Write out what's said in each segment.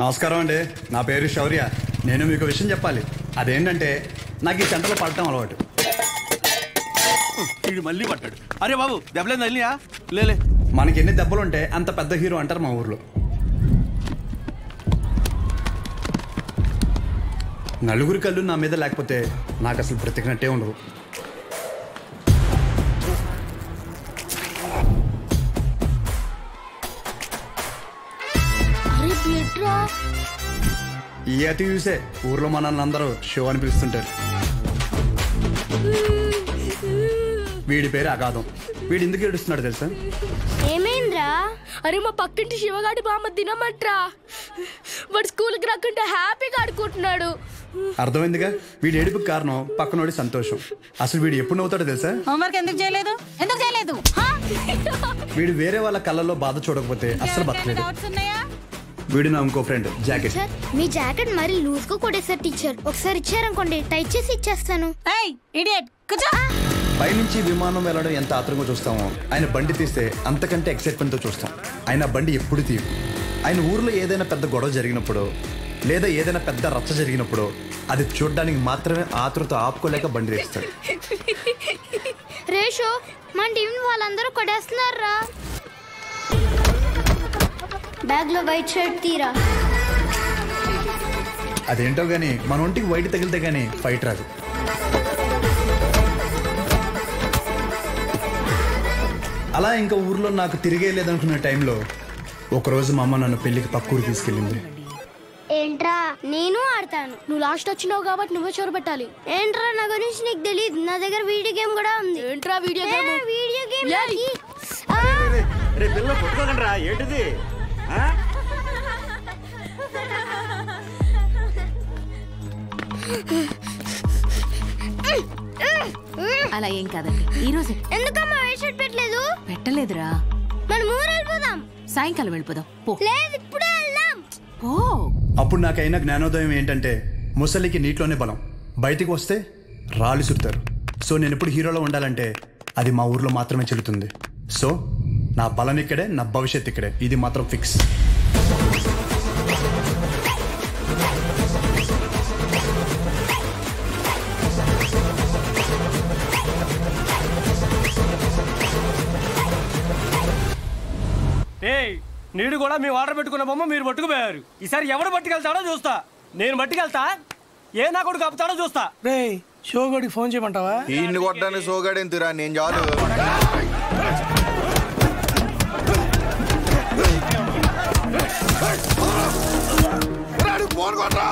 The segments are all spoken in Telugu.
నమస్కారం అండి. నా పేరు శౌర్య. నేను మీకు విషయం చెప్పాలి. అదేంటంటే నాకు ఈ సెంటర్లో పడటం అలవాటు. వీడు మళ్ళీ పట్టాడు అరే బాబు దెబ్బలేదు తల్లియా లేలే మనకి ఎన్ని దెబ్బలుంటే అంత పెద్ద హీరో అంటారు మా ఊర్లో. నలుగురి కళ్ళు నా మీద లేకపోతే నాకు అసలు బ్రతికినట్టే ఉండవు. అతి చూసే ఊర్లో మనల్ని అందరూ షో అని పిలుస్తుంటారు. వీడి పేరు అగాధం. వీడు ఎందుకు ఏడుస్తున్నాడు తెలుసా? ఏమైందిరా? అరే మా పక్కింటి శివగాడి బామ్మ తినమంట్రా. వాడు స్కూల్కి రాకుండా హ్యాపీగా ఆడుకుంటున్నాడు. అర్థమైందిగా? వీడి ఏడుపుకి కారణం పక్కనోడి సంతోషం. అసలు వీడు ఎప్పుడు నవ్వుతాడో తెలుసా? హోంవర్క్ ఎందుకు చేయలేదు? ఎందుకు చేయలేదు? హా? వీడు వేరే వాళ్ళ కళ్ళల్లో బాధ చూడకపోతే ఎవరికైనా బతకలేదు. వీడు నా ఇంకో ఫ్రెండ్ జాకెట్ సార్ మీ జాకెట్ మరి లూజ్గా కొట్టేసారు టీచర్. ఒకసారి ఇచ్చారనుకోండి టైట్ చేసి ఇచ్చేస్తాను. పైనుంచి విమానం వెళ్ళడం ఎంత ఆత్రంగా చూస్తామో ఆయన బండి తీస్తే అంతకంటే ఎక్సైట్మెంట్తో చూస్తాం. ఆయన బండి ఎప్పుడు తీయు ఆయన ఊర్లో ఏదైనా పెద్ద గొడవ జరిగినప్పుడు లేదా ఏదైనా పెద్ద రచ్చ జరిగినప్పుడు అది చూడడానికి మాత్రమే ఆతృత ఆపుకోలేక బండి తీస్తాడు రేషో మన టీం వాళ్ళందరూ కొట్టేస్తున్నారా బ్యాగ్లో వైట్ షర్ట్ తీరా. అదేంటో గానీ మన ఒంటికి వైట్ తగిలితే గానీ ఫైట్ రాదు. అలా ఇంకా ఊర్లో నాకు తిరిగే లేదనుకున్న టైంలో ఒకరోజు మా అమ్మ నన్ను పెళ్ళికి పక్కూరు తీసుకెళ్ళింది. ఏంట్రా? నేను ఆడతాను. నువ్వు లాస్ట్ వచ్చినావు కాబట్టి నువ్వే చోరు పెట్టాలి. ఏంట్రా నా గురించి నీకు తెలియదు నా దగ్గర వీడియో గేమ్ కూడా ఉంది. ఏంట్రా వీడియో గేమ్? వీడియో గేమ్ రే పిల్లలు కొట్టుకోకండి రా ఏంటిది? అలా ఏం కాదండి. ఈ రోజే. ఎందుకమ్మా వైట్ షర్ట్ పెట్టలేదు? పెట్టలేదురా. మనం ఊరు వెళ్ళిపోదాం సాయంకాలం వెళ్ళిపోదాం. పో. లేదు ఇప్పుడే వెళ్దాం. పో. అప్పుడు నాకైన జ్ఞానోదయం ఏంటంటే ముసలికి నీటిలోనే బలం. బయటికి వస్తే రాళ్ళు సుడతారు సో నేను ఎప్పుడు హీరోలో ఉండాలంటే అది మా ఊర్లో మాత్రమే చెల్లుతుంది. సో నా బలం ఇక్కడే నా భవిష్యత్ ఇక్కడే. ఇది మాత్రం ఫిక్స్ ఏయ్ నీడు కూడా మీ ఆర్డర్ పెట్టుకున్న బొమ్మ మీరు పట్టుకుపోయారు. ఈసారి ఎవడు పట్టుకెళ్తాడో చూస్తా. నేను పట్టుకెళ్తా. ఏ నా కొడుకు ఆపుతాడో చూస్తా. రే షోగోడికి ఫోన్ చేయమంటావా? ఈయన్ని కొట్టడానికి సోగాడేంతిరా నేను చాలు. ఫోన్ కొట్టరా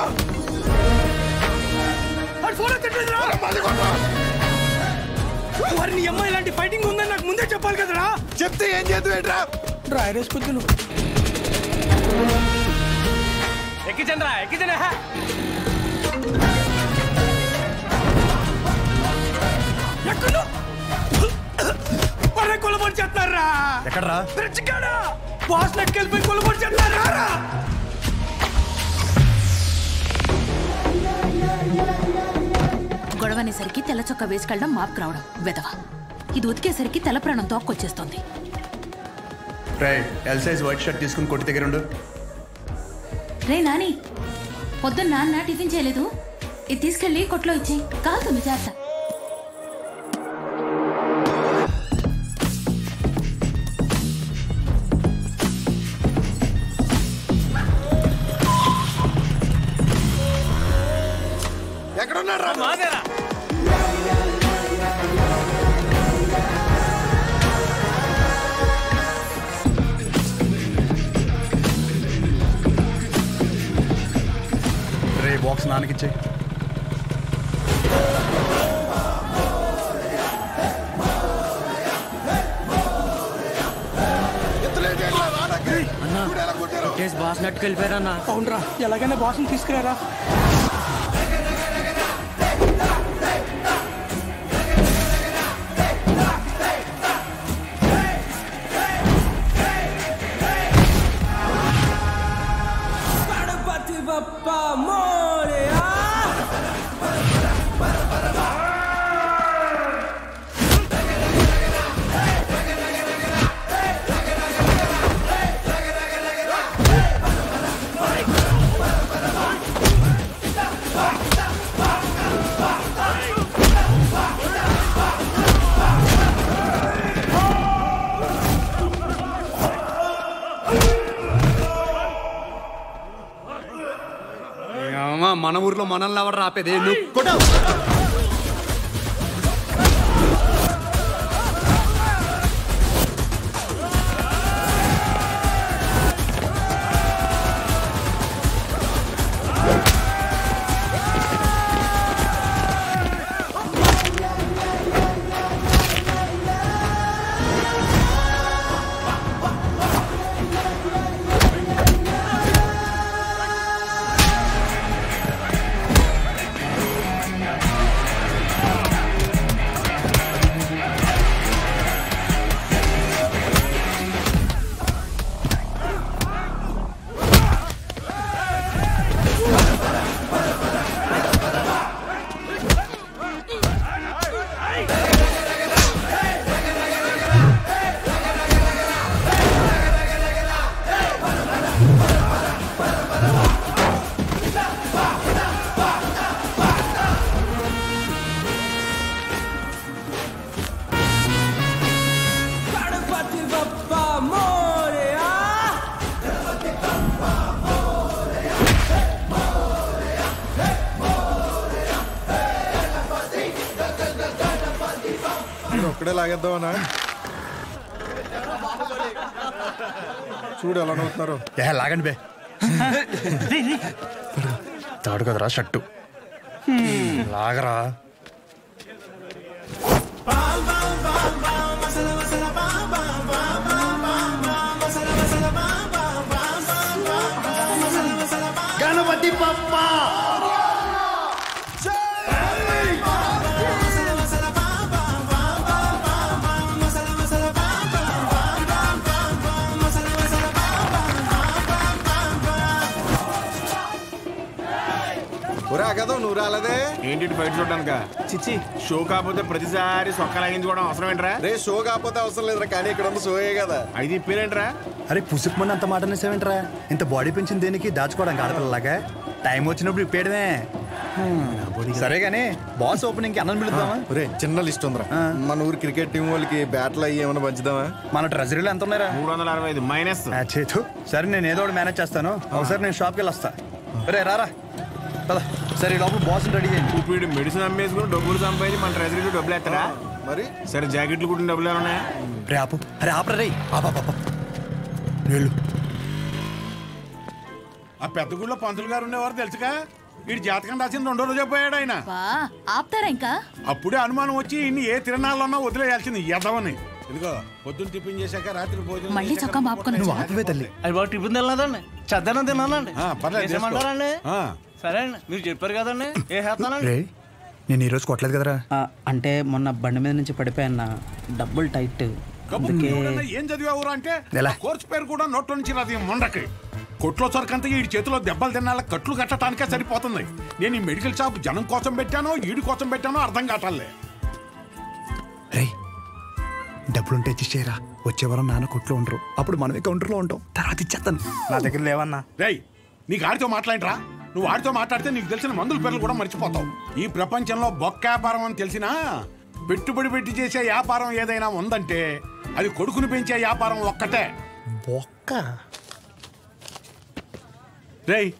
వారిని అమ్మాయి ఇలాంటి ఫైటింగ్ ఉందని నాకు ముందే చెప్పాలి కదరా చెప్తే ఏం చేద్దు ఏంట్రా డ్రైర్ వేసుకొద్దు నువ్వు ఎక్కించండి రా ఎక్కించండి హా. ఎక్కుండు. వాడిని కొలబడి చేస్తారా ఎక్కడ్రా బ్రిడ్జికాడా బాస్ నెట్టుకెళ్ళిపోయి కొలబడి చేస్తారా గొడవనేసరికి తెల్ల చొక్క వేసుకెళ్ళడం మాపుకు రావడం వెదవ ఇది ఉతికేసరికి తెల్ల ప్రాణం తోక్కొచ్చేస్తుంది. రే ఎల్ సైజ్ వైట్ షర్ట్ తీసుకుని కొట్టి దగ్గర ఉండు. రే నాని. పొద్దున్న నాన్న టిఫిన్ చేయలేదు. ఇది తీసుకెళ్ళి కొట్లో ఇచ్చి కాలుతుంది చేస్తా అవునరా ఎలాగైనా బాస్ని తీసుకురారా? మామ మనల్ని ఎవరు రాపేది నువ్వు లాగేద్దామనా చూడు ఎలా నవ్వుతున్నారు. ఏ లాగండి బే. తాడు కదరా షట్టు లాగరా. రాలేదే? ఏంటి బయట చూడడానిక? చిచ్చి. షో కాకపోతే ప్రతిసారి సొక్క లాగించుకోవడం అవసరం ఏంట్రా? రే షో కాకపోతే అవసరం లేదురా కానీ ఇక్కడ ఉన్న షోయే కదా. ఐదు ఇప్పేరేంట్రా? అరే పుసుకుమని అంత మాట అనేసేవేంట్రా? ఇంత బాడీ పెంచింది దేనికి? దాచుకోవడానికి ఆడపిల్లలాగా? టైం వచ్చినప్పుడు ఇప్పేయడమే. సరే గానీ బాస్ ఓపెనింగ్కి అన్నం పిలుద్దామా? ఒరే చిన్న లిస్ట్ ఉందిరా. మన ఊరు క్రికెట్ టీం వాళ్ళకి బ్యాట్లు అయ్యి ఏమైనా పంచుదామా? మన ట్రెజరీలో ఎంత ఉన్నారా మూడు వందల అరవై ఐదు మైనస్ చేతు. సరే నేను ఏదో ఒకటి మేనేజ్ చేస్తాను. ఒకసారి నేను షాప్కి వెళ్ళి వస్తా రే రారా. పద. సరే లోపల బాస్ రెడీ చేయండి. ఇప్పుడు మెడిసిన్ అమ్మేసుకుని డబ్బులు సంపాదించి మన ట్రెజరీలో డబ్బులు ఎత్తరా మరి? సరే జాకెట్లు కుట్టిన డబ్బులు ఏమన్నా రే ఆపు. అరే ఆపరా రే. వెళ్ళు. ఆ పెద్ద గుళ్ళో పంతులు గారు ఉండేవారు తెలుసుగా వీడి జాతకం రాసిన రెండో రోజే పోయాడు ఆయన. ఆపుతారా ఇంకా? అప్పుడే అనుమానం వచ్చి ఇన్ని ఏ తిరణాలన్నా వదిలేయాల్సింది ఎదవని. ఇదిగో పొద్దున్న టిఫిన్ చేశాక రాత్రి భోజనం మళ్ళీ చేశాక చొక్కా మాపుకొని నువ్వు ఆపవే తల్లి. అది బాగా టిఫిన్ తినలేదండి. చద్దనం తిన్నానండి ఆ, పర్లేదు. సరే అండి మీరు చెప్పారు కదండి ఏ చేస్తానండి రే నేను ఈరోజు కొట్టలేదు కదరా. ఆ, అంటే మొన్న బండి మీద నుంచి పడిపోయాన్న డబ్బులు టైట్. కబుర్లు అందుకే ఎవరన్నా ఏం చదివావురా అంటే ఎలా? ఆ కోర్సు పేరు కూడా నోట్లో నుంచి రాదు ఈ మొండకి. కొట్లో సరికంతా ఈ చేతిలో దెబ్బలు తినాల కట్లు కట్టడానికే సరిపోతుంది. నేను ఈ మెడికల్ షాప్ జనం కోసం పెట్టానో ఈడి కోసం పెట్టానో అర్థం కావట్లే. రే డబ్బులుంటే ఇచ్చేయరా వచ్చే వారం నాన్న కొట్లో ఉండరు. అప్పుడు మనమే కౌంటర్లో ఉంటాం. తర్వాత ఇచ్చేస్తాను. నా దగ్గర లేవన్నా. రేయ్ నీకు ఆడితో మాట్లాడరా? నువ్వు ఆడితో మాట్లాడితే నీకు తెలిసిన మందుల పేర్లు కూడా మర్చిపోతావు. ఈ ప్రపంచంలో బొక్క వ్యాపారం అని తెలిసినా పెట్టుబడి పెట్టి చేసే వ్యాపారం ఏదైనా ఉందంటే అది కొడుకుని పెంచే వ్యాపారం ఒక్కటే. బొక్క? రేయ్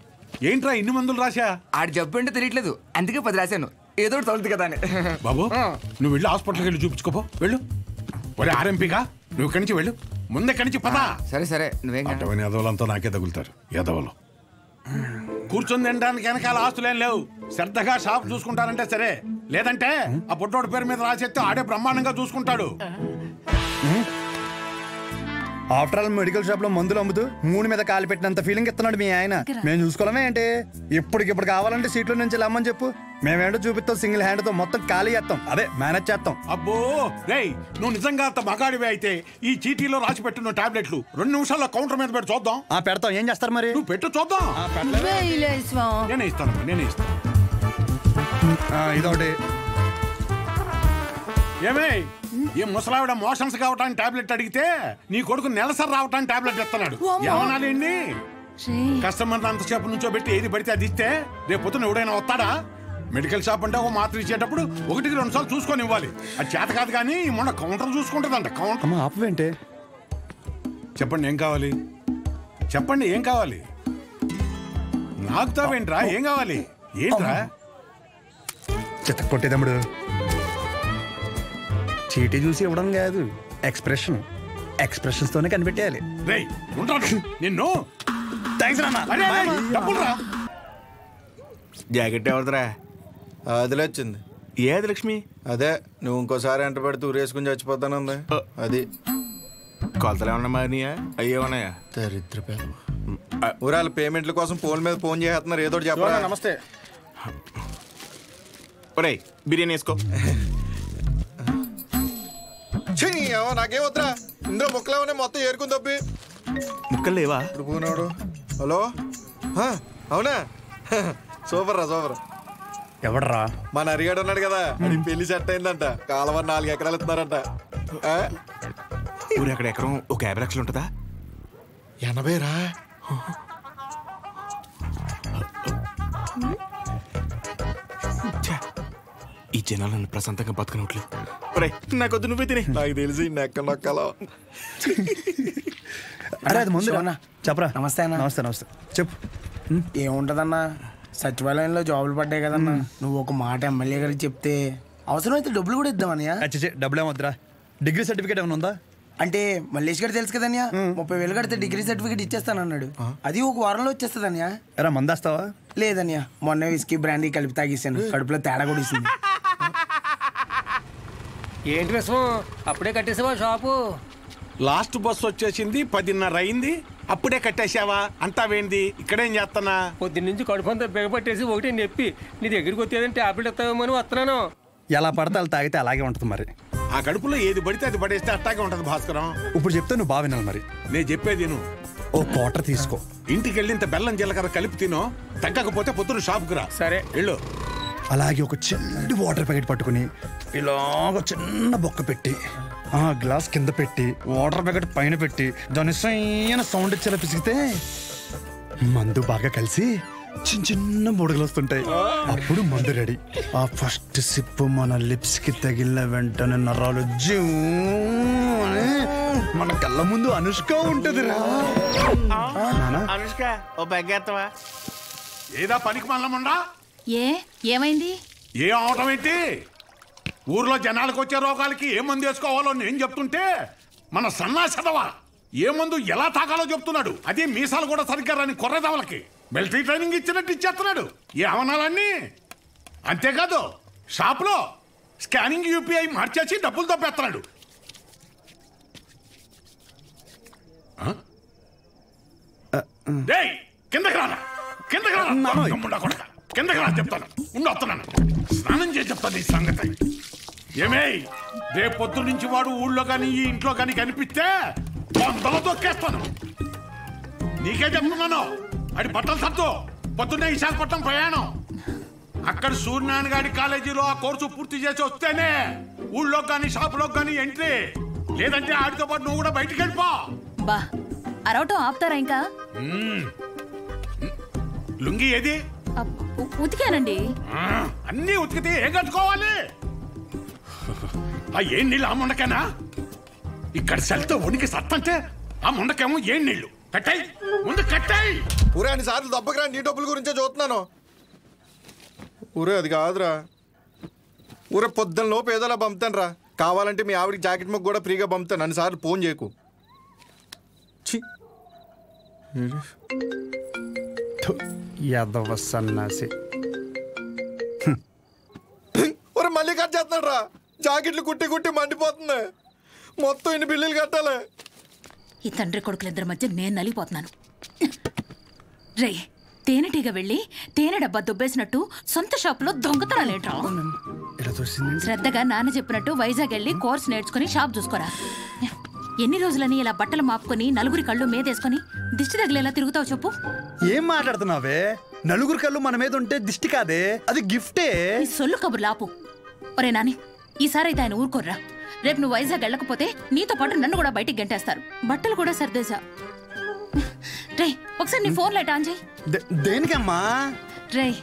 ఏంట్రా ఇన్ని మందులు రాశా? ఆడు జబ్బు అంటే తెలియట్లేదు. అందుకే పది రాశాను. ఏదో తగులుతుంది కదా అని. బాబు నువ్వు వెళ్ళి హాస్పిటల్కి వెళ్ళి చూపించుకోపో. వెళ్ళు. ఒరే ఆర్ఎంపీగా నువ్వు ఇక్కడి నుంచి వెళ్ళు. ముందే ఇక్కడి నుంచి పదా. సరే సరే. నువ్వేం. అటువంటి ఎదవలంతా నాకే తగులుతారు. ఎదవలు కూర్చొని తినడానికి వెనకాల ఆస్తులేం లేవు. శ్రద్ధగా షాప్ చూసుకుంటారంటే సరే. లేదంటే ఆ పుట్టోడి పేరు మీద రాసేస్తే ఆడే బ్రహ్మాండంగా చూసుకుంటాడు. ఆఫ్టర్ ఆల్ మెడికల్ షాప్లో మందులు అమ్ముతూ మూడు మీద కాలు పెట్టినంత ఫీలింగ్ ఇస్తున్నాడు మీ ఆయన. మేము చూసుకోవడమే ఏంటి? ఇప్పటికిప్పుడు కావాలంటే సీట్లో నుంచి లమ్మని చెప్పు. మేమేంటో చూపిస్తాం సింగిల్ హ్యాండ్తో మొత్తం ఖాళీ చేస్తాం. అదే మేనేజ్ చేస్తాం. అబ్బో రేయ్ నువ్వు నిజంగా అంత మగాడివి అయితే ఈ చీటీలో రాసి పెట్టిన టాబ్లెట్లు రెండు నిమిషాల్లో కౌంటర్ మీద పెట్టి చూద్దాం. ఆ పెడతాం. ఏం చేస్తారు మరి? నువ్వు పెట్టు చూద్దాం. నేనే ఇస్తానమ్మా నేనే ఇస్తాను. ఆ, ఇదొకటి. ఏమే ఈ ముసలావిడ మోషన్స్ కావటానికి టాబ్లెట్ అడిగితే నీ కొడుకు నెలసరి రావటానికి టాబ్లెట్ ఇస్తున్నాడు ఏమనాలండి కస్టమర్ అంతసేపు నుంచో పెట్టి ఏది పడితే అది ఇస్తే రేపు పొద్దున ఎవడైనా వస్తాడా? మెడికల్ షాప్ అంటే ఒక మాత్ర ఇచ్చేటప్పుడు ఒకటికి రెండు సార్లు చూసుకొని ఇవ్వాలి. అది చేత కాదు కానీ మొన్న కౌంటర్ చూసుకుంటుందంట కౌంటర్. ఆపవేంటే? చెప్పండి ఏం కావాలి? చెప్పండి ఏం కావాలి? నాకుతావేంట్రా ఏం కావాలి? ఏంట్రా? చిత్త కొట్టే తమ్ముడు చీటీ చూసి ఇవ్వడం కాదు ఎక్స్ప్రెషన్ ఎక్స్ప్రెషన్స్ తోనే కనిపెట్టేయాలి. రేయ్ ఉంటాను నిన్ను. థ్యాంక్స్ నాన్న. డబ్బులు రా. జాకెట్ ఎవరిదిరా? అదిలే వచ్చింది. ఏది లక్ష్మి? అదే నువ్వు ఇంకోసారి ఎంట పెడితే ఊరేసుకుని చచ్చిపోతానుంది అది. కొలతలు ఏమన్నా మారినాయా? అయ్యే ఉన్నాయా? దరిద్ర ఊరాల పేమెంట్ల కోసం ఫోన్ మీద ఫోన్ చేస్తున్నారు ఏదో చెప్పరా? నమస్తే. బిర్యానీ వేసుకో. నాకేం వద్దురా. ఇందులో ముక్కలేమనే మొత్తం ఏరుకుని తప్పి. ముక్కలు లేవా ఇప్పుడు పోనాడు హలో? హా, అవునా? సూపర్ రా సూపర్. ఎవడరా? మన అరిగాడు ఉన్నాడు కదా. అది పెళ్ళి సెట్ అయిందంట. కాలువ నాలుగు ఎకరాలు ఇస్తున్నారంట? ఊరు అక్కడ ఎకరం? ఒక యాభై లక్షలు ఉంటుందా? ఎనభై రా ఛే, ఈ జనాలు నన్ను ప్రశాంతంగా బతకనట్లు ఒరేయ్ నాకొద్దు నువ్వే తినే. నాకు తెలిసి నెక్క నొక్కలో. అరే అది ముందు శివన్న. చెప్పరా. నమస్తే అన్న. నమస్తే నమస్తే. చెప్పు. ఏముంటదన్నా? సచివాలయంలో జాబులు పడ్డాయి కదన్నా. నువ్వు ఒక మాట ఎమ్మెల్యే గారికి చెప్తే అవసరమైతే డబ్బులు కూడా ఇద్దామన్నయ్య. అచ్చే డబ్బులు ఏమొద్దురా? డిగ్రీ సర్టిఫికేట్ ఏమైనా ఉందా? అంటే మల్లేష్ గారు తెలుసు కదన్యా ముప్పై వేలు కడితే డిగ్రీ సర్టిఫికేట్ ఇచ్చేస్తానన్నాడు. అది ఒక వారంలో వచ్చేస్తుందన్యా ఎరా మందేస్తావా? లేదన్యా మొన్న విస్కీ బ్రాండీ కలిపి తాగేసాను కడుపులో తేడా కూడా ఇస్తుంది ఏంటి విషయం అప్పుడే కట్టేసావా షాపు? లాస్ట్ బస్ వచ్చేసింది పదిన్నర అయింది. అప్పుడే కట్టేశావా? అంతా వేంది. ఇక్కడేం చేస్తానా పొద్దున్న నుంచి కడుపు అంతా బిగపట్టేసి ఒకటి నొప్పి. నీ దగ్గరికి వచ్చేదని టాబ్లెట్ ఇస్తావేమో అని వస్తున్నాను. ఎలా పడితే అలా తాగితే అలాగే ఉంటుంది మరి. ఆ కడుపులో ఏది పడితే అది పడేస్తే అట్టాగే ఉంటది భాస్కరం. ఇప్పుడు చెప్తే నువ్వు బాగా వినాలి మరి. నేను చెప్పేది నువ్వు ఓ క్వార్టర్ తీసుకో. ఇంటికి వెళ్ళి ఇంత బెల్లం జీలకర్ర కలిపి తినో. తగ్గకపోతే పొద్దున షాప్కి రా. సరే. వెళ్ళు. అలాగే ఒక చిన్న వాటర్ ప్యాకెట్ పట్టుకుని ఇలాగ చిన్న బొక్క పెట్టి ఆ గ్లాస్ కింద పెట్టి వాటర్ ప్యాకెట్ పైన పెట్టి దాని సైన సౌండ్ ఇచ్చేలా పిసిగితే మందు బాగా కలిసి చిన్న చిన్న బుడగలు వస్తుంటాయి. అప్పుడు మందు రెడీ. ఆ ఫస్ట్ సిప్ మన లిప్స్కి తగిలిన వెంటనే నరాలు జూ మన కళ్ళ ముందు అనుష్క ఉంటది రా అనుష్క ఓ బెగ్గేత్తవా? ఏదా పనికి మల్లముండా ఏ ఏమైంది? ఏ అవటం ఏంటి? ఊర్లో జనాలకు వచ్చే రోగాలకి ఏ మందు వేసుకోవాలో నేను చెప్తుంటే మన సన్నాసదవా ఏ మందు ఎలా తాగాలో చెప్తున్నాడు. అదే మీసాలు కూడా సరిగ్గా రాని కొర్రదవలకి. మిలిటరీ ట్రైనింగ్ ఇచ్చినట్టు ఇచ్చేస్తున్నాడు. ఏ అవనాలన్నీ? అంతేకాదు షాప్లో స్కానింగ్ యూపీఐ మార్చేసి డబ్బులు తప్పేస్తున్నాడు. కిందకి రానా కిందకి రానా. కిందకి రా చెప్తాను. ఉండు వస్తున్నాను. స్నానం చేసి చెప్తాను ఈ సంగతి. ఏమే రేపు పొద్దు నుంచి వాడు ఊళ్ళో కానీ ఈ ఇంట్లో కానీ కనిపిస్తే వందలు తొక్కేస్తాను. నీకే చెప్తున్నాను. అది బట్టలు సత్తు పొద్దున్నే విశాఖపట్నం ప్రయాణం. అక్కడ సూర్యనారాయణ గారి కాలేజీలో ఆ కోర్సు పూర్తి చేసి వస్తేనే ఊళ్ళో కానీ షాపులో కానీ ఎంట్రీ. లేదంటే ఆడితో పాటు నువ్వు కూడా బయటికి వెళ్ళిపో. బా అరవటం ఆపుతారా ఇంకా. లుంగి ఏది? ఉతికానండి. అన్నీ ఉతికితే ఏం కట్టుకోవాలి? ఆ ఏం నీళ్ళు ఆ ముండకేనా? ఇక్కడ సెల్తో ఉనికి సత్తంటే ఆ ముండకేమో ఏం నీళ్ళు? కట్టాయి. ముందు కట్టాయి. ఊరే అన్ని సార్లు దెబ్బకి రా నీ డబ్బుల గురించే చూస్తున్నాను. ఊరే అది కాదురా. ఊరే పొద్దున్న లోపు ఏదోలా పంపుతాను రా కావాలంటే మీ ఆవిడకి జాకెట్ ముక్క కూడా ఫ్రీగా పంపుతాను. అన్ని సార్లు ఫోన్ చేయకు. ఛీ. యాదవ సన్నాసి ఒరే మళ్ళీ కట్ చేస్తున్నాడు రా జాకెట్లు కుట్టి కుట్టి మండిపోతుంది మొత్తం ఇన్ని బిల్లులు కట్టాలి. ఈ తండ్రి కొడుకులిద్దరి మధ్య నేను నలిగిపోతున్నాను. రే తేనెటీగ వెళ్ళి తేనె డబ్బా దుబ్బేసినట్టు సొంత షాపులో దొంగతనాలేంట్రా శ్రద్ధగా నాన్న చెప్పినట్టు వైజాగ్ వెళ్ళి కోర్స్ నేర్చుకుని షాప్ చూసుకోరా. ఎన్ని రోజులని ఇలా బట్టలు మాపుకొని నలుగురి కళ్ళు మీదేసుకొని దిష్టి తగిలేలా తిరుగుతావు చెప్పు? ఏం మాట్లాడుతున్నావే? నలుగురు కళ్ళు మన మీద ఉంటే దిష్టి కాదే? అది గిఫ్టే? ఈ సొల్లు కబుర్లు ఆపు. ఒరే నాని ఈసారి అయితే ఆయన ఊరుకోర్రా. రేపు నువ్వు వైజాగ్ వెళ్ళకపోతే నీతో పాటు నన్ను కూడా బయటికి గంటేస్తారు. బట్టలు కూడా సర్దేశా. రే ఒకసారి నీ ఫోన్ లైట్ ఆన్ చేయి. దే- దేనికమ్మా? రే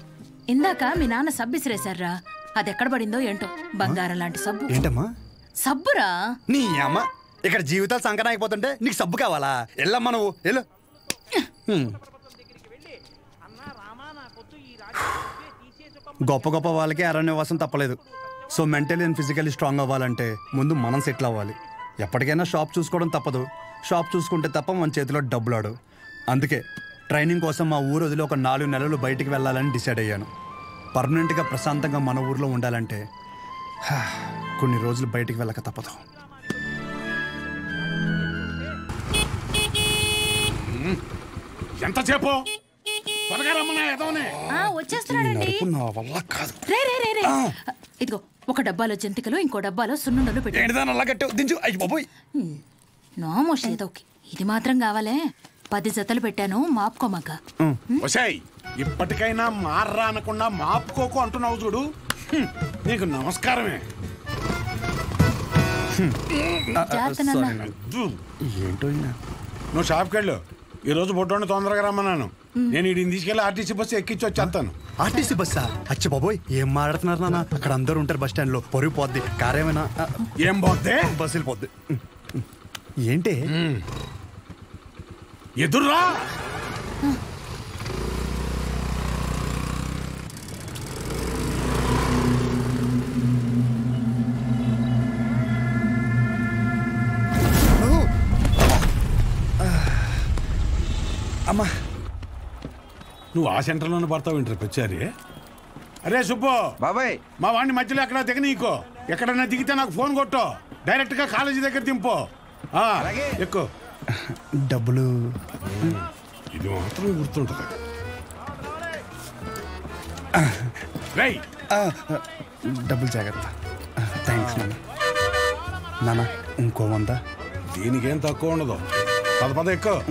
ఇందాక మీ నాన్న సబ్బు ఇసిరేశారా అది ఎక్కడ పడిందో ఏంటో? బంగారం లాంటి సబ్బు. ఏంటమ్మా? సబ్బురా? నీ అమ్మ ఇక్కడ జీవితాలు సంకటం అయిపోతుంటే నీకు సబ్బు కావాలా? వెళ్ళమ్మా నువ్వు వెళ్ళు. గొప్ప గొప్ప వాళ్ళకి అరణ్యవాసం తప్పలేదు. So mentally and physically strong అవ్వాలంటే ముందు మనం సెటిల్ అవ్వాలి. ఎప్పటికైనా షాప్ చూసుకోవడం తప్పదు. షాప్ చూసుకుంటే తప్ప మన చేతిలో డబ్బులాడు అందుకే ట్రైనింగ్ కోసం మా ఊరు వదిలి ఒక నాలుగు నెలలు బయటికి వెళ్ళాలని డిసైడ్ అయ్యాను. పర్మనెంట్గా ప్రశాంతంగా మన ఊర్లో ఉండాలంటే కొన్ని రోజులు బయటికి వెళ్ళక తప్పదు. ఎంతసేపు త్వరగా రమ్మన్నా ఎదవనే. ఆ, వచ్చేస్తున్నాడండి. నా వల్ల కాదు. రే రే రే రే. ఇదిగో ఒక డబ్బాలో జంతికలు ఇంకో డబ్బాలో సున్నుండలు పెట్టు. ఏంటిదాని అలా కట్టావు దించు? అయ్యి బాబోయ్. నోమోష్ ఏదోకి ఇది మాత్రం కావాలే. పది జతలు పెట్టాను మాపుకోమాక. వసాయ్ ఇప్పటికైనా మార్రా అనకుండా మాపుకోకు అంటున్నావు చూడు. హ్మ్, నీకు నమస్కారమే. జాగ్రత్త నాన్న. వద్దు. ఏంటో ఈయన. నువ్వు షాప్కి వెళ్ళు ఈ రోజు బొడ్డోని తొందరగా రమ్మన్నాను. నేను వీడిని తీసుకెళ్ళి ఆర్టీసీ బస్సు ఎక్కించి వచ్చేస్తాను. ఆర్టీసీ బస్సా? అచ్చి బాబోయ్ ఏం మాట్లాడుతున్నారు నాన్న? అక్కడ అందరూ ఉంటారు బస్ స్టాండ్లో పొరుగు పోద్ది. కార్ ఏమైనా? ఏం పోద్ది? బస్సు వెళ్ళిపోద్ది. ఏంటి? ఎదుర్రా? అమ్మా. నువ్వు ఆ సెంటర్లోనే పడతావు ఇంటర్ వచ్చారి అరే సుబ్బు బాబాయ్. మా వాడిని మధ్యలో ఎక్కడ దిగనీకో ఎక్కడన్నా దిగితే నాకు ఫోన్ కొట్టు. డైరెక్ట్గా కాలేజీ దగ్గర దింపు. ఆ, ఎక్కు. డబ్బులు. ఇది మాత్రం గుర్తుంటుంది. రై డబ్బులు జాగ్రత్త. థ్యాంక్స్ నాన్న. నాన్న ఇంకో వంద. దీనికేం తక్కువ ఉండదు. పద పద ఎక్కువ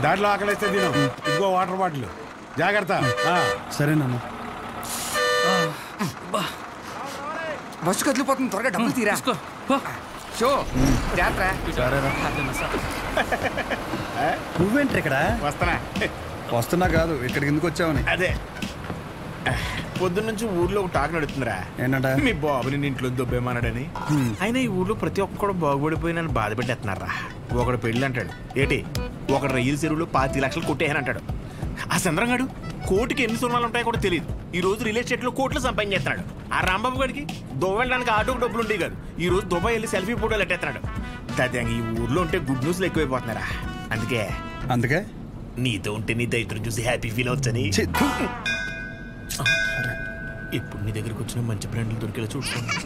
దాంట్లో ఆకలిస్తే తిను. ఇదిగో వాటర్ బాటిల్. జాగ్రత్త. ఆ. సరే నాన్న. బస్సు కదిలిపోతుంది త్వరగా డబ్బులు తీరా. షో జాగ్రత్త. నువ్వేంటి ఇక్కడ? వస్తానా వస్తున్నా కాదు ఇక్కడికి ఎందుకు వచ్చావని? అదే. పొద్దున్నుంచి ఊర్లో ఒక టాక్ నడుతుందిరా. ఏంటంట? మీ బాబుని ఇంట్లో దొబ్బేమన్నాడని అయినా ఈ ఊర్లో ప్రతి ఒక్కడు బాగుపడిపోయి నన్ను బాధ పెట్టేస్తున్నారా ఒకడు పెళ్ళి అంటాడు. ఏటి? ఒకడు రైలు చెరువులో పాతి లక్షలు కొట్టేయని అంటాడు. ఆ చంద్రంగాడు కోటికి ఎన్ని సున్నాలు ఉంటాయో కూడా తెలియదు. ఈ రోజు రియల్ ఎస్టేట్లో కోట్లు సంపాదించేస్తున్నాడు. ఆ రాంబాబు గడికి వెళ్ళడానికి ఆటోకి డబ్బులు ఉండేవి కాదు. ఈ రోజు దుబాయ్ వెళ్ళి సెల్ఫీ ఫోటోలు ఎట్టేస్తున్నాడు. తదేంగా ఈ ఊర్లో ఉంటే గుడ్ న్యూస్లు ఎక్కువైపోతున్నారా? అందుకే అందుకే? నీతో ఉంటే నీ దైత్రం చూసి హ్యాపీ ఫీల్ అవచ్చని థు. ఇప్పుడు నీ దగ్గరికి వచ్చిన మంచి బ్రాండ్లు దొరికేలా చూసుకోండి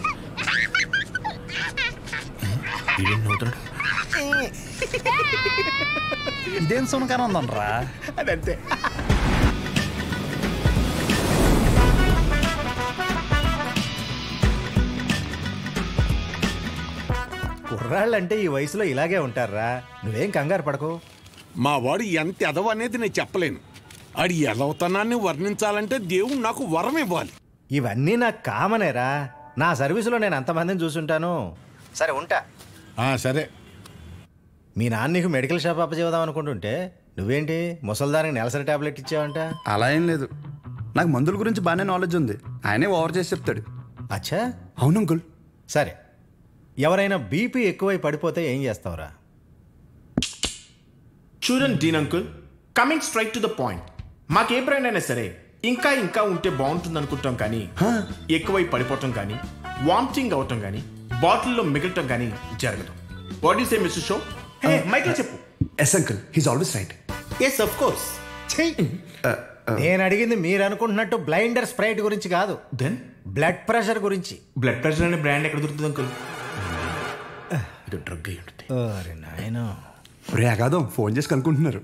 ఇదేం సునకారం ఉందనరా? అదంతే. కుర్రాళ్ళంటే ఈ వయసులో ఇలాగే ఉంటారా? నువ్వేం కంగారు పడకు. మా వాడు ఎంత ఎదవ అనేది నేను చెప్పలేను. ఆడి ఎదవతనాన్ని వర్ణించాలంటే దేవుడు నాకు వరం ఇవ్వాలి. ఇవన్నీ నాకు కామనేరా. నా సర్వీసులో నేను అంతమందిని చూసుంటాను. సరే ఉంటా. ఆ, సరే. మీ నాన్న నీకు మెడికల్ షాప్ అప్పచేద్దాం అనుకుంటుంటే నువ్వేంటి? ముసల్దానికి నెలసరి టాబ్లెట్ ఇచ్చావంట? అలా ఏం లేదు. నాకు మందుల గురించి బాగానే నాలెడ్జ్ ఉంది. ఆయనే ఓవర్ చేసి చెప్తాడు. అచ్చా? అవును అంకుల్. సరే. ఎవరైనా బీపీ ఎక్కువై పడిపోతే ఏం చేస్తావురా? చూడండి Dean uncle. Coming straight to the point మాకే బ్రాండ్ అయినా సరే ఇంకా ఇంకా ఉంటే బాగుంటుంది అనుకుంటాం కానీ ఎక్కువై పడిపోవటం కానీ వామిటింగ్ అవటం కానీ బాటిల్లో మిగలటం కానీ జరగదు. What is a mister show hey Michael చెప్పు. Yes uncle he's always right yes of course నేను అడిగింది మీరు అనుకుంటున్నట్టు బ్లైండర్ స్ప్రైట్ గురించి కాదు. దెన్ బ్లడ్ ప్రెషర్ గురించి. బ్లడ్ ప్రెషర్ అనే బ్రాండ్ ఎక్కడ దొరుకుతుంది అంకుల్ ఇది డ్రగ్ అయి ఉంటుంది. అరే నాయనా. రే అగాదం ఫోన్ చేసి కనుక్కుంటున్నారు.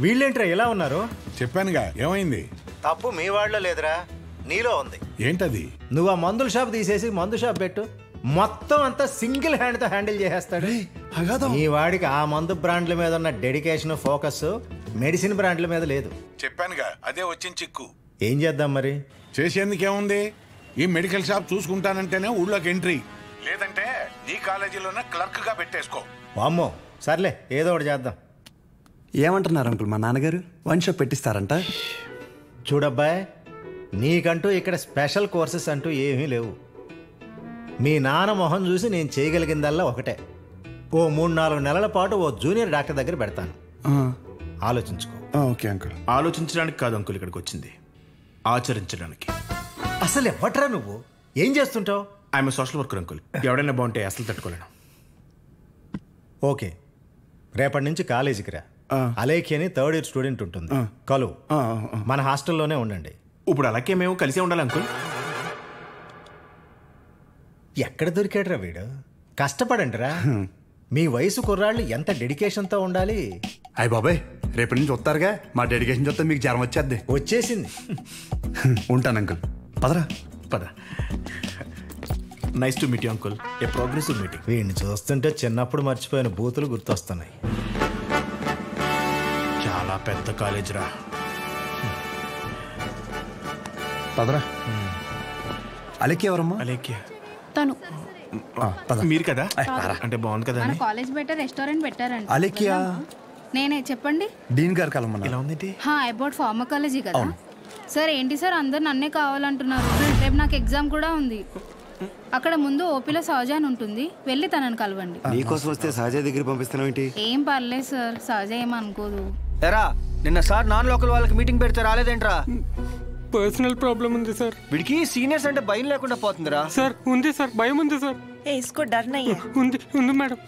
వీళ్ళేంట్రా ఎలా ఉన్నారు? చెప్పానుగా ఏమైంది? తప్పు మీ వాళ్ళలో లేదురా నీలో ఉంది. ఏంటది? నువ్వు ఆ మందుల షాప్ తీసేసి మందు షాప్ పెట్టు. మొత్తం అంతా సింగిల్ హ్యాండ్తో హ్యాండిల్ చేసేస్తాడు. ఈ వాడికి ఆ మందు బ్రాండ్ల మీద ఉన్న డెడికేషన్ ఫోకస్ మెడిసిన్ బ్రాండ్ల మీద లేదు. చెప్పానుగా అదే వచ్చిన చిక్కు. ఏం చేద్దాం మరి? చేసేందుకేముంది ఈ మెడికల్ షాప్ చూసుకుంటానంటేనే ఊళ్ళోకి ఎంట్రీ. లేదంటే నీ కాలేజీలోనే క్లర్క్గా పెట్టేసుకో. వామ్మో సర్లే ఏదో ఒకటి చేద్దాం. ఏమంటున్నారు అంకుల్ మా నాన్నగారు? వన్ షాప్ పెట్టిస్తారంట. చూడబ్బాయ్ నీకంటూ ఇక్కడ స్పెషల్ కోర్సెస్ అంటూ ఏమీ లేవు. మీ నాన్న మొహం చూసి నేను చేయగలిగిందల్లా ఒకటే. ఓ మూడు నాలుగు నెలల పాటు ఓ జూనియర్ డాక్టర్ దగ్గర పెడతాను. ఆలోచించుకో. Okay uncle. ఆలోచించడానికి కాదు అంకుల్ ఇక్కడికి వచ్చింది. ఆచరించడానికి. అసలు ఎవట్రా నువ్వు? ఏం చేస్తుంటావు? I'm social worker uncle. ఎవడైనా బాగుంటే అసలు తట్టుకోలేను. ఓకే. రేపటి నుంచి కాలేజీకి రా. అలేఖి అని థర్డ్ ఇయర్ స్టూడెంట్ ఉంటుంది. కలువు మన హాస్టల్లోనే ఉండండి. ఇప్పుడు అలాగే మేము కలిసే ఉండాలి అంకుల్. ఎక్కడ దొరికాడురా వీడు? కష్టపడండిరా. మీ వయసు కుర్రాళ్ళు ఎంత డెడికేషన్తో ఉండాలి? అయ్య బాబాయ్ రేపటి నుంచి వస్తారుగా. మా డెడికేషన్ చూస్తే మీకు జ్వరం వచ్చేద్ది. వచ్చేసింది. ఉంటాను అంకుల్. పదరా. పద. Nice to meet you uncle a progressive meeting వీడిని చూస్తుంటే చిన్నప్పుడు మర్చిపోయిన బూతులు గుర్తొస్తున్నాయి. చాలా పెద్ద కాలేజ్ రా. పదరా. అలెక్కి ఎవరమ్మా? అలేఖ్య తను. మీరు కదా? అంటే బాగుంది కదా మన కాలేజ్ బయట రెస్టారెంట్ పెట్టారంట అలెక్కియా నేనే చెప్పండి. డీన్ గారు కలమన్నా ఎలా ఉంది హా అబౌట్ ఫార్మకాలజీ కదా? సార్ ఏంటి సార్? అందరు నన్నే కావాలంటున్నారు. రేపు నాకు ఎగ్జామ్ కూడా ఉంది. అక్కడ ముందు ఓపీలో సహజ అని ఉంటుంది. వెళ్ళి తనని కలవండి. నీకోసం వస్తే సహజ దగ్గర పంపిస్తున్నావు ఏంటి ఏం పర్లేదు సార్. సహజ ఏం అనుకోదు. ఎరా నిన్న సార్ నాన్ లోకల్ వాళ్ళకి మీటింగ్ పెడితే రాలేదేంట్రా? పర్సనల్ ప్రాబ్లం ఉంది సార్. వీడికి సీనియర్స్ అంటే భయం లేకుండా పోతుందిరా. సార్ ఉంది సార్ భయం ఉంది సార్. ఏ ఇసుకో డర్ ఉంది ఉంది మేడం.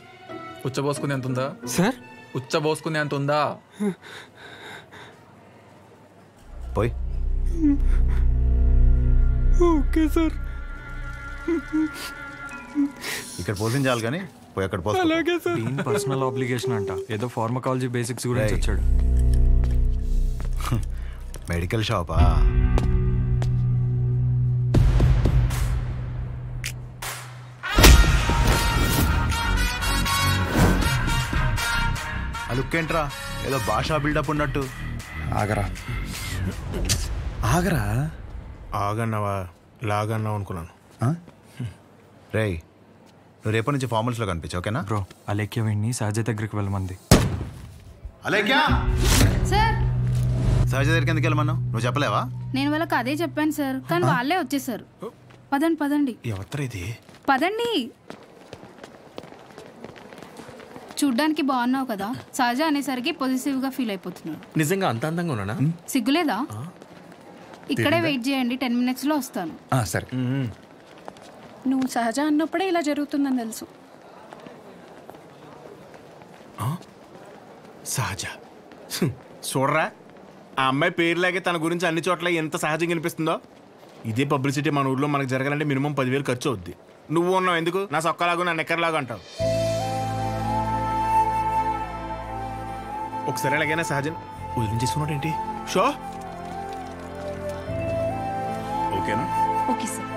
ఉచ్చబోసుకుని ఎంత ఉందా సార్? ఉచ్చబోసుకుని ఎంత ఉందా పోయ్. Okay sir. ఇక్కడ పోషించాలి కానీ పోయి అక్కడ అలాగే సార్. పర్సనల్ ఆబ్లిగేషన్ అంట. ఏదో ఫార్మకాలజీ బేసిక్స్ గురించి వచ్చాడు. మెడికల్ షాపా? ఆ లుక్ ఏంట్రా? ఏదో భాషా బిల్డప్ ఉన్నట్టు. ఆగరా. ఆగరా? ఆగన్నావా? లాగన్నావు అనుకున్నాను. రేయ్ నువ్వు రేపటి నుంచి ఫార్మల్స్లో కనిపించు ఓకేనా? బ్రో అలేఖ్య వీడిని సహజ దగ్గరికి వెళ్ళమంది. అలేక్యా సార్ సహజ దగ్గరికి ఎందుకు వెళ్ళమన్నావు? నువ్వు చెప్పలేవా? నేను వాళ్ళకి అదే చెప్పాను సార్ కానీ వాళ్ళే వచ్చేసారు. పదండి పదండి. ఎవరు ఇది? పదండి. చూడ్డానికి బాగున్నావు కదా సహజ అనేసరికి పొజిటివ్గా ఫీల్ అయిపోతున్నాడు. నిజంగా అంత అందంగా ఉన్నానా? సిగ్గులేదా? ఇక్కడే వెయిట్ చేయండి టెన్ మినిట్స్లో వస్తాను. సరే. నువ్వు సహజ అన్నప్పుడే ఇలా జరుగుతుందని తెలుసు. సహజ. చూడరా? ఆ అమ్మాయి పేరులాగే తన గురించి అన్ని చోట్ల ఎంత సహజంగా అనిపిస్తుందో ఇదే పబ్లిసిటీ మన ఊర్లో మనకు జరగాలంటే మినిమం పదివేలు ఖర్చు అవుద్ది. నువ్వు ఉన్నావు ఎందుకు? నా సొక్కలాగా నా నెక్కర్లాగా అంటావు. ఒకసారి ఎలాగైనా సహజన్ వదిలించేసుకున్నాడు ఏంటి షో! ఓకేనా? Okay sir.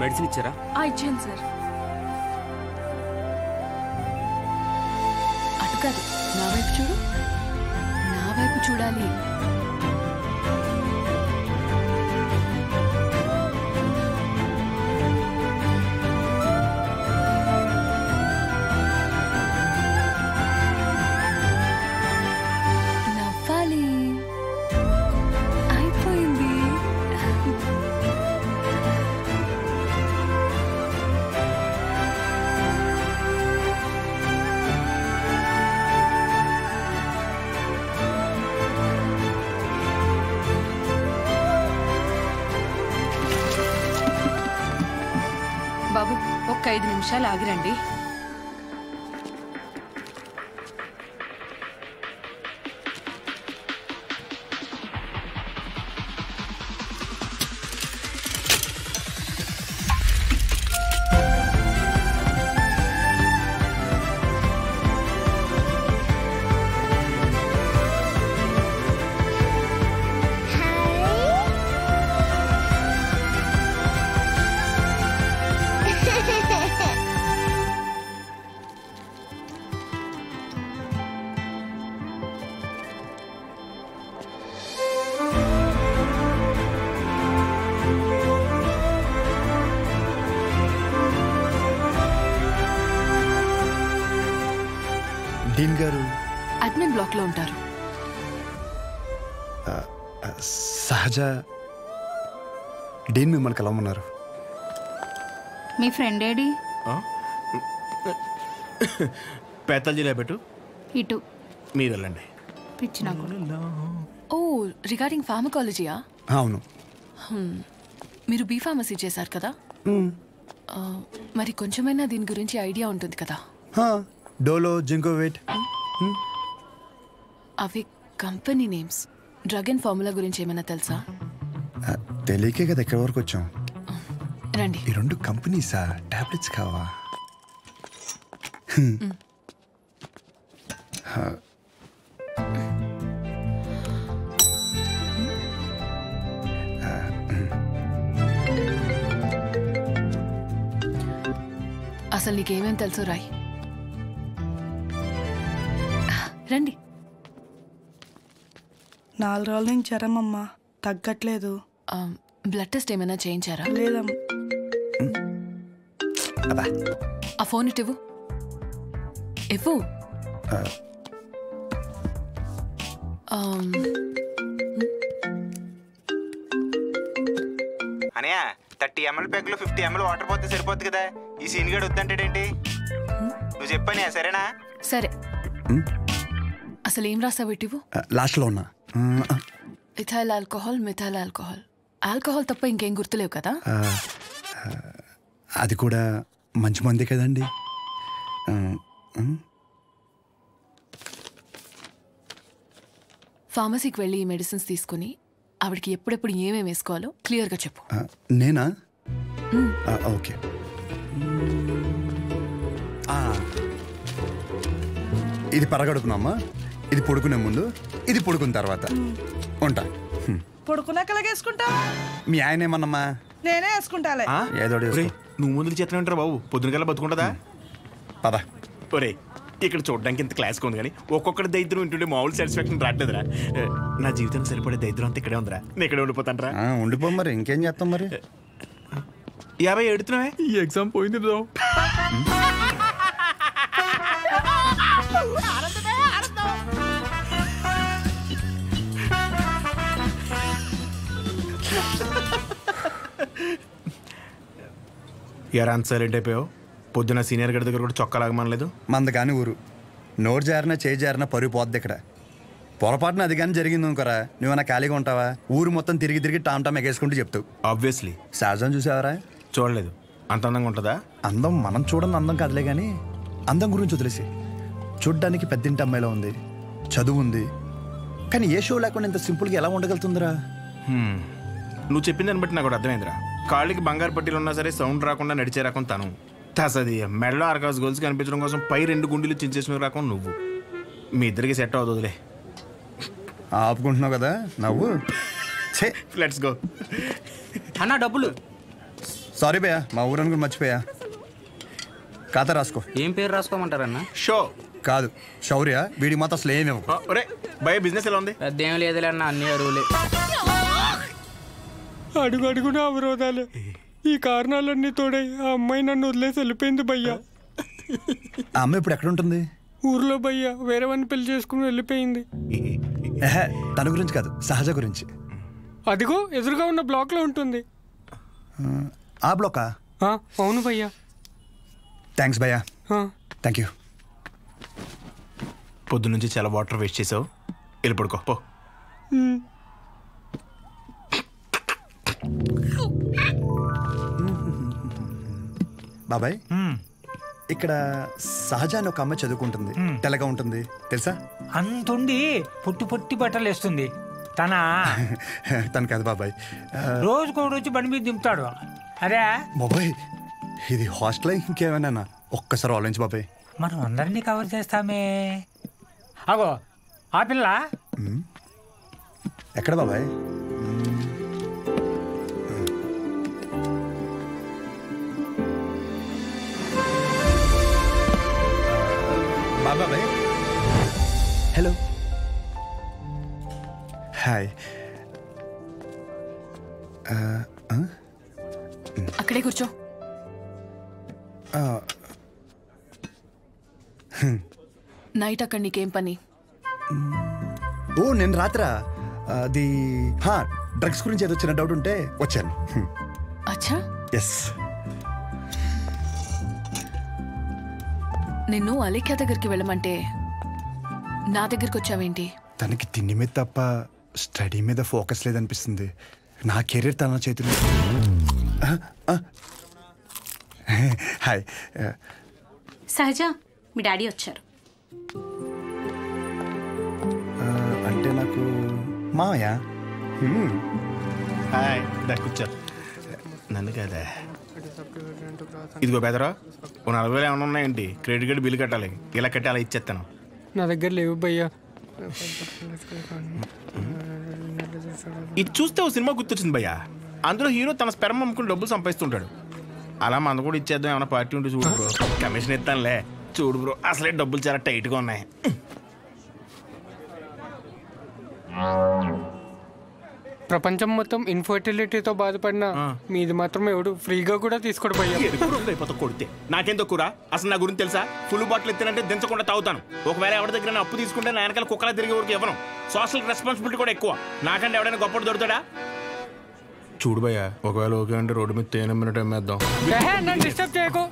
మెడిసిన్ ఇచ్చారా? ఇచ్చాను సార్. అటు కాదు నా వైపు చూడు. నా వైపు నిమిషాలు ఆగిరండి. సహజ డీన్ మిమ్మల్ని కలవమన్నారు. మీ ఫ్రెండ్ ఏడి? పేతాల్జీలో పెట్టు. ఇటు. మీరు వెళ్ళండి. పిచ్చి నాకు. ఓ రిగార్డింగ్ ఫార్మకాలజీయా? అవును. మీరు బీ ఫార్మసీ చేశారు కదా? మరి కొంచెమైనా దీని గురించి ఐడియా ఉంటుంది కదా? డోలో జింకోవేట్. అవి company names. Drug and formula గురించి ఏమైనా తెలుసా? తెలియకే కదా ఎక్కడి వరకు వచ్చాం? రండి. ఈ రెండు కంపెనీసా టాబ్లెట్స్ కావా? అసలు నీకేమేం తెలుసు రాయ్? నాలుగు రోజుల నుంచి జ్వరం అమ్మా. తగ్గట్లేదు. బ్లడ్ టెస్ట్ ఏమైనా చేయించారా? లేదమ్మా ఆ ఫోన్ ఇటు ఇవ్వు. అనయా థర్టీ ఎంఎల్ ప్యాక్లో ఫిఫ్టీ ఎంఎల్ వాటర్ పోతే సరిపోద్ది కదా. ఈ సీన్ గడు వద్దంటాడేంటి? నువ్వు చెప్పని సరేనా? సరే. అసలు ఏం రాసావు ఇటు లాస్ట్లో ఉన్నా. Ethyl alcohol methyl alcohol. Alcohol తప్ప ఇంకేం గుర్తులేవు కదా? అది కూడా మంచి మందే కదండి. ఫార్మసీకి వెళ్ళి ఈ మెడిసిన్స్ తీసుకుని ఆవిడకి ఎప్పుడెప్పుడు ఏమేమి వేసుకోవాలో క్లియర్గా చెప్పు. నేనా? ఓకే. ఇది పరగడుపునమ్మా ఇది పడుకునే ముందు ఇది పడుకున్న తర్వాత. ఉంటా. పడుకున్నాక వేసుకుంటా మీ ఆయన ఏమన్నమ్మా? నేనే వేసుకుంటాలే. ఏదో. నువ్వు ముందు చేతనే ఉంటారు బాబు. పొద్దున కల్లా బతుకుంటుందా పద. ఒరే ఇక్కడ చూడడానికి ఇంత క్లాస్గా ఉంది కానీ ఒక్కొక్కటి దైద్యం వింటుంటే మామూలు సాటిస్ఫాక్షన్ రావట్లేదురా నా జీవితం సరిపడే దైద్యం అంతా ఇక్కడే ఉందిరా. నేను ఇక్కడే ఉండిపోతాను ఆ, ఉండిపో మరి. ఇంకేం చేస్తాం మరి? యాభై ఎడుతున్నావే ఈ ఎగ్జామ్ పోయింది బ్రో ఎరా అంత సైలెంట్ అయిపోయావు పొద్దున సీనియర్ గడి దగ్గర కూడా చొక్కా లాగమనలేదు? మంద కాని ఊరు. నోరు జారినా చేయి జారినా పరుగు పోద్ది ఇక్కడ. పొరపాటున అది కానీ జరిగింది అనుకోరా. నువ్వన్నా ఖాళీగా ఉంటావా? ఊరు మొత్తం తిరిగి తిరిగి టామ్ టామ్ ఎగేసుకుంటూ చెప్తావు ఆబ్వియస్లీ సహజం చూసావరా? చూడలేదు. అంత అందంగా ఉంటుందా? అందం మనం చూడని అందం కాదులే కానీ అందం గురించి వదిలేసి. చూడ్డానికి పెద్దింటి అమ్మాయిలో ఉంది. చదువు ఉంది. కానీ ఏ షో లేకుండా ఇంత సింపుల్గా ఎలా ఉండగలుగుతుందిరా. నువ్వు చెప్పిన దాన్ని బట్టి నాకు అర్థమైందిరా. కాళ్ళకి బంగారు పట్టీలు ఉన్నా సరే సౌండ్ రాకుండా నడిచే రకం తను. తసది మెడలో ఆర్కాస్ గోల్స్ కనిపించడం కోసం పై రెండు గుండెలు చించేసిన రకం నువ్వు. మీ ఇద్దరికి సెట్ అవుతుందిలే. ఆపుకుంటున్నావు కదా నవ్వు. ఛే. లెట్స్ గో అన్న డబ్బులు. సారీ భయ్యా మా ఊరని కూడా మర్చిపోయా. ఖాతా రాసుకో. ఏం పేరు రాసుకోమంటారన్న? షో. కాదు శౌర్య వీడి మాత్రం అసలు ఏమి భయ బిజినెస్ ఎలా ఉంది? పెద్ద ఏం లేదులే అన్న అన్ని అరువులే. అడుగు అడుగున అవరోధాలే. ఈ కారణాలన్నీ తోడై ఆ అమ్మాయి నన్ను వదిలేసి వెళ్ళిపోయింది భయ్యా. ఆ అమ్మాయి ఇప్పుడు ఎక్కడ ఉంటుంది? ఊర్లో భయ్యా వేరే వాడిని పెళ్ళి చేసుకుని వెళ్ళిపోయింది. ఎహె, తన గురించి కాదు సహజ గురించి. అదిగో ఎదురుగా ఉన్న బ్లాక్లో ఉంటుంది. ఆ బ్లోకా? ఆ, అవును భయ్యా. థ్యాంక్స్ భయ్యా. ఆ. Thank you. పొద్దు నుంచి చాలా వాటర్ వేస్ట్ చేసావు. వెళ్ళి పడుకో పో. ఉమ్. బాబాయ్ ఇక్కడ సహజ అని ఒక అమ్మాయి చదువుకుంటుంది. తెల్లగా ఉంటుంది. తెలుసా? అంతుండి పొట్టి పొట్టి బట్టలు వేస్తుంది తన తను కాదు బాబాయ్. ఆ, రోజుకో వచ్చి బండి మీద దింపుతాడు. అరే! బాబాయ్ ఇది హాస్టల్ ఇంకేమైనా? ఒక్కసారి ఆలోచించు బాబాయ్. మనం అందరినీ కవర్ చేస్తామే. అగో ఆ పిల్ల? ఎక్కడ బాబాయ్? హలో హాయ్ అక్కడే కూర్చో. నైట్ అక్కడ నీకేం పని? ఓ నేను రాత్రా? అది హా డ్రగ్స్ గురించి ఏదో చిన్న డౌట్ ఉంటే వచ్చాను. అచ్చా? ఎస్ నిన్ను అలేఖ్య దగ్గరికి వెళ్ళమంటే నా దగ్గరికి వచ్చావేంటి తనకి తిండి మీద తప్ప స్టడీ మీద ఫోకస్ లేదనిపిస్తుంది. నా కెరీర్ తన చేతిలో. హాయ్. సహజ మీ డాడీ వచ్చారు. అంటే నాకు మామయ్య. హాయ్. కూర్చో. నన్ను కదా. ఇదిగో బెదరా ఓ నలభై వేలు ఏమైనా ఉన్నాయండి క్రెడిట్ కార్డు బిల్లు కట్టాలి. ఇలా కట్టి అలా ఇచ్చేస్తాను. నా దగ్గర లేవు భయ్యా. ఇది చూస్తే ఓ సినిమా గుర్తొచ్చింది భయ్య. అందులో హీరో తన స్పెరం అమ్ముకుని డబ్బులు సంపాదిస్తుంటాడు. అలా మన కూడా ఇచ్చేద్దాం ఏమైనా పార్టీ ఉంటే చూడు బ్రో. కమిషన్ ఇస్తానులే. చూడు బ్రో అసలే డబ్బులు చాలా టైట్గా ఉన్నాయి. ప్రపంచం మొత్తం ఇన్ఫర్టిలిటీతో బాధపడిన మీది మాత్రం ఎవడు ఫ్రీగా కూడా తీసుకోడు కొడితే? నాకేం తక్కువ అసలు నా గురించి తెలుసా? ఫుల్ బాటిల్ ఎత్తానంటే దించకుండా తాగుతాను. ఒకవేళ ఎవరి దగ్గర అప్పు తీసుకుంటే నా వెనకాల కుక్కలా తిరిగే ఊరికి ఇవ్వను. సోషల్ రెస్పాన్సిబిలిటీ కూడా ఎక్కువ. నాకంటే ఎవడైనా గొప్పడు దొరుకుతాడా? చూడు భయ్య ఒకవేళ ఓకే అంటే రోడ్డు మీద తేనె మినిట్ అమ్మేద్దాం. నన్ను డిస్టర్బ్ చేయకు.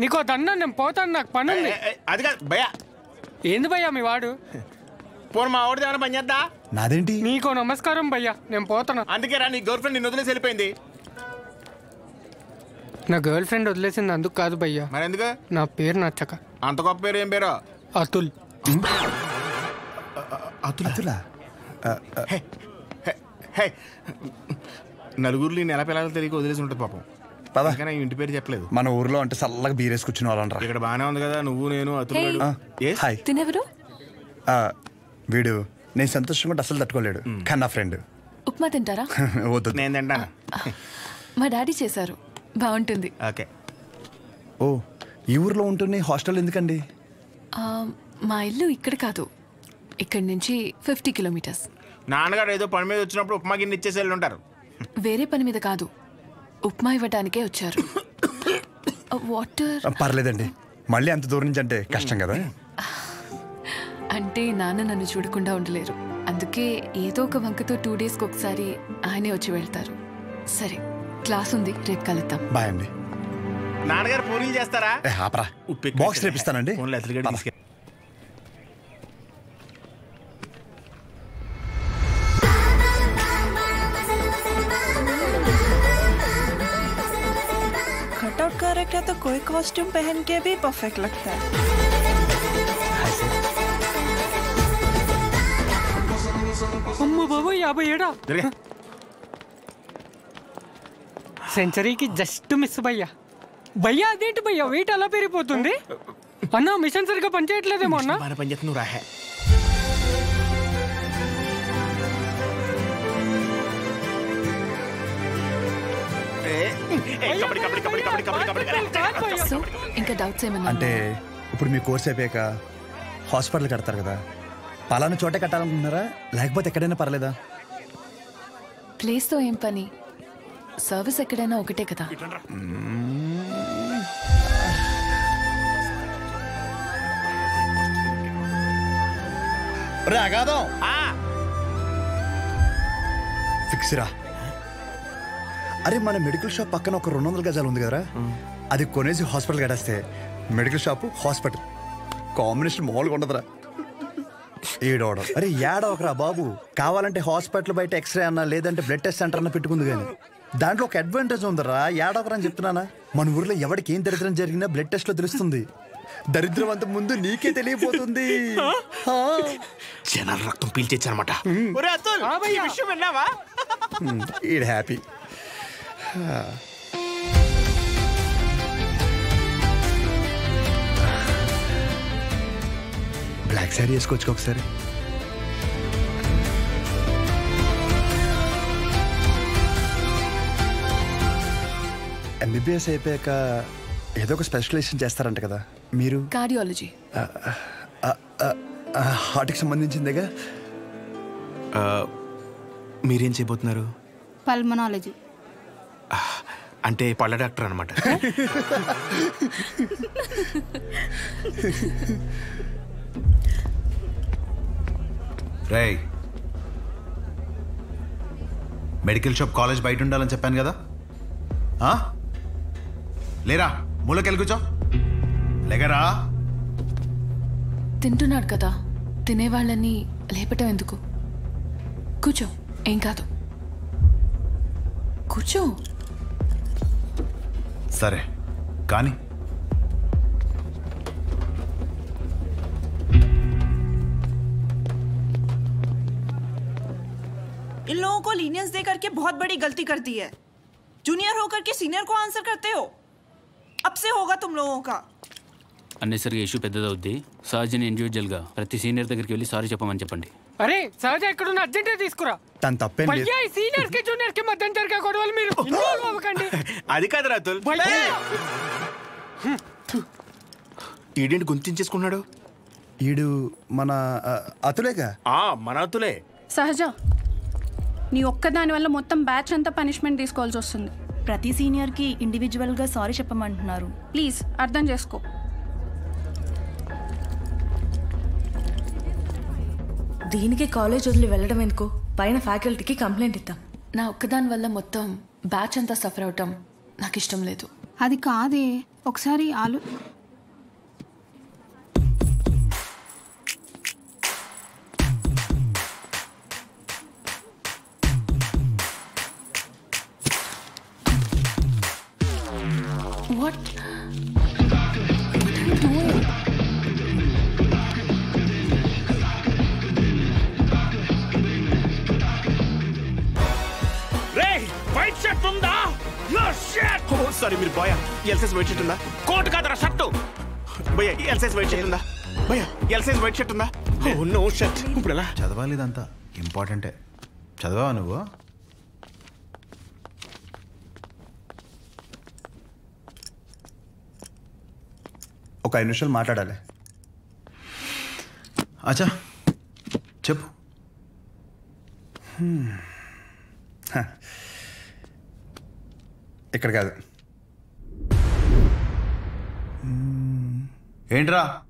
నీకో దన్నా నేను పోతాను నాకు పని ఉంది అది కాదు భయ్యా. ఏంది భయ్యా మీ వాడు? పోను మా ఆవిడ ఏమైనా పని చేద్దా? నాదేంటి? నీకో నమస్కారం భయ్యా నేను పోతాను అందుకే రా నీ గర్ల్ ఫ్రెండ్ నిన్ను వదిలేసి వెళ్ళిపోయింది. నా గర్ల్ ఫ్రెండ్ వదిలేసింది అందుకు కాదు భయ్యా. మరి ఎందుకు నా పేరు నచ్చక. అంత గొప్ప పేరు ఏం పేరు? అతుల్. అతులా? హే నలుగురిలో ఈ నెల పిల్లలు తెలియక వదిలేసి ఉంటుంది పాపం. పద. ఇంటి పేరు చెప్పలేదు. మన ఊర్లో అంటే చల్లగా బీరేసి కూర్చుని వాళ్ళనరా ఇక్కడ బానే ఉంది కదా నువ్వు నేను అతులు హాయ్. తినెవరు? ఆ, వీడు నేను సంతోషంగా ఉంటే అసలు తట్టుకోలేడు. కానీ నా ఫ్రెండ్. ఉప్మా తింటారా? వద్దు నేను తింటాను. మా డాడీ చేశారు. బాగుంటుంది. ఓకే. ఓ ఈ ఊర్లో ఉంటుంది హాస్టల్ ఎందుకండి? ఆ, మా ఇల్లు ఇక్కడ కాదు. ఇక్కడి నుంచి ఫిఫ్టీ కిలోమీటర్స్. నాన్నగారు ఏదో పని మీద వచ్చినప్పుడు ఉప్మా గిన్నె ఇచ్చేసి వెళ్ళి ఉంటారు వేరే పని మీద కాదు. ఉప్మా ఇవ్వడానికే వచ్చారు. వాటర్. పర్లేదండి. మళ్ళీ అంత దూరం నుంచి అంటే కష్టం కదా. అంటే నాన్న నన్ను చూడకుండా ఉండలేరు అందుకే ఏదో ఒక వంకతో టూ డేస్కి ఒకసారి ఆయనే వచ్చి వెళ్తారు సరే క్లాస్ ఉంది రేపు కలుద్దాం బాయ్ అండి నాన్నగారు పూరీలు చేస్తారా ఏ, ఆపరా బాక్స్ రేపిస్తానండి ఫోన్లో అసలు తీసుకెళ్ళి कटआउट कर रखे तो कोई कॉस्ट्यूम पहन के भी परफेक्ट लगता है అమ్మ బాబు యాభై ఏడా జరిగే సెంచరీకి జస్ట్ మిస్ భయ్యా భయ్యా అదేంటి భయ్యా వెయిట్ అలా పెరిగిపోతుంది అన్న మిషన్ సరిగ్గా పనిచేయట్లేదేమో అన్న బాగా పని చేస్తున్నావు రాహే సో ఇంకా డౌట్స్ ఏమన్నా అంటే ఇప్పుడు మీ కోర్స్ అయిపోయాక హాస్పిటల్ కడతారు కదా పలానా చోటే కట్టాలనుకుంటున్నారా? లేకపోతే ఎక్కడైనా పర్లేదా? ప్లేస్తో ఏం పని? సర్వీస్ ఎక్కడైనా ఒకటే కదా. రే అగాదం ఫిక్స్ రా. అరే మన మెడికల్ షాప్ పక్కన ఒక రెండు వందల గజాలు ఉంది కదరా? అది కొనేసి హాస్పిటల్ కట్టేస్తే మెడికల్ షాప్ హాస్పిటల్. కాంబినేషన్ మామూలుగా ఉండదురా. ఏడవడం అరే ఏడవకరా బాబు. కావాలంటే హాస్పిటల్ బయట ఎక్స్రే అన్నా లేదంటే బ్లడ్ టెస్ట్ సెంటర్ అన్న పెట్టుకుంది కానీ. దాంట్లో ఒక అడ్వాంటేజ్ ఉందరా. ఏడవకరా అని చెప్తున్నానా? మన ఊర్లో ఎవరికి ఏం దరిద్రం జరిగినా బ్లడ్ టెస్ట్లో తెలుస్తుంది. దరిద్రం అంత ముందు నీకే తెలియపోతుంది. జనాల రక్తం పీల్చేచ్చనమాట ఈడ్ హ్యాపీ బ్లాక్ శారీ వేసుకోవచ్చు ఒకసారి ఎంబీబీఎస్ అయిపోయాక ఏదో ఒక స్పెషలైజేషన్ చేస్తారంట కదా. మీరు? కార్డియాలజీ. హార్ట్కి సంబంధించిందేగా? మీరేం చేయబోతున్నారు? పల్మనాలజీ. అంటే పళ్ళ డాక్టర్ అనమాట రేయ్. మెడికల్ షాప్ కాలేజ్ బయట ఉండాలని చెప్పాను కదా? ఆ? లేరా మూలకెళ్ళి కూర్చో. లేకరా తింటున్నాడు కదా తినేవాళ్ళని లేపటం ఎందుకు? కూర్చో ఏం కాదు. కూర్చో. సరే కానీ इन लोगों को लीनियंस दे करके बहुत बड़ी गलती कर दी है जूनियर होकर के सीनियर को आंसर करते हो अब से होगा तुम लोगों का అన్నెసరిగా ఇష్యూ పెద్దదవుద్ది సహజని ఇండివిజువల్గా ప్రతి సీనియర్ దగ్గరికి వెళ్ళి సారీ చెప్పమని చెప్పండి అరే సహజ ఎక్కడున్న అర్జెంటే తీసుకురా తను తప్పేం లేదు భయ్యా ఈ సీనియర్స్ కి జూనియర్ కి మధ్య జరిగే గొడవలు మీరు ఇన్వాల్వ్ అవ్వకండి అది కాదు రాతుల్ ఈడేంటి గుంతించేసుకున్నాడు ఈడు మన ఆ, అతులేగా ఆ మన అతులే సహజ నీ ఒక్కదాని వల్ల మొత్తం బ్యాచ్ అంతా పనిష్మెంట్ తీసుకోవాల్సి వస్తుంది. ప్రతి సీనియర్కి ఇండివిజువల్గా సారీ చెప్పమంటున్నారు. ప్లీజ్ అర్థం చేసుకో. దీనికి కాలేజ్ వదిలి వెళ్ళడం ఎందుకు? పైన ఫ్యాకల్టీకి కంప్లైంట్ ఇద్దాం. నా ఒక్కదాని వల్ల మొత్తం బ్యాచ్ అంతా సఫర్ అవటం నాకు ఇష్టం లేదు. అది కాదే ఒకసారి ఆలు వైట్ షర్ట్ ఉందా? Yo shirt! ఓ సారీ మీరు బాయ్ ఎల్సెస్ వైట్ షర్ట్ ఉందా? కోట్ కాదరా షర్ట్. భయ్య ఎల్సెస్ వైట్ షర్ట్ ఉందా? భయ్య ఎల్సెస్ వైట్ షర్ట్ ఉందా? Oh no shirt. ఇప్పుడు ఎలా? చదవాలి ఇదంతా. ఇంపార్టెంటే. చదవావా నువ్వు? ఒక ఐదు నిమిషాలు మాట్లాడాలి. అచ్చా చెప్పు. ఇక్కడ కాదు. ఏంట్రా?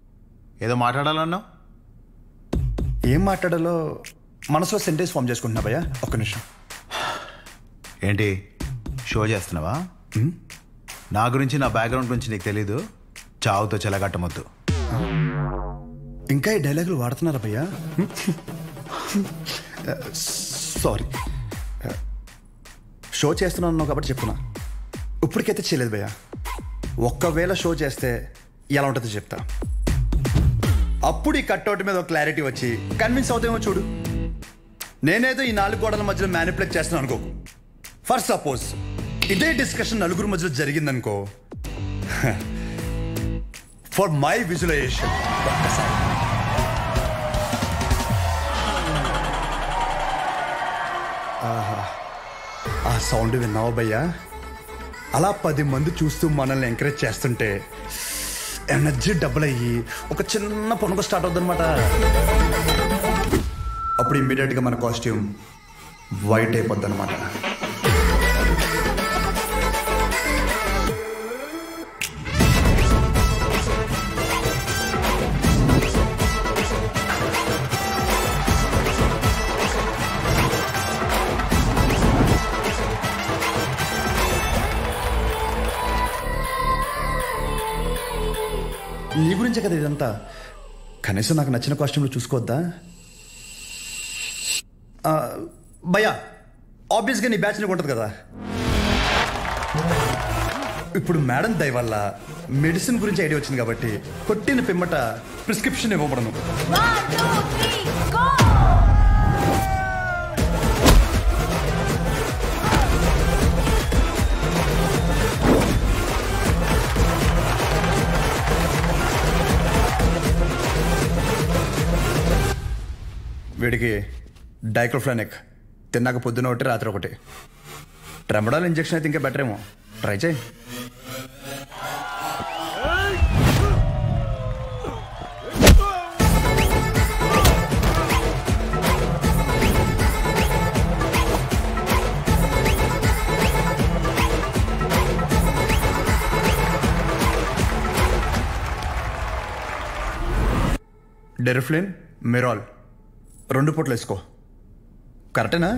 ఏదో మాట్లాడాలన్నావు? ఏం మాట్లాడాలో మనసులో సెంటెన్స్ ఫామ్ చేసుకుంటున్నా భయ్యా. ఒక్క నిమిషం. ఏంటి? షో చేస్తున్నావా? నా గురించి నా బ్యాక్గ్రౌండ్ గురించి నీకు తెలీదు. చావుతో చెలగట్టమొద్దు ఇంకా ఈ డైలాగులు వాడుతున్నారా భయ్యా సారీ. షో చేస్తున్నాను కాబట్టి చెప్తున్నా ఇప్పటికైతే చేయలేదు భయ్యా. ఒక్కవేళ షో చేస్తే ఎలా ఉంటుందో చెప్తా. అప్పుడు ఈ కట్అవుట్ మీద ఒక క్లారిటీ వచ్చి కన్విన్స్ అవుతామో చూడు. నేనేదో ఈ నాలుగు గోడల మధ్యలో మ్యానిపులేట్ చేస్తున్నాను అనుకో. ఫర్ సపోజ్ ఇదే డిస్కషన్ నలుగురు మధ్యలో జరిగిందనుకో. ఫర్ మై విజువలైజేషన్ ఆహా. ఆ సౌండ్ విన్నావా భయ్యా? అలా పది మంది చూస్తూ మనల్ని ఎంకరేజ్ చేస్తుంటే ఎనర్జీ డబుల్ అయ్యి ఒక చిన్న పొనుక స్టార్ట్ అవుతుందన్నమాట. అప్పుడు ఇమ్మీడియట్గా మన కాస్ట్యూమ్ వైట్ అయిపోద్ది అనమాట నీ కదా ఇదంతా? కనీసం నాకు నచ్చిన కాస్ట్యూమ్లు చూసుకోవద్దా? ఆ, భయ్యా ఆబ్వియస్గా నీ బ్యాచ్ ఉంటుంది కదా. ఇప్పుడు మేడం దయ వల్ల మెడిసిన్ గురించి ఐడియా వచ్చింది కాబట్టి కొట్టిన పిమ్మట ప్రిస్క్రిప్షన్ ఇవ్వబడను. వీడికి డైక్లోఫ్లానిక్ తిన్నాక పొద్దున ఒకటి రాత్రి ఒకటి. ట్రెమడాల్ ఇంజెక్షన్ అయితే ఇంకా బెటర్ ఏమో. ట్రై చేయి. డెరిఫ్లిన్ మిరాల్ రెండు పూటలు వేసుకో. కరెక్టేనా?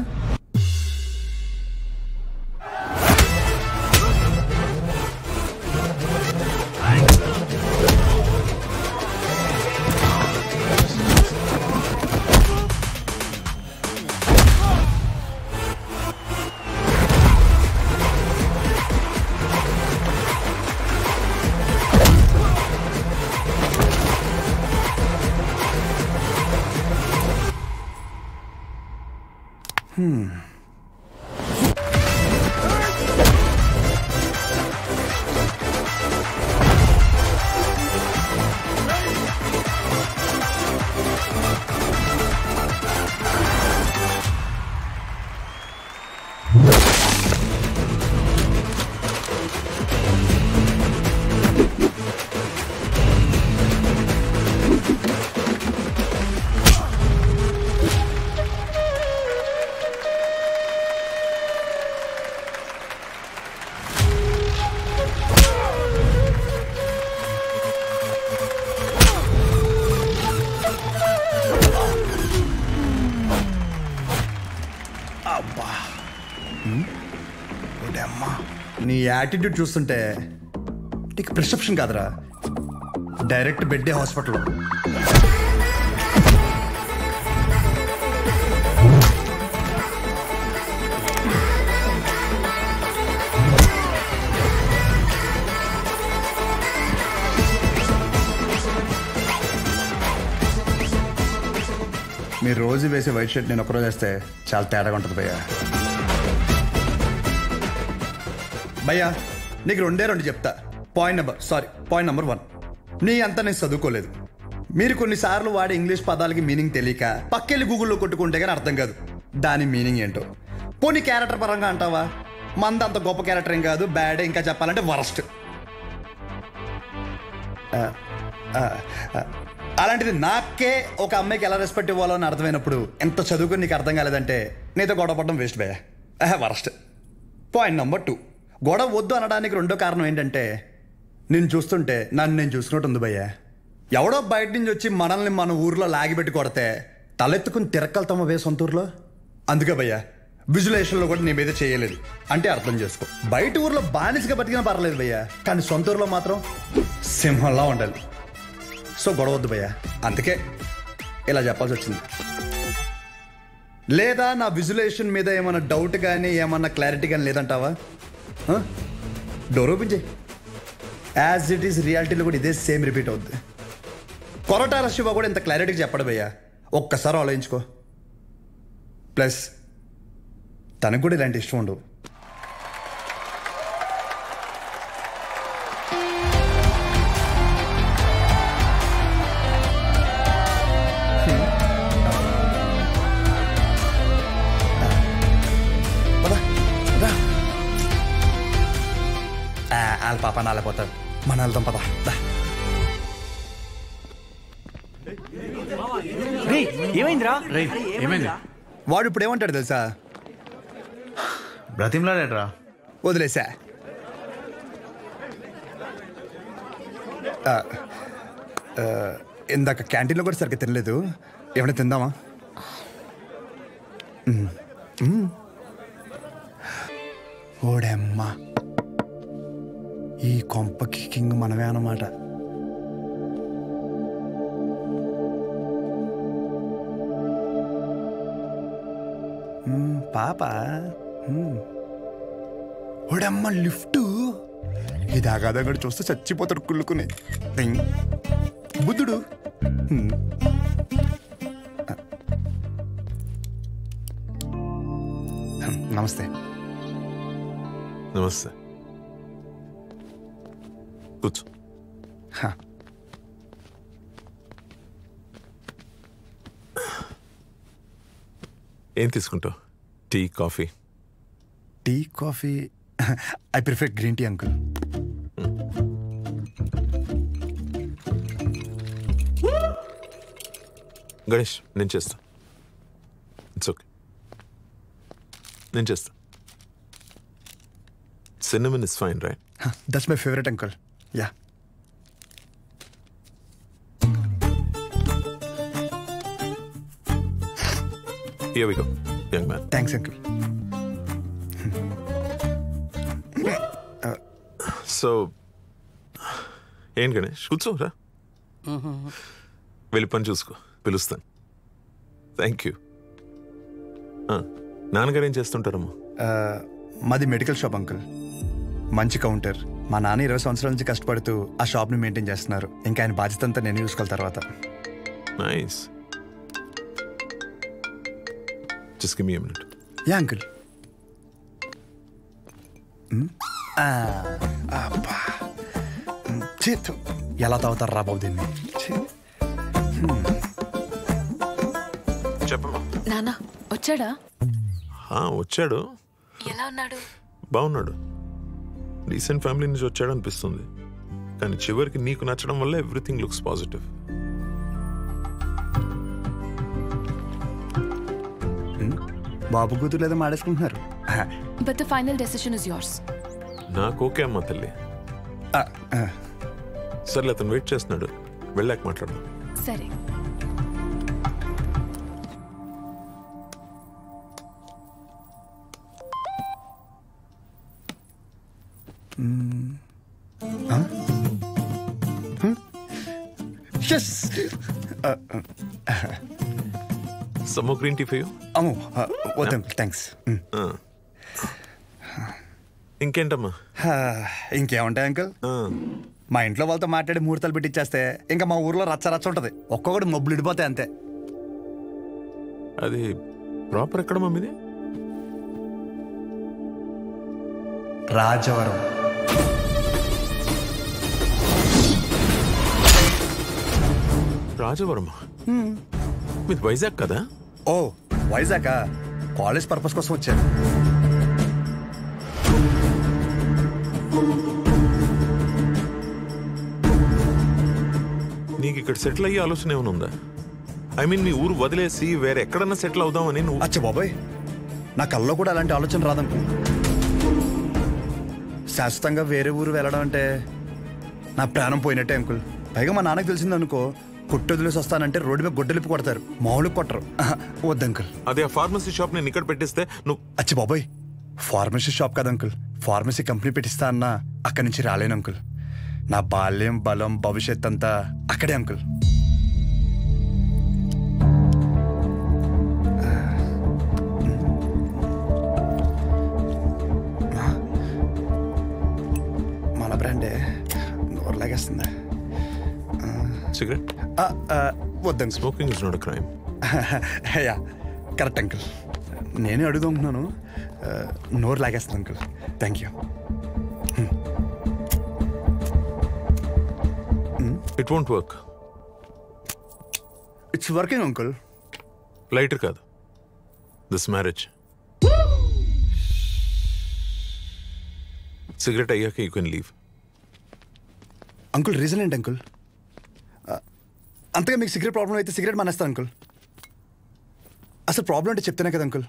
యాటిట్యూడ్ చూస్తుంటే నీకు ప్రిస్క్రిప్షన్ కాదురా. డైరెక్ట్ బెడ్డే హాస్పిటల్ మీరు రోజు వేసే వైట్ షర్ట్ నేను ఒకరోజు వేస్తే చాలా తేడాగా ఉంటుంది భయ్యా. భయ్యా నీకు రెండే రెండు చెప్తా. Point number sorry point number one నీ అంతా నేను చదువుకోలేదు. మీరు కొన్నిసార్లు వాడే ఇంగ్లీష్ పదాలకి మీనింగ్ తెలియక పక్కెళ్ళి గూగుల్లో కొట్టుకుంటే కానీ అర్థం కాదు. దాని మీనింగ్ ఏంటో. పోనీ క్యారెక్టర్ పరంగా అంటావా? మంద అంత గొప్ప క్యారెక్టర్ ఏం కాదు బ్యాడ్ ఇంకా చెప్పాలంటే వరస్ట్ అలాంటిది నాకే ఒక అమ్మాయికి ఎలా రెస్పెక్ట్ ఇవ్వాలో అని అర్థమైనప్పుడు ఎంత చదువుకుని నీకు అర్థం కాలేదంటే నీతో గొడవ పడడం వేస్ట్ బయ్యా వరస్ట్ పాయింట్ నెంబర్ టూ గొడవ వద్దు అనడానికి రెండో కారణం ఏంటంటే నేను చూస్తుంటే నన్ను నేను చూసుకున్నట్టు ఉంది భయ్య. ఎవడో బయట నుంచి వచ్చి మనల్ని మన ఊర్లో లాగిపెట్టి కొడితే తలెత్తుకుని తిరక్కలుతామా వే సొంత ఊర్లో అందుకే భయ్య విజులేషన్లో కూడా నీ మీద చేయలేదు. అంటే అర్థం చేసుకో. బయట ఊర్లో బానిసగా బతికినా పర్లేదు భయ్య కానీ సొంత ఊర్లో మాత్రం సింహంలా ఉండాలి. సో గొడవద్దు భయ్య. అందుకే ఇలా చెప్పాల్సి వచ్చింది. లేదా నా విజులేషన్ మీద ఏమైనా డౌట్ కానీ ఏమన్నా క్లారిటీ కానీ లేదంటావా? డోర్ ఓపెన్ చేయి. యాజ్ ఇట్ ఈస్ రియాలిటీలో కూడా ఇదే సేమ్ రిపీట్ అవుద్ది. కొరటాల శివ కూడా ఇంత క్లారిటీగా చెప్పడు అయ్యా ఒక్కసారి ఆలోచించుకో. ప్లస్ తనకు కూడా ఇలాంటి ఇష్టం ఉండవు. వాళ్ళ పాప నాలేపోతాడు మన వెళ్దాం పద. ఏమైందిరా? ఏమైంది? వాడు ఇప్పుడు ఏమంటాడు తెలుసా? బ్రతిమలాడేట్రా? వదిలేసా. ఆ, ఆ, ఇందాక క్యాంటీన్లో కూడా సరిగ్గా తినలేదు. ఏమైనా తిందామా? మ్మ్. మ్మ్. ఓడమ్మా. ఈ కొంపకి కింగ్ మనమే అన్నమాట. పాప. ఓడమ్మ లిఫ్ట్. ఇది ఆగాదగడు చూస్తే చచ్చిపోతాడు కుళ్ళుకుని. బుద్ధుడు. నమస్తే. నమస్తే. ఏం తీసుకుంటావు? Tea coffee. Tea coffee. I prefer green tea uncle. Ganesh నేను చేస్తా. ఇట్స్ ఓకే నేను చేస్తా. Cinnamon is fine right that's my favourite uncle. Yeah here we go young man thanks uncle so ఏం గణేష్? కూర్చోరా వెళ్ళి పని చూసుకో. పిలుస్తాను. థ్యాంక్ యూ నాన్నగారు ఏం చేస్తుంటారమ్మా? మాది మెడికల్ షాప్ అంకుల్. మంచి కౌంటర్. మా నాన్న ఇరవై సంవత్సరాల నుంచి కష్టపడుతూ ఆ షాప్ని మెయింటైన్ చేస్తున్నారు. ఇంకా ఆయన బాధ్యత అంతా నేను చూసుకోవాలి తర్వాత. Nice just give me minute yeah uncle అబ్బా చేతు ఎలా తాగుతారు రా బాబు దీన్ని. చెప్పమ్మా నానా వచ్చాడా ఆ, వచ్చాడు ఎలా ఉన్నాడు బాగున్నాడు రీసెంట్ ఫ్యామిలీ నుంచి వచ్చాడు అనిపిస్తుంది. కానీ చివరికి నీకు నచ్చడం వల్ల ఎవ్రీథింగ్ లుక్స్ పాజిటివ్ బాబు కూతురు ఏదో మాడేసుకుంటున్నారు? But the final decision is yours నాకు ఓకే అమ్మా తల్లి. సర్లే అతను వెయిట్ చేస్తున్నాడు. వెళ్ళాక మాట్లాడదాం. సరే. Yes some green tea for you అమ్మో వద్దు థ్యాంక్స్ ఇంకేంటమ్మా? ఇంకేముంటాయి అంకుల్? మా ఇంట్లో వాళ్ళతో మాట్లాడి ముహూర్తాలు పెట్టిచ్చేస్తే ఇంకా మా ఊర్లో రచ్చ రచ్చ ఉంటది. ఒక్కొక్కటి మబ్బులు ఇడిపోతాయి అంతే. అది ప్రాపర్ ఎక్కడ మమ్మీది రాజవరం. రాజవరం మీది వైజాగ్ కదా? ఓ వైజాగ్? కాలేజ్ పర్పస్ కోసం వచ్చాను. నీకు ఇక్కడ సెటిల్ అయ్యే ఆలోచన ఏమైనా ఉందా? ఐ మీన్ మీ ఊరు వదిలేసి వేరే ఎక్కడన్నా సెటిల్ అవుదామని నువ్వు అచ్చ బాబాయ్. నా కల్లో కూడా అలాంటి ఆలోచన రాదనుకో. శాశ్వతంగా వేరే ఊరు వెళ్ళడం అంటే నా ప్రాణం పోయినట్టే అంకుల్. పైగా మా నాన్నకు తెలిసిందనుకో కొట్టు వదిలేసి వస్తానంటే రోడ్డు మీద గొడ్డలిపి కొడతారు. మామూలు కొట్టరు. ఆహా, వద్దు అంకుల్. అదే ఆ ఫార్మసీ షాప్ నేను ఇక్కడ పెట్టిస్తే నువ్వు అచ్చి బాబాయ్. ఫార్మసీ షాప్ కదా అంకుల్. ఫార్మసీ కంపెనీ పెట్టిస్తా అన్నా అక్కడి నుంచి రాలేను అంకుల్. నా బాల్యం బలం భవిష్యత్ అంతా అక్కడే అంకుల్. మన బ్రాండే నోరు లాగేస్తుందా. సిగరెట్? వద్దండి. Smoking is not crime yeah correct uncle. నేనే అడుగుతున్నాను నోరు లాగేస్తుంది uncle. Thank you it won't work it's working uncle lighter కాదు. దిస్ మ్యారేజ్ సిగరెట్ అయ్యాక you can leave uncle reason ఏంటి అంకుల్ అంతగా మీకు సిగరెట్ ప్రాబ్లం అయితే సిగరెట్ మానేస్తాను అంకుల్ అసలు ప్రాబ్లం అంటే చెప్తేనే కదా అంకుల్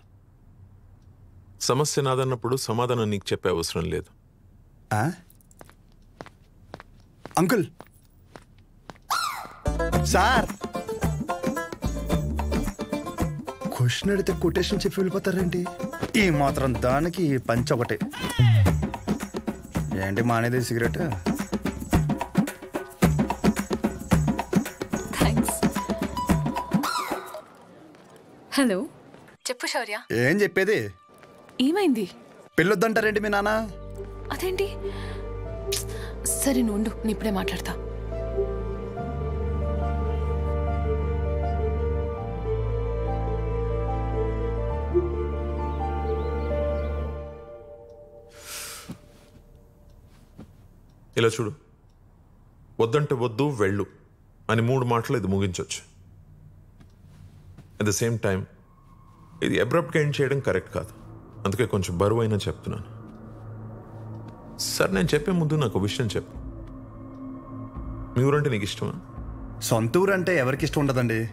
సమస్య నాదన్నప్పుడు సమాధానం నీకు చెప్పే అవసరం లేదు. Uncle sir! క్వశ్చన్ అడిగితే కొటేషన్ చెప్పి వెళ్ళిపోతారేంటి? ఈ మాత్రం దానికి పంచ ఒకటి. ఏంటి మానేది సిగరెట్? హలో. చెప్పు శౌర్య. ఏం చెప్పేది? ఏమైంది? పెళ్ళొద్దంటారేంటి మీ నాన్న? అదేంటి? సరే నువ్వు ఉండు, నేను ఇప్పుడే మాట్లాడతా. ఇలా చూడు. వద్దంటే వద్దు వెళ్ళు అని మూడు మాటలు ఇది ముగించవచ్చు అట్ ద సేమ్ టైం ఇది అబ్రప్ట్గా ఎండ్ చేయడం కరెక్ట్ కాదు. అందుకే కొంచెం బరువు అయినా చెప్తున్నాను. సార్ నేను చెప్పే ముందు నాకు విషయం చెప్పు. మీ ఊరంటే నీకు ఇష్టమా? సొంత ఊరు అంటే ఎవరికి ఇష్టం ఉండదండి.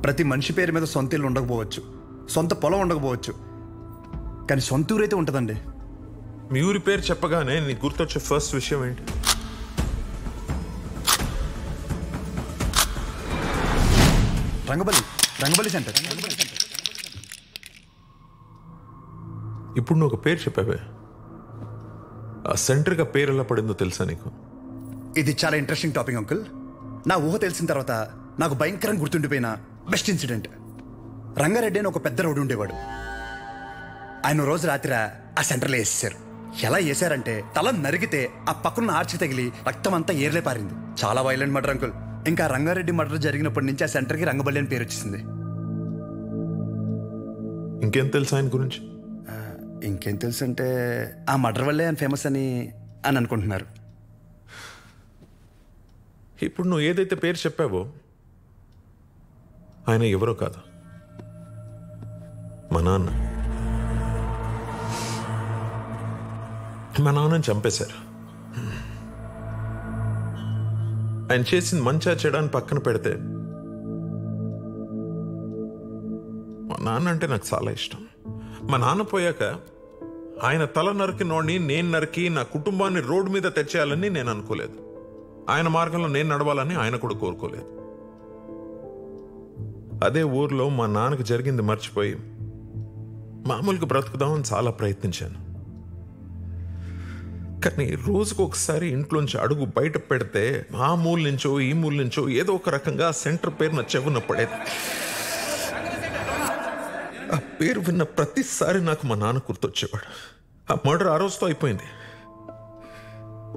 ప్రతి మనిషి పేరు మీద సొంత ఇల్లు ఉండకపోవచ్చు. సొంత పొలం ఉండకపోవచ్చు. కానీ సొంత ఊరు అయితే ఉంటుందండి. మీ ఊరి పేరు చెప్పగానే నీకు గుర్తొచ్చే ఫస్ట్ విషయం ఏంటి? రంగబలి. రంగబలి సెంటర్. ఇప్పుడు నువ్వు ఒక పేరు చెప్పావే. ఆ సెంటర్గా పేరు ఎలా పడిందో తెలుసా నీకు? ఇది చాలా ఇంట్రెస్టింగ్ టాపిక్ అంకుల్ నా ఊహ తెలిసిన తర్వాత నాకు భయంకరంగా గుర్తుండిపోయిన బెస్ట్ ఇన్సిడెంట్ రంగారెడ్డి అని ఒక పెద్ద రోడ్డు ఉండేవాడు. ఆయన రోజు రాత్రి ఆ సెంటర్లో వేసేసారు ఎలా వేసారంటే తల నరిగితే ఆ పక్కన ఆర్చి తగిలి రక్తం అంతా ఏర్లే పారింది. చాలా వైలెంట్ మర్డర్ అంకుల్ ఇంకా రంగారెడ్డి మర్డర్ జరిగినప్పటి నుంచి ఆ సెంటర్కి రంగబల్లి అని పేరు వచ్చింది ఇంకేం తెలుసు ఆయన గురించి? ఇంకేం తెలుసు అంటే ఆ మర్డర్ వల్లే ఆయన ఫేమస్ అని అని అనుకుంటున్నారు. ఇప్పుడు నువ్వు ఏదైతే పేరు చెప్పావో ఆయన ఎవరో కాదు. మా నాన్న. మా నాన్నని చంపేశారు. ఆయన చేసింది మంచా చేయడానికి పక్కన పెడితే మా నాన్న అంటే నాకు చాలా ఇష్టం. మా నాన్న పోయాక ఆయన తల నరికినోడిని నేను నరికి నా కుటుంబాన్ని రోడ్డు మీద తెచ్చేయాలని నేను అనుకోలేదు. ఆయన మార్గంలో నేను నడవాలని ఆయన కూడా కోరుకోలేదు. అదే ఊర్లో మా నాన్నకు జరిగింది మర్చిపోయి మామూలుగా బ్రతుకుదామని చాలా ప్రయత్నించాను. కానీ రోజుకు ఒకసారి ఇంట్లోంచి అడుగు బయట పెడితే ఆ మూల నుంచో ఈ మూల నుంచో ఏదో ఒక రకంగా సెంటర్ పేరు నా చెవున పడేది. ఆ పేరు విన్న ప్రతిసారి నాకు మా నాన్న గుర్తొచ్చేవాడు. ఆ మర్డర్ ఆ రోజుతో అయిపోయింది.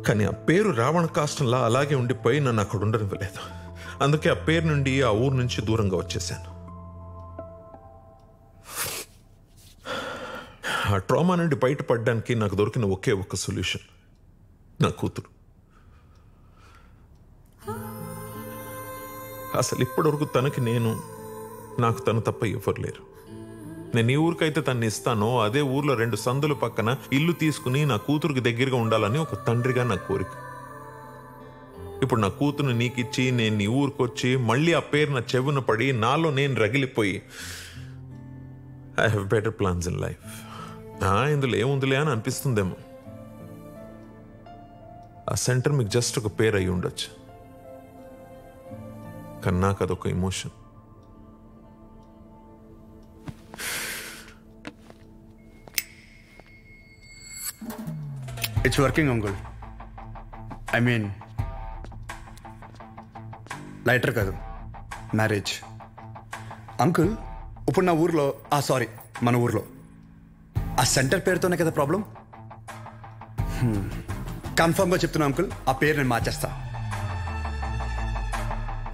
కానీ ఆ పేరు రావణ కాష్టంలా అలాగే ఉండిపోయి నన్ను అక్కడ ఉండనివ్వలేదు. అందుకే ఆ పేరు నుండి ఆ ఊరు నుంచి దూరంగా వచ్చేసాను. ఆ ట్రామా నుండి బయటపడడానికి నాకు దొరికిన ఒకే ఒక్క సొల్యూషన్. నా కూతురు. అసలు ఇప్పటివరకు తనకి నేను నాకు తను తప్ప ఇవ్వలేరు నేను ఈ ఊరికైతే తన్ని ఇస్తానో అదే ఊర్లో రెండు సందుల పక్కన ఇల్లు తీసుకుని నా కూతురుకి దగ్గరగా ఉండాలని ఒక తండ్రిగా నా కోరిక. ఇప్పుడు నా కూతురు నీకిచ్చి నేను నీ ఊరికొచ్చి మళ్ళీ ఆ పేరు నా చెవున పడి నాలో నేను రగిలిపోయి I have better plans in life ఇందులో ఏముందిలే అని అనిపిస్తుందేమో. ఆ సెంటర్ మీకు జస్ట్ ఒక పేరు అయి ఉండొచ్చు. కానీ నాకు అదొక emotion. It's working uncle I mean lighter కాదు. మ్యారేజ్ అంకుల్ ఇప్పుడు నా ఊర్లో ఆ సారీ మన ఊర్లో. ఆ సెంటర్ పేరుతోనే కదా ప్రాబ్లం? కన్ఫర్మ్గా చెప్తున్నా అంకుల్. ఆ పేరు నేను మార్చేస్తా.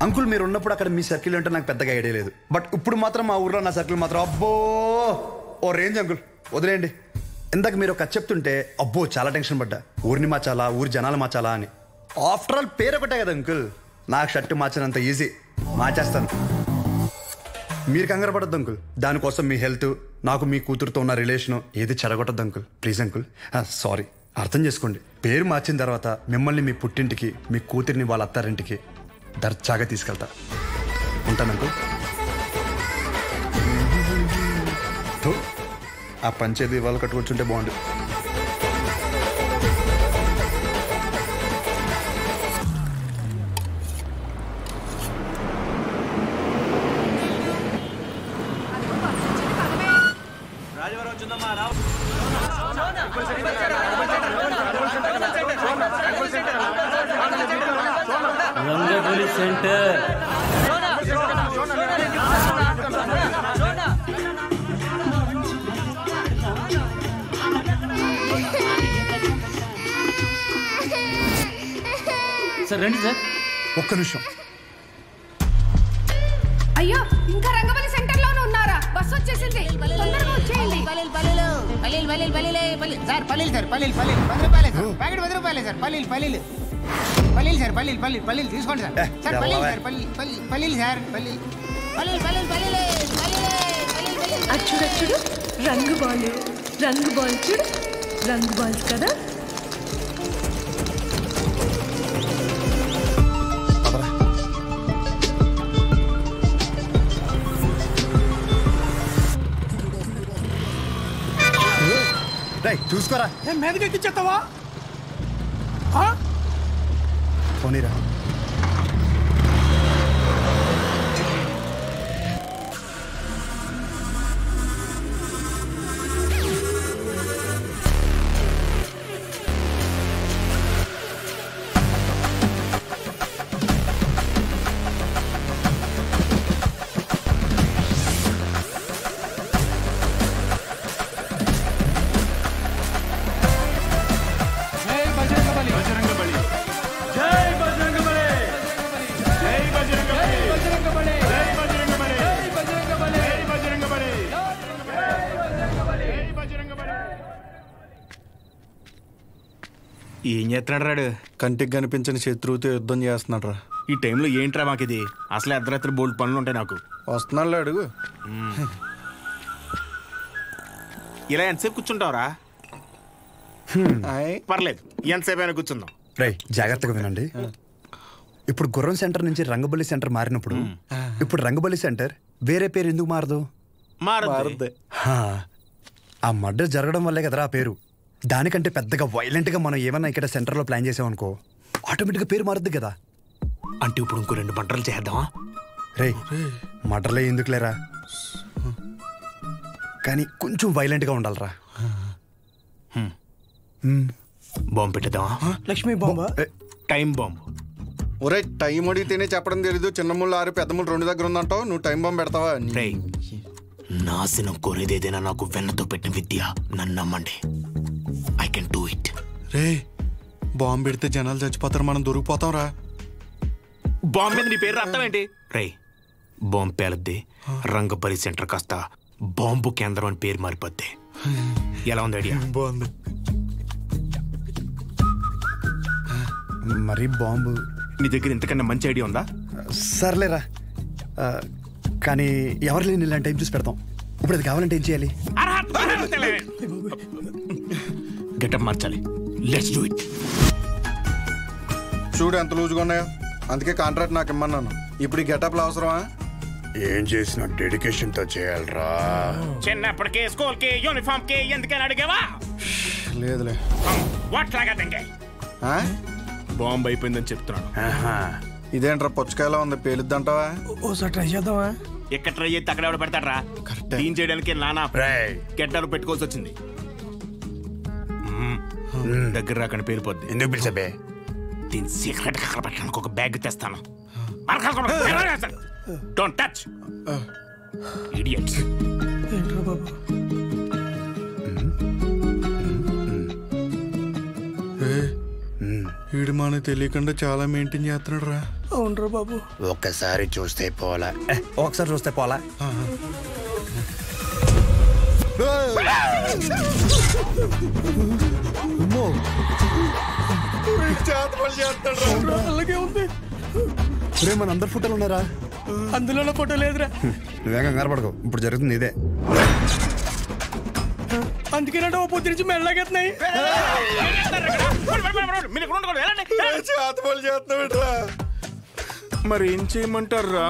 అంకుల్ మీరు ఉన్నప్పుడు అక్కడ మీ సర్కిల్ అంటే నాకు పెద్దగా ఐడియా లేదు. బట్ ఇప్పుడు మాత్రం మా ఊర్లో నా సర్కిల్ మాత్రం అబ్బో! ఓ రేంజ్ అంకుల్. వదిలేయండి. ఇందాక మీరు ఒక చెప్తుంటే అబ్బో చాలా టెన్షన్ పడ్డా. ఊరిని మార్చాలా ఊరి జనాలు మార్చాలా అని. ఆఫ్టర్ ఆల్ పేరు ఒకటే కదా అంకుల్. నాకు షర్ట్ మార్చినంత ఈజీ. మార్చేస్తాను. మీరు కంగారు పడద్దు అంకుల్. దానికోసం మీ హెల్త్ నాకు మీ కూతురుతో ఉన్న రిలేషన్ ఏది చెడగొట్టద్దు అంకుల్. Please uncle. సారీ. అర్థం చేసుకోండి. పేరు మార్చిన తర్వాత మిమ్మల్ని మీ పుట్టింటికి మీ కూతురిని వాళ్ళ అత్తారింటికి దర్జాగా తీసుకెళ్తా. ఉంటాను అంకుల్. ఆ పంచేది ఇవాళ కట్టుకొచ్చుంటే బాగుండు. సెంటర్ సార్ రండి సార్. ఒక్క నిమిషం. అయ్యో ఇంకా రంగబలి సెంటర్లోనే ఉన్నారా? బస్ వచ్చేసింది. తొందరగా వచ్చేయండి. పల్లీలు పల్లీలు పల్లీలు పల్లీలే పల్లీలు సార్ పల్లీలు సార్ పల్లీలు పల్లీలు. పది రూపాయలే సార్. ప్యాకెట్ పది రూపాయలే సార్. పల్లీలు పల్లీలు. పల్లీలు సార్ పల్లీలు పల్లీలు పల్లీలు తీసుకోండి సార్. సార్ పల్లీలు సార్ పల్లీలు పల్లీలు పల్లీలు సార్ పల్లీలు. పల్లీలు పల్లీలు పల్లీలే పల్లీలే పల్లీలు పల్లీలు. అచ్చుడు అచ్చుడు రంగు బాల్ రంగు బాల్ చూడు. రంగు బాల్స్ కదా? రై చూసుకోరా. ఏం మీదకి ఎక్కించేస్తావా Japonera. ఏం రాడు కంటికి కనిపించని శత్రువుతో యుద్ధం చేస్తున్నాడు రా ఈ టైంలో ఏంట్రా మాకు ఇది అసలు అర్ధరాత్రి బోల్డ్ పనులు ఉంటాయి నాకు వస్తున్నాడు అడుగు ఇలా ఎంతసేపు కూర్చుంటావురా పర్లేదు ఎంతసేపు అయినా కూర్చుందాం రే జాగ్రత్తగా వినండి ఇప్పుడు గుర్రం సెంటర్ నుంచి రంగబలి సెంటర్ మారినప్పుడు ఇప్పుడు రంగబలి సెంటర్ వేరే పేరు ఎందుకు మారదు మారుద్ది. ఆ మర్డర్ జరగడం వల్లే కదరా ఆ పేరు దానికంటే పెద్దగా వైలెంట్గా మనం ఏమన్నా ఇక్కడ సెంటర్లో ప్లాన్ చేసామనుకో ఆటోమేటిక్గా పేరు మారుద్ది కదా. అంటే ఇప్పుడు ఇంకో రెండు పంటలు చేద్దామా? రే మర్డర్లే ఎందుకు లేరా కానీ కొంచెం వైలెంట్గా ఉండాలిరా. బాంబు పెట్టేద్దామా? లక్ష్మీ బాంబా? Time bomb. ఒరే టైం అడిగితేనే చెప్పడం తెలీదు. చిన్న ముళ్ళు ఆరు పెద్ద ముళ్ళు రెండు దగ్గర ఉందంటావు. నువ్వు టైం బాంబు పెడతావా? రేయ్ నాశనం కోరేదేదైనా నాకు వెన్నతో పెట్టిన విద్య. నన్ను నమ్మండి. ఐ కెన్ డూ ఇట్ రే బాంబు పెడితే జనాలు చచ్చిపోతారు మనం దొరికిపోతాం రా. బాంబు మీద నీ పేరు అర్థం ఏంటి? రేయ్ బాంబు పేలద్ది. రంగపరి సెంటర్ కాస్త బాంబు కేంద్రం అని పేరు మారిపోద్ది. ఎలా ఉంది ఐడియా? బాగుంది. మరి బాంబు. నీ దగ్గర ఇంతకన్నా మంచి ఐడియా ఉందా? సర్లేరా. కానీ ఎవరు లేని ఇలాంటి టైం చూసి పెడతాం. ఇప్పుడు అది కావాలంటే ఏం చేయాలి? గెటప్ మార్చాలి. లెట్స్ డూ ఇట్ చూడు ఎంత లూజుగా ఉన్నాయో. అందుకే కాంట్రాక్ట్ నాకు ఇమ్మన్నాను. ఇప్పుడు ఈ గెటప్లు అవసరమా? ఏం చేసిన డెడికేషన్తో చేయాలరా. చిన్నప్పటికే స్కూల్కి యూనిఫామ్కి ఎందుకని అడిగావా? లేదులే. వాట్ లాగా? బాంబు అయిపోయిందని చెప్తున్నాను. ఇదేంట్రా పుచ్చకాయలా ఉంది? పేలుద్దంటావా? ఓసారి ట్రై చేద్దామా? ఎక్కడ ట్రై చేస్తే అక్కడ ఎవడ పెడతాడరా? క్లీన్ చేయడానికి నానా గెడ్డలు పెట్టుకోవాల్సి వచ్చింది. దగ్గర రాకని పేలిపోద్ది ఎందుకు పిలిచబే? దీని సీక్రెట్ అక్కడ పెట్టడానికి ఒక బ్యాగ్ తెస్తాను. డోంట్ టచ్ ఇడియట్స్ ఏంట్రా బాబు? వీడు మనకు తెలియకుండా చాలా మెయింటైన్ చేస్తున్నాడు రా అవునరా బాబు. ఒక్కసారి చూస్తే పోలా. ఒకసారి చూస్తే పోలా? అలాగే ఉంది. రే మన అందరు ఫోటోలు ఉన్నారా అందులో ఫోటో లేదురా. నువ్వేం కంగారు పడకు. ఇప్పుడు జరుగుతుంది ఇదే. అందుకేనంటే ఓ పొద్దు నుంచి మెల్లగెత్తున్నాయి. మరి ఏం చేయమంటారా?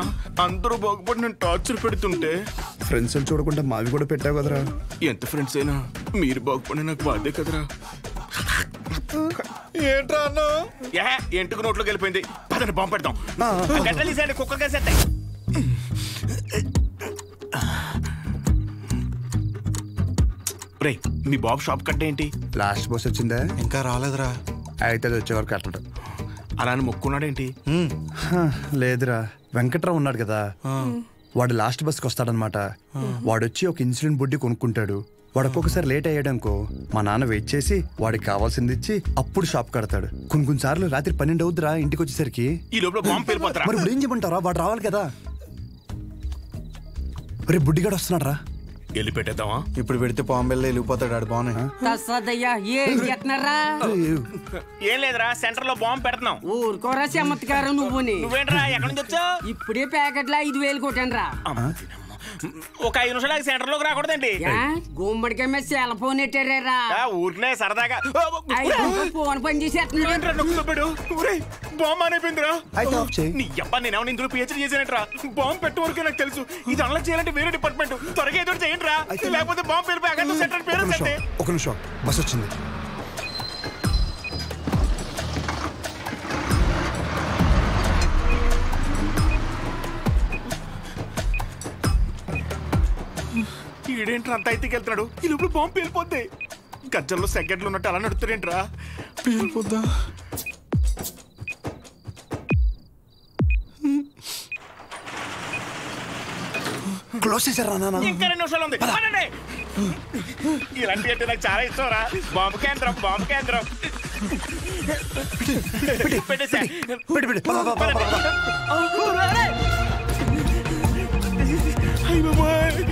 అందరూ బాగుపడి నేను టార్చర్ పెడుతుంటే. ఫ్రెండ్స్ చూడకుండా మావి కూడా పెట్టావు కదరా. ఎంత ఫ్రెండ్స్ అయినా మీరు బాగుపడి నాకు బాధే కదరా. ఏంట్రా అన్న? ఎంటుకు నోట్లోకి వెళ్ళిపోయింది? పదండి బాంబు పెడతాం గడ్డలు తీసేయండి రే మీ బాబు షాప్ కట్ట ఏంటి? లాస్ట్ బస్ వచ్చిందా. ఇంకా రాలేదురా. అయితే అది వచ్చే వరకు కట్టడు అలా అని మొక్కున్నాడేంటి? లేదురా. వెంకట్రావు ఉన్నాడు కదా. వాడు లాస్ట్ బస్కి వస్తాడనమాట వాడు వచ్చి ఒక ఇన్సులిన్ బుడ్డి కొనుక్కుంటాడు. వాడు ఒక్కొక్కసారి లేట్ అయ్యాడనుకో మా నాన్న వెయిట్ చేసి వాడికి కావాల్సింది ఇచ్చి అప్పుడు షాప్ కడతాడు. కొన్ని కొన్ని సార్లు రాత్రి పన్నెండు అవుద్దిరా ఇంటికి వచ్చేసరికి మరి ఇప్పుడు ఏం చెప్పంటారా వాడు రావాలి కదా. రే బుడ్డిగాడు వస్తున్నాడు రా వెళ్ళి పెట్టేద్దామా? ఇప్పుడు పెడితే పాంబెల్లో వెళ్ళిపోతాడు ఆడు బాగున్నాయి. తస్సదయ్యా ఏం ఏం లేదురా సెంటర్లో బాంబు పెడుతున్నాం. ఊరుకోరా చమత్కారం నువ్వుని. నువ్వేంట్రా ఎక్కడి నుంచి వచ్చావు? ఇప్పుడే ప్యాకెట్లో ఐదు వేలు కొట్టాను రా ఒక ఐదు నిమిషాలు సెంటర్లోకి రాకూడదండి గుమ్మడికాయ మీద సెల్ ఫోన్ ఎట్టారా ఆ, ఊరికనే సరదాగా. ఫోన్ పని చేసేస్తున్నాడు. బాంబు చేయి. నీ అబ్బా నేను ఏమన్నా ఇందులో పిహెచ్డీ చేశానంట్రా? బాంబు పెట్టే వరకే నాకు తెలుసు. ఇది అలా చేయాలంటే వేరే డిపార్ట్మెంట్. త్వరగా ఏదో చేయండి రా లేకపోతే బాంబు పేరు అక్కడ సెంటర్ పేరు ఒక నిమిషం. బస్ వచ్చింది. ఈడేంట్రా అంత అయితే వెళ్తున్నాడు? ఈ లోపల బాంబు పేలిపోద్ది. గజ్జల్లో సెకండ్లు ఉన్నట్టు అలా నడుస్తారేంట్రా? పేలిపోద్దా? క్లోజ్ చేశారా నాన్న? ఇంకా రెండు నిమిషాలు ఉంది. పదండి. ఇలాంటి అంటే నాకు చాలా ఇష్టం రా. బాంబు కేంద్రం బాంబు కేంద్రం. పెట్టేసా. పెట్టి పెట్టి. పద, పద, పద, పద, పద. అయ్య బాబోయ్.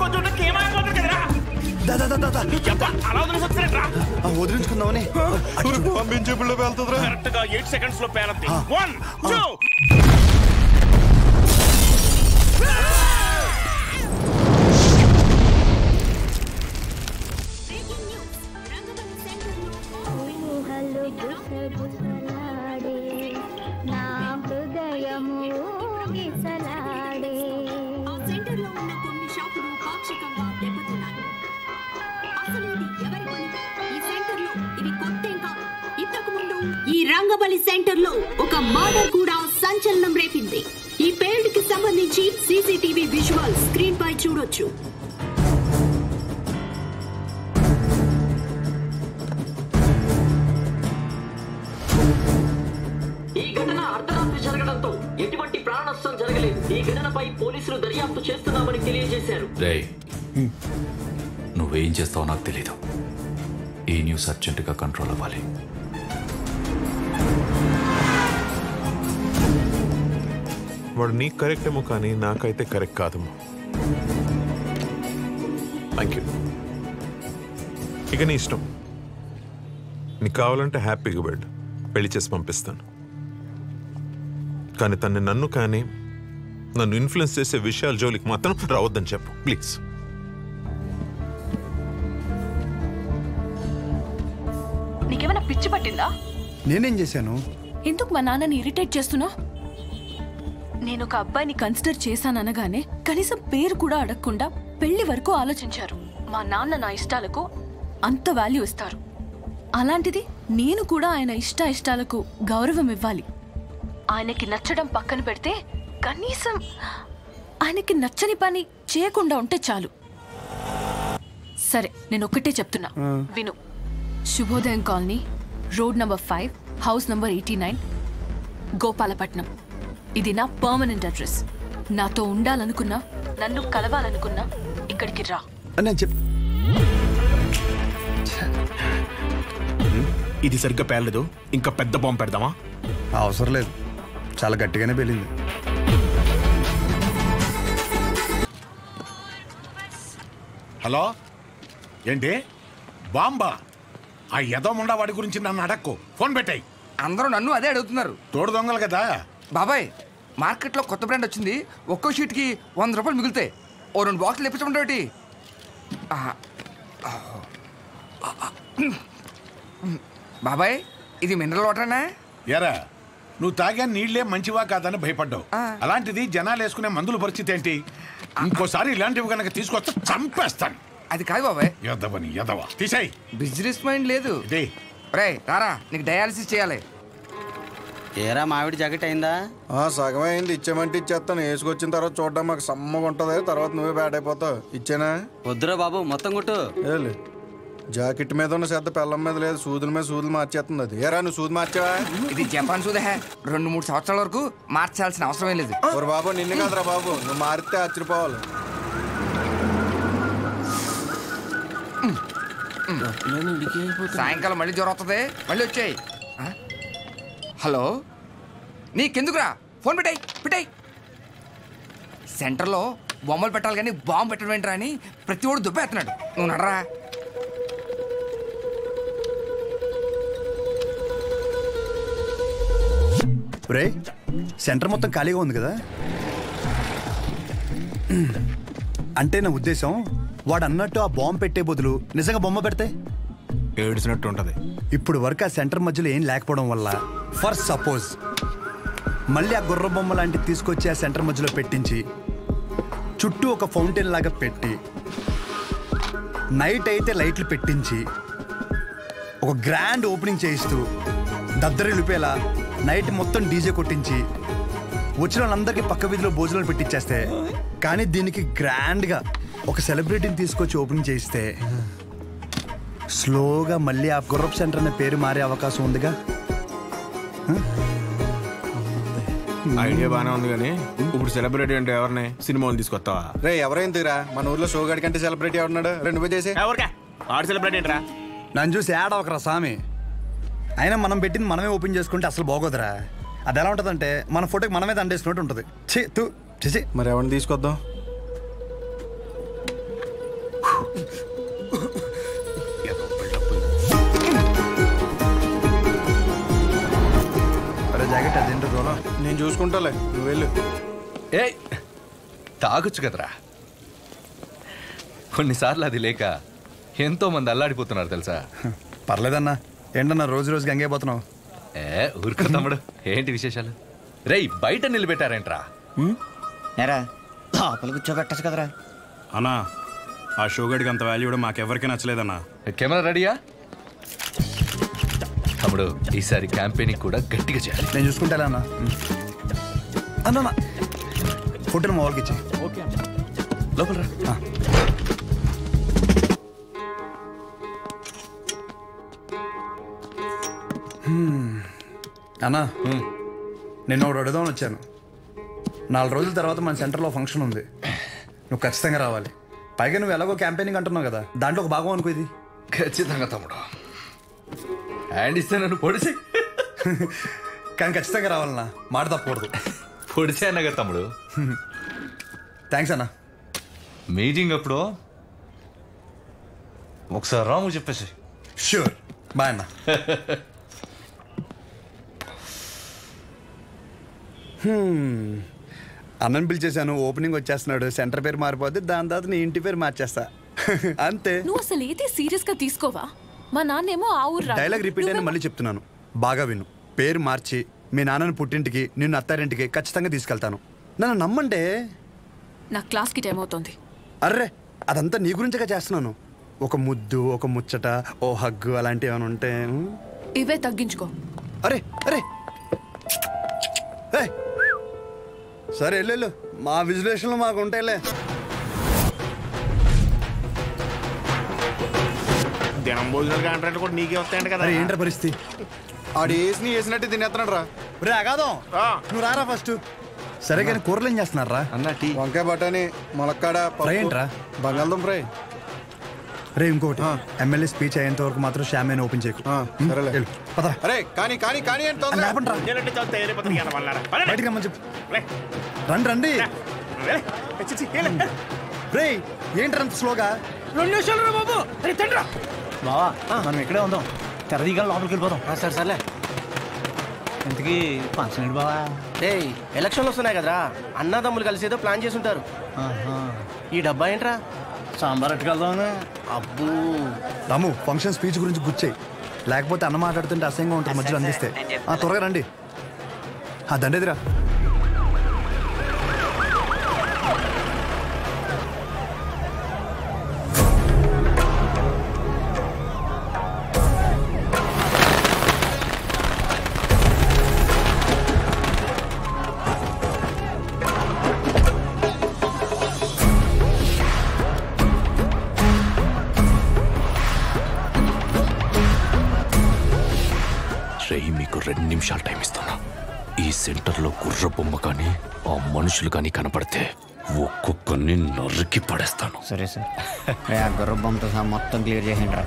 కొంచెం ఉంటే కేమాయిపోతుంది కదరా దా, అలా వదిలేసొచ్చారా వదిలించుకుందామని. పంపించే పిల్ల వెళ్తుందిరా కరెక్ట్గా ఎయిట్ సెకండ్స్లో పేరద్ది వన్ టూ నా హృదయము. ఈ రంగబలి సెంటర్లో ఒక మర్డర్ కూడా సంచలనం రేపింది. ఈ పేల్డ్కి సంబంధించి సీసీటీవీ విజువల్ స్క్రీన్ పై చూడొచ్చు. ఈ ఘటన అర్ధరాత్రి జరగడంతో ఎటువంటి ప్రాణ నష్టం జరగలేదు. ఈ ఘటనపై పోలీసులు దర్యాప్తు చేస్తున్నామని తెలియజేశారు. నువ్వేం చేస్తావో నాకు తెలీదు. ఈ న్యూస్ అర్జెంటుగా కంట్రోల్ అవ్వాలి. వాడు నీకు కరెక్ట్ ఏమో కానీ నాకైతే కరెక్ట్ కాదేమో థ్యాంక్ యూ ఇక నీ ఇష్టం. నీకు కావాలంటే హ్యాపీగా వెళ్ళు. పెళ్ళి చేసి పంపిస్తాను. కానీ తన్ని నన్ను కానీ నన్ను ఇన్ఫ్లుయెన్స్ చేసే విషయాల జోలికి మాత్రం రావద్దని చెప్పు. ప్లీజ్ నీకేమైనా పిచ్చి పట్టిందా? నేనేం చేశాను? ఎందుకు మా నాన్నని ఇరిటేట్ చేస్తున్నా నేను ఒక అబ్బాయిని కన్సిడర్ చేశాననగానే కనీసం పేరు కూడా అడగకుండా పెళ్ళి వరకు ఆలోచించారు. మా నాన్న నా ఇష్టాలకు అంత వాల్యూ ఇస్తారు. అలాంటిది నేను కూడా ఆయన ఇష్ట ఇష్టాలకు గౌరవం ఇవ్వాలి. ఆయనకి నచ్చడం పక్కన పెడితే కనీసం ఆయనకి నచ్చని పని చేయకుండా ఉంటే చాలు. సరే నేను ఒక్కటే చెప్తున్నా విను. Shubhodayam colony road number five house number eighty nine Gopalapatnam. ఇది నా పర్మనెంట్ అడ్రస్ నాతో ఉండాలనుకున్నా నన్ను కలవాలనుకున్నా ఇక్కడికి రా. నేను చెప్ ఇది సరిగ్గా పేర్లేదు ఇంకా పెద్ద బాంబు పెడదామా? అవసరం లేదు. చాలా గట్టిగానే పెళ్ళింది హలో? ఏంటి? బాంబా? ఆ యదముండా వాడి గురించి నన్ను అడక్కు. ఫోన్ పెట్టాయి. అందరూ నన్ను అదే అడుగుతున్నారు. తోడు దొంగలు కదా? బాబాయ్ మార్కెట్లో కొత్త బ్రాండ్ వచ్చింది ఒక్కో షీట్కి వంద రూపాయలు మిగులుతాయి. ఓ రెండు బాక్సులు ఇప్పించమంటే ఒకటి బాబాయ్ ఇది మినరల్ వాటరేనా? ఎరా నువ్వు తాగా నీళ్ళే మంచివా కాదని భయపడ్డావు. అలాంటిది జనాలు వేసుకునే మందుల పరిస్థితి ఏంటి? ఇంకోసారి ఇలాంటివి కనుక తీసుకొస్తే చంపేస్తాను. అది కాదు బాబాయ్. ఎదవని ఎదవ తీసాయి. బిజినెస్ మైండ్ లేదు. రే రారా నీకు డయాలసిస్ చేయాలి. ఏరా మామిడి జాకెట్ అయిందా? ఆ సగం అయింది. ఇచ్చేమంటే ఇచ్చేస్తాను. వేసుకొచ్చిన తర్వాత చూడడం మాకు సమ్మగా ఉంటది. తర్వాత నువ్వే బ్యాడ్ అయిపోతావు. ఇచ్చేనా? వద్దురా బాబు మొత్తం కొట్టు. ఏలే. జాకెట్ మీద ఉన్న శ్రద్ధ పెళ్ళం మీద లేదు. సూదుల మీద సూదులు మార్చేస్తుంది అది. ఏరా నువ్వు సూది మార్చావా? ఇది జపాన్ సూదే. రెండు మూడు సంవత్సరాల వరకు మార్చాల్సిన అవసరమే లేదు. ఒరు బాబు నిన్ను కాదురా బాబు. నువ్వు మారితే ఆశ్చర్యపోవాలి. సాయంకాలం మళ్ళీ జ్వరం వస్తుంది. మళ్ళీ వచ్చాయి. హలో? నీకెందుకురా? ఫోన్ పెట్టాయి పెట్టాయి. సెంటర్లో బొమ్మలు పెట్టాలి కానీ బాంబు పెట్టడం ఏంట్రా అని ప్రతి ఒడు దుబ్బేస్తున్నాడు. నువ్వు నడరా. రే సెంటర్ మొత్తం ఖాళీగా ఉంది కదా? అంటే నా ఉద్దేశం వాడు అన్నట్టు ఆ బాంబు పెట్టే బదులు నిజంగా బొమ్మ పెడితే ఏడిసినట్టు ఉంటది. ఇప్పుడు వరకు ఆ సెంటర్ మధ్యలో ఏం లేకపోవడం వల్ల ఫర్ సపోజ్ మళ్ళీ ఆ గుర్ర బొమ్మ లాంటిది తీసుకొచ్చి ఆ సెంటర్ మధ్యలో పెట్టించి చుట్టూ ఒక ఫౌంటైన్ లాగా పెట్టి నైట్ అయితే లైట్లు పెట్టించి ఒక గ్రాండ్ ఓపెనింగ్ చేయిస్తూ దద్దరిలిపేలా నైట్ మొత్తం డీజే కొట్టించి వచ్చిన వాళ్ళందరికీ పక్క వీధిలో భోజనాలు పెట్టించేస్తే కానీ దీనికి గ్రాండ్గా ఒక సెలబ్రిటీని తీసుకొచ్చి ఓపెనింగ్ చేయిస్తే స్లోగా మళ్ళీ ఆ గుర్రప్ సెంటర్ అనే పేరు మారే అవకాశం ఉందిగా? ఐడియా బాగానే ఉంది కానీ ఇప్పుడు సెలబ్రిటీ అంటే ఎవరిని? సినిమాలు తీసుకొస్తావా? రే ఎవరైందిరా? మన ఊర్లో షో గడి కంటే సెలబ్రిటీ ఎవరున్నాడు రెండు పోయి చేసి ఎవరికా ఆడు సెలబ్రిటీ ఏంట్రా? నన్ను చూసి యాడ్ అవకరా స్వామి అయినా మనం పెట్టింది మనమే ఓపెన్ చేసుకుంటే అసలు బాగోదురా. అది ఎలా ఉంటుందంటే మన ఫోటోకి మనమే దండేసుకున్నట్టు ఉంటుంది. ఛీ తూ చేసి మరి ఎవరిని తీసుకొద్దాం? నేను చూసుకుంటాలే. నువ్వు వెళ్ళు. ఏ తాగొచ్చు కదరా. కొన్నిసార్లు అది లేక ఎంతో మంది అల్లాడిపోతున్నారు తెలుసా? పర్లేదన్నా ఏంటన్నా రోజు రోజు గంగైపోతున్నావు ఏ ఊరుకో తమ్ముడు. ఏంటి విశేషాలు? రేయ్ బయట నిలబెట్టారేంట్రా? ఎరా లోపల కూర్చోబెట్టచ్చు కదరా. అన్నా ఆ షోగడికి అంత వాల్యూ కూడా మాకెవరికి నచ్చలేదన్నా. కెమెరా రెడీయా? తమ్ముడు ఈసారి క్యాంపెయినింగ్ కూడా గట్టిగా చేయాలి. నేను చూసుకుంటా అన్న. అన్న ఫోటోలు మా వాళ్ళకి ఇచ్చి. ఓకే లోపల రా. అన్నా నిన్న ఒకటి అడుగుదామని వచ్చాను. నాలుగు రోజుల తర్వాత మన సెంటర్లో ఫంక్షన్ ఉంది. నువ్వు ఖచ్చితంగా రావాలి. పైగా నువ్వు ఎలాగో క్యాంపెయినింగ్ అంటున్నావు కదా. దాంట్లో ఒక భాగం అనుకో ఇది. ఖచ్చితంగా తమ్ముడు. హ్యాండ్ ఇస్తే నన్ను పొడిసి. కానీ ఖచ్చితంగా రావాలన్నా. మాట తప్పకూడదు. పొడిసే అన్నగా తమ్ముడు? థ్యాంక్స్ అన్నా. మీటింగ్ అప్పుడు ఒకసారి రాము చెప్పేసి షూర్ బాయ్ అన్న. హ్మ్. అన్నని పిలిచేశాను ఓపెనింగ్ వచ్చేస్తున్నాడు సెంటర్ పేరు మారిపోద్ది దాని తర్వాత నీ ఇంటి పేరు మార్చేస్తా. అంతే. నువ్వు అసలు ఏది సీరియస్గా తీసుకోవా? మా నాన్నేమో ఆ ఊరు. డైలాగ్ రిపీట్ అయినా మళ్ళీ చెప్తున్నాను. బాగా విను. పేరు మార్చి మీ నాన్నని పుట్టింటికి నిన్ను అత్తారింటికి ఖచ్చితంగా తీసుకెళ్తాను. నన్ను నమ్మంటే? నా క్లాస్కి టైం అవుతుంది. అర్రే అదంతా నీ గురించగా చేస్తున్నాను. ఒక ముద్దు ఒక ముచ్చట ఓ హగ్గు అలాంటివి ఏమైనా ఉంటే. ఇవే తగ్గించుకో. అరే అరే. సరే వెళ్ళు మా విజులేషన్లు మాకు ఉంటాయిలే. దినం భోజనాలు కాంట్రాక్ట్ కూడా నీకే వస్తాయంట కదా. ఏంట్రా పరిస్థితి? ఆడు వేసి వేసినట్టు తినేస్తున్నాడు రా రే అగాదం నువ్వు రారా ఫస్ట్. సరే కానీ కూరలు ఏం చేస్తున్నారా అన్న టీ. వంకాయ బఠానీ ములక్కాడ ఫ్రై ఏంట్రా? బంగాళదుంప ఫ్రై. రే ఇంకోటి. ఎమ్మెల్యే స్పీచ్ అయ్యేంత వరకు మాత్రం షామేన్ ఓపెన్ చేయకు. సరేలే. వెళ్ళు, పదరా. అరే కానీ కానీ కానీ. బయటికి రమ్మని చెప్పు. రండి రండి. రే ఏంట్రా అంత స్లోగా రెండు నిమిషాలు బాబు. అరే తండ్రా. బావా మనం ఇక్కడే ఉందాం. తెరదీగా లోపలికి వెళ్ళిపోదాం. సరే సర్లే. ఇంతకీ ఫంక్షన్ ఏంటి బావా? ఏయ్ ఎలక్షన్లు వస్తున్నాయి కదరా. అన్నదమ్ములు కలిసి ఏదో ప్లాన్ చేసి ఉంటారు ఈ డబ్బా ఏంట్రా? సాంబార్ ఎట్టుకెళ్దామని అబ్బో. రాము ఫంక్షన్ స్పీచ్ గురించి గుచ్చాయి లేకపోతే అన్న మాట్లాడుతుంటే అసహ్యంగా ఉంటుంది మధ్యలో అందిస్తే. ఆ, త్వరగా రండి. ఆ దండేదిరా. మనుషులు కానీ కనపడితే ఒక్కొక్కరిని నరికి పడేస్తాను. సరే సార్. రే ఆ గుర్ర బొమ్మతో సహా మొత్తం క్లియర్ చేసిండ్రా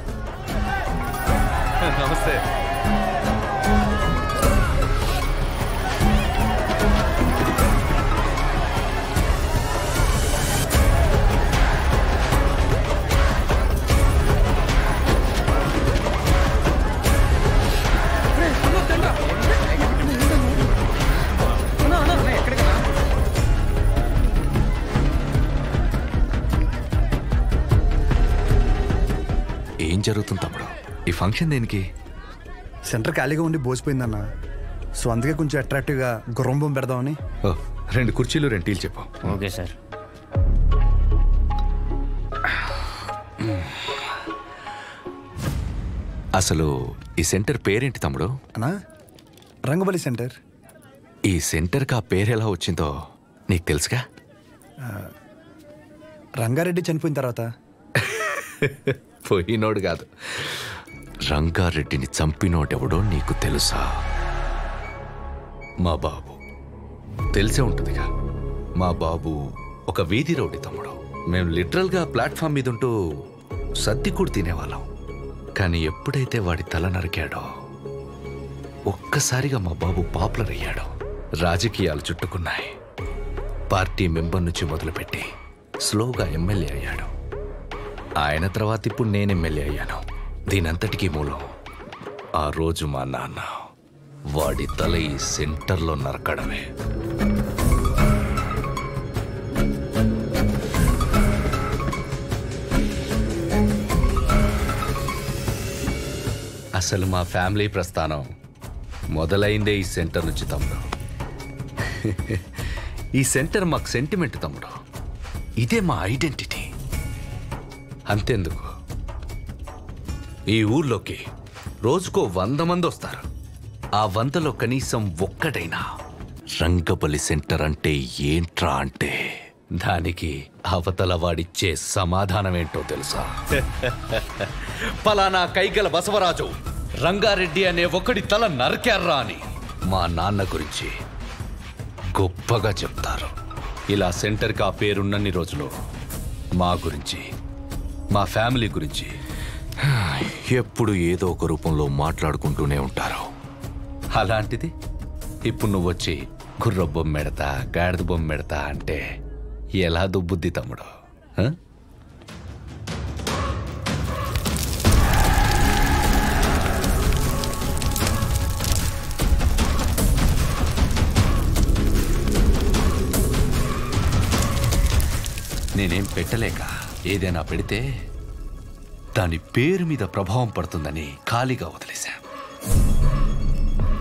నమస్తే. ఏం జరుగుతుంది తమ్ముడు? ఈ ఫంక్షన్ దేనికి? సెంటర్ ఖాళీగా ఉండి బోసిపోయిందన్న. సో అందుకే కొంచెం అట్రాక్టివ్గా గుర్రంబం పెడదామని. రెండు కుర్చీలు రెండు టీలు చెప్పు. Okay sir. అసలు ఈ సెంటర్ పేరేంటి తమ్ముడు? అన్నా రంగబలి సెంటర్. ఈ సెంటర్కి ఆ పేరు ఎలా వచ్చిందో నీకు తెలుసుగా? రంగారెడ్డి చనిపోయిన తర్వాత. పోయినోడు కాదు. రంగారెడ్డిని చంపినోడెవడో నీకు తెలుసా? మా బాబు. తెలిసే ఉంటుందిగా. మా బాబు ఒక వీధి రౌడి తమ్ముడు. మేము లిటరల్గా ప్లాట్ఫామ్ మీద ఉంటూ సద్ది కూడా తినేవాళ్ళం. కానీ ఎప్పుడైతే వాడి తల నరికాడో ఒక్కసారిగా మా బాబు పాపులర్ అయ్యాడు రాజకీయాలు చుట్టుకున్నాయి. పార్టీ మెంబర్ నుంచి మొదలుపెట్టి స్లోగా ఎమ్మెల్యే అయ్యాడు. ఆయన తర్వాత ఇప్పుడు నేను ఎమ్మెల్యే అయ్యాను. దీనంతటికీ మూలం ఆ రోజు మా నాన్న వాడి తల ఈ సెంటర్లో నరకడమే. అసలు మా ఫ్యామిలీ ప్రస్థానం మొదలైందే ఈ సెంటర్ నుంచి తమ్ముడు. ఈ సెంటర్ మాకు సెంటిమెంట్ తమ్ముడు. ఇదే మా ఐడెంటిటీ. అంతెందుకు. ఈ ఊర్లోకి రోజుకో వంద మంది వస్తారు. ఆ వందలో కనీసం ఒక్కటైనా. రంగబలి సెంటర్ అంటే ఏంట్రా అంటే? దానికి అవతల వాడిచ్చే సమాధానం ఏంటో తెలుసా? పలానా కైగల బసవరాజు రంగారెడ్డి అనే ఒకడి తల నరికారా అని మా నాన్న గురించి గొప్పగా చెప్తారు. ఇలా సెంటర్కి ఆ పేరున్నన్ని రోజులు మా గురించి మా ఫ్యామిలీ గురించి. ఎప్పుడు ఏదో ఒక రూపంలో మాట్లాడుకుంటూనే ఉంటారు. అలాంటిది? ఇప్పుడు నువ్వు వచ్చి గుర్ర బొమ్మ పెడతా గాడిద బొమ్మ పెడతా అంటే ఎలా దుబ్బుద్ది తమ్ముడు? నేనేం పెట్టలేక ఏదైనా పెడితే దాని పేరు మీద ప్రభావం పడుతుందని ఖాళీగా వదిలేశా.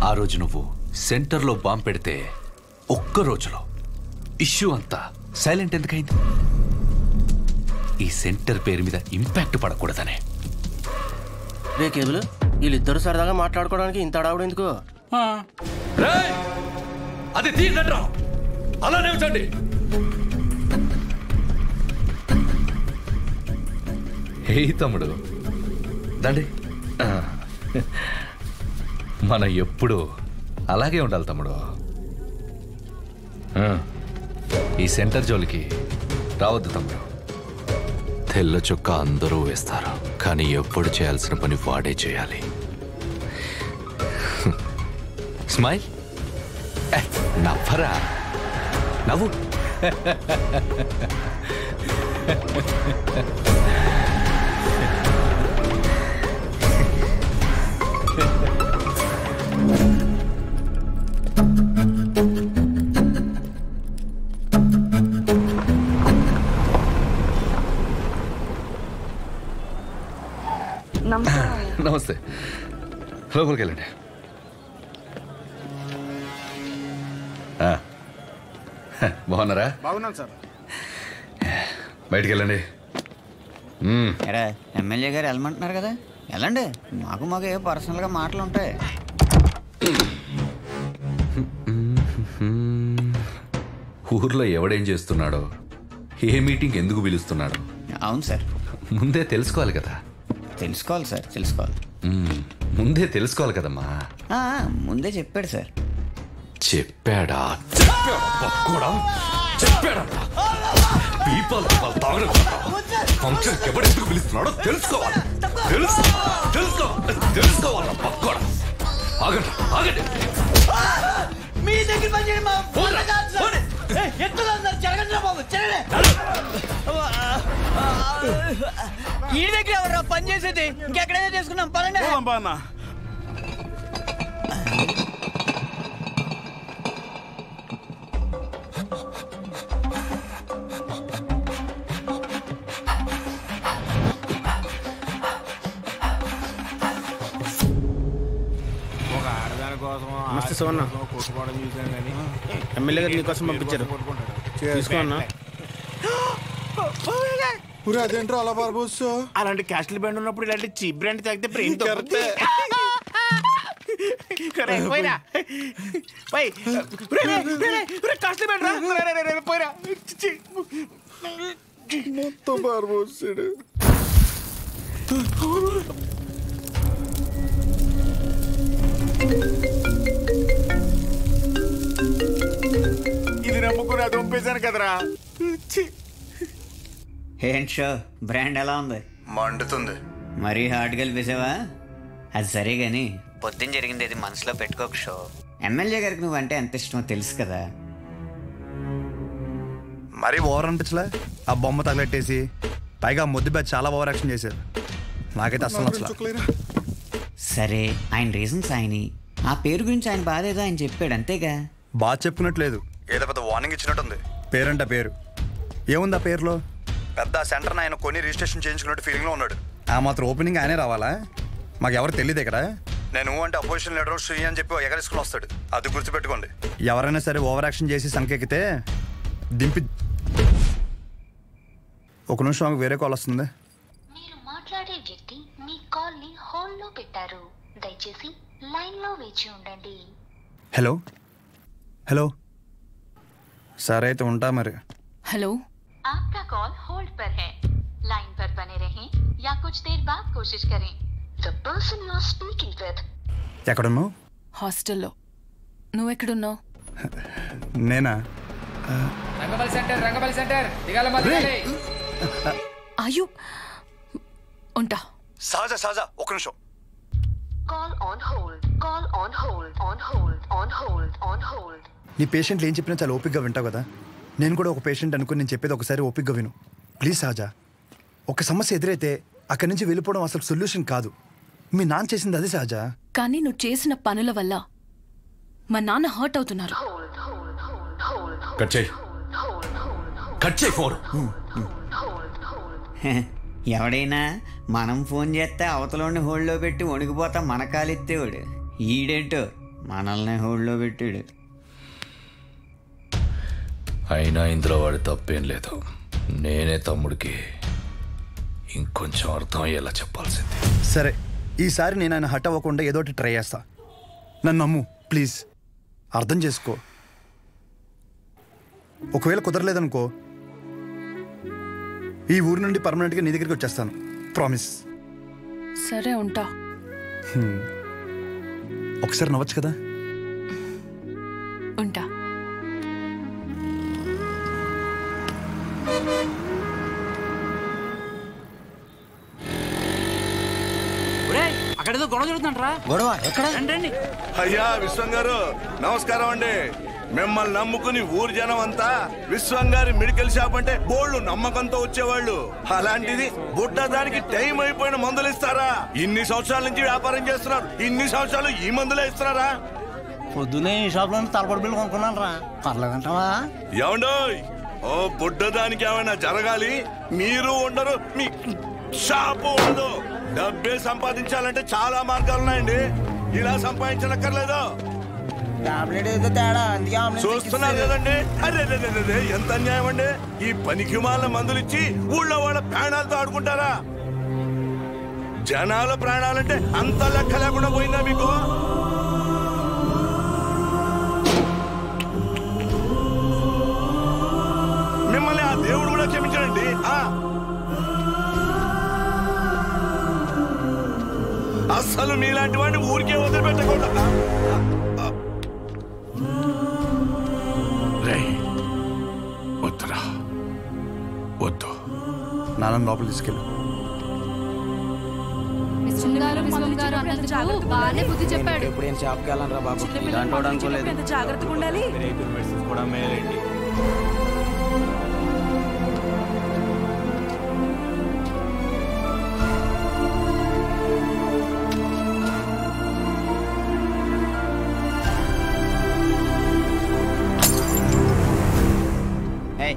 ఆ రోజు నువ్వు సెంటర్లో బాంబు పెడితే ఒక్క రోజులో ఇష్యూ అంతా సైలెంట్ ఎందుకైంది? ఈ సెంటర్ పేరు మీద ఇంపాక్ట్ పడకూడదనే. రే కేబుల్ వీళ్ళిద్దరు సరదాగా మాట్లాడుకోవడానికి ఇంత అడావుడు ఎందుకు? అది తీయండిరా అలానే ఉంచండి హే తమ్ముడు. దండి. మనం ఎప్పుడు అలాగే ఉండాలి తమ్ముడు. ఈ సెంటర్ జోలికి రావద్దు తమ్ముడు. తెల్ల చొక్క అందరూ వేస్తారు కానీ ఎప్పుడు చేయాల్సిన పని వాడే చేయాలి. స్మైల్. నవ్వరా? నవ్వు. నమస్తే. లోపలికి వెళ్ళండి బాగున్నారా? బాగున్నాను సార్. బయటికి వెళ్ళండి ఎమ్మెల్యే గారు వెళ్ళమంటున్నారు కదా? వెళ్ళండి. మాకు మాకు ఏ పర్సనల్గా మాటలు ఉంటాయి ఊర్లో ఎవడేం చేస్తున్నాడో? ఏ మీటింగ్ ఎందుకు పిలుస్తున్నాడో? అవును సార్. ముందే తెలుసుకోవాలి కదా? తెలుసుకోవాలి సార్ తెలుసుకోవాలి. ముందే తెలుసుకోవాలి కదమ్మా. ముందే చెప్పాడు సార్. చెప్పాడా? చెప్పాడా? చెప్పాడా పీపాల్ పీపాల్ తాగడం ఫంక్షన్ ఎవడెందుకు పిలుస్తున్నాడో తెలుసుకోవాలి. తెలుసు తెలుసుకో తెలుసుకోవాలి పక్కోడా ఆగండి ఆగండి. మీ దగ్గర పని చేయండి మా ఊర్లో కాదు సార్. ఏయ్, ఎత్తుగా ఉన్నారు? జరగండి బాబు ఈ దగ్గర ఎవరు పని చేసేది? ఇంకెక్కడైనా చేసుకున్నాం పనండి శివన్న. కొట్టుకోవడం చూసాను కానీ ఎమ్మెల్యే గారు నీకోసం పంపించారు. తీసుకో అన్న. అదేంట్రా అలా పారబోసు అలాంటి క్యాస్ట్ల బ్రాండ్ ఉన్నప్పుడు ఇలాంటి చీప్ బ్రాండ్ తాగితే బ్రెయిన్ పోయిరా. పోయి. కాస్ట్లీ రా. రే, పోయిరా. చి, చి. మొత్తం పారబోసాడు అది పంపేశాను కదరా. ఏంటి షో బ్రాండ్ ఎలా ఉంది? మండుతుంది. మరీ హార్డ్ కలిపేసావా అది సరే గాని పొద్దున్న జరిగింది అది మనసులో పెట్టుకోక షో. ఎమ్మెల్యే గారికి నువ్వంటే ఎంత ఇష్టమో తెలుసు కదా. మరీ ఓవర్ అనిపించలే? ఆ బొమ్మ తగలెట్టేసి పైగా ముద్దు బ్యాచ్ చాలా ఓవర్ యాక్షన్ చేశారు నాకైతే అసలు నచ్చలే. సరే ఆయన రీజన్స్ ఆయని. ఆ పేరు గురించి ఆయన బాధ ఏదో ఆయన చెప్పాడు అంతేగా? బాగా చెప్పుకున్నట్లేదు ఏదో పెద్ద వార్నింగ్ ఇచ్చినట్టుంది. పేరంట పేరు. ఏముంది ఆ పేరులో? పెద్ద సెంటర్ ఆయన కొని రిజిస్ట్రేషన్ చేయించుకున్నట్టు ఫీలింగ్లో ఉన్నాడు. ఆ మాత్రం ఓపెనింగ్ ఆయనే రావాలా? మాకు ఎవరు తెలియదు ఇక్కడ నేను అంటే అపోజిషన్ లీడర్ శ్రీ అని చెప్పి ఎగరేసుకుని వస్తాడు. అది గుర్తుపెట్టుకోండి. ఎవరైనా సరే ఓవర్ యాక్షన్ చేసి సంకెక్కితే దింపి ఒక నిమిషం ఆమెకు వేరే కాల్ వస్తుంది. మీరు మాట్లాడే వ్యక్తి మీ కాల్ని హోల్డ్లో పెట్టారు. దయచేసి లైన్లో వేచి ఉండండి. హలో హలో సరే అయితే ఉంటా మరి హలో आपका कॉल होल्ड पर है लाइन पर बने रहें या कुछ देर बाद कोशिश करें the person you are speaking with ఎక్కడున్నావు హాస్టల్లో నువ్వెక్కడున్నావు నేనా రంగబలి సెంటర్ రంగబలి సెంటర్ దిగాలమ్మా దిగాలి అయ్యో ఉంటా సహజ సహజ ఒక్క నిమిషం call on hold call on hold on hold on hold on hold నీ పేషెంట్లు ఏం చెప్పినా చాలా ఓపిక్గా వింటావు కదా. నేను కూడా ఒక పేషెంట్ అనుకుని నేను చెప్పేది ఒకసారి ఓపిక్గా విను. ప్లీజ్ సహజ ఒక సమస్య ఎదురైతే అక్కడి నుంచి వెళ్ళిపోవడం అసలు సొల్యూషన్ కాదు. మీ నాన్న చేసింది అదే సహజ కానీ నువ్వు చేసిన పనుల వల్ల మా నాన్న హర్ట్ అవుతున్నారు. కట్ చేయి. కట్ చేయి ఫోన్. ఎవడైనా మనం ఫోన్ చేస్తే అవతలోని హోల్డ్లో పెట్టి వణికిపోతా మన కాలెత్తేవాడు. ఈడేంటో మనల్ని హోల్డ్లో పెట్టాడు అయినా ఇందులో వాడి తప్పేం లేదు. నేనే తమ్ముడికి ఇంకొంచెం అర్థం అయ్యేలా చెప్పాల్సింది. సరే ఈసారి నేను ఆయన హట్ అవ్వకుండా ఏదో ఒకటి ట్రై చేస్తా. నన్ను నమ్ము ప్లీజ్. అర్థం చేసుకో. ఒకవేళ కుదరలేదనుకో ఈ ఊరి నుండి పర్మనెంట్గా నీ దగ్గరికి వచ్చేస్తాను. ప్రామిస్ సరే ఉంటా. ఒకసారి నవ్వచ్చు కదా? ఉంటా. గొడవ జరుగుతుంటారా గొడవ? ఎక్కడ? రండి అయ్యా విశ్వం గారు నమస్కారం అండి. మిమ్మల్ని నమ్ముకుని ఊరు జనం అంతా విశ్వం గారి మెడికల్ షాప్ అంటే బోళ్ళు నమ్మకంతో వచ్చేవాళ్ళు. అలాంటిది బుడ్డ దానికి టైం అయిపోయిన మందులు ఇస్తారా? ఇన్ని సంవత్సరాల నుంచి వ్యాపారం చేస్తున్నారు. ఇన్ని సంవత్సరాలు ఈ మందులే ఇస్తున్నారా? పొద్దునే ఈ షాప్లో తలపడి బిల్లు కొనుక్కున్నాను రా పర్లేదంటావా? ఏమండోయ్ ఓ బుడ్డ దానికి ఏమైనా జరగాలి? మీరు ఉండరు మీ షాపు ఉండదు. డబ్బే సంపాదించాలంటే చాలా మార్గాలు ఉన్నాయండి. ఇలా సంపాదించనక్కర్లేదు? టాబ్లెట్ ఏదో తేడా అందుకే ఆమ్లెట్ చూస్తున్నారు కదండి. అరే అరే, అరే, అరే, ఎంత అన్యాయం అండి. ఈ పనికి మాల మందులు ఇచ్చి ఊళ్ళో వాళ్ళ ప్రాణాలతో ఆడుకుంటారా? జనాల ప్రాణాలంటే అంత లెక్క లేకుండా పోయిందా మీకు? మిమ్మల్ని ఆ దేవుడు కూడా క్షమించడండి. ఆ. అస్సలు మీలాంటి వాడిని ఊరికే వద్దురా. వద్దు. నాన్న లోపల తీసుకెళ్ళు. బాగానే బుద్ధి చెప్పాడు. ఇప్పుడు ఏం షాప్కి వెళ్ళాను బాబు ఇలాంటి వాడు అనుకోలేదు. జాగ్రత్తగా ఉండాలి.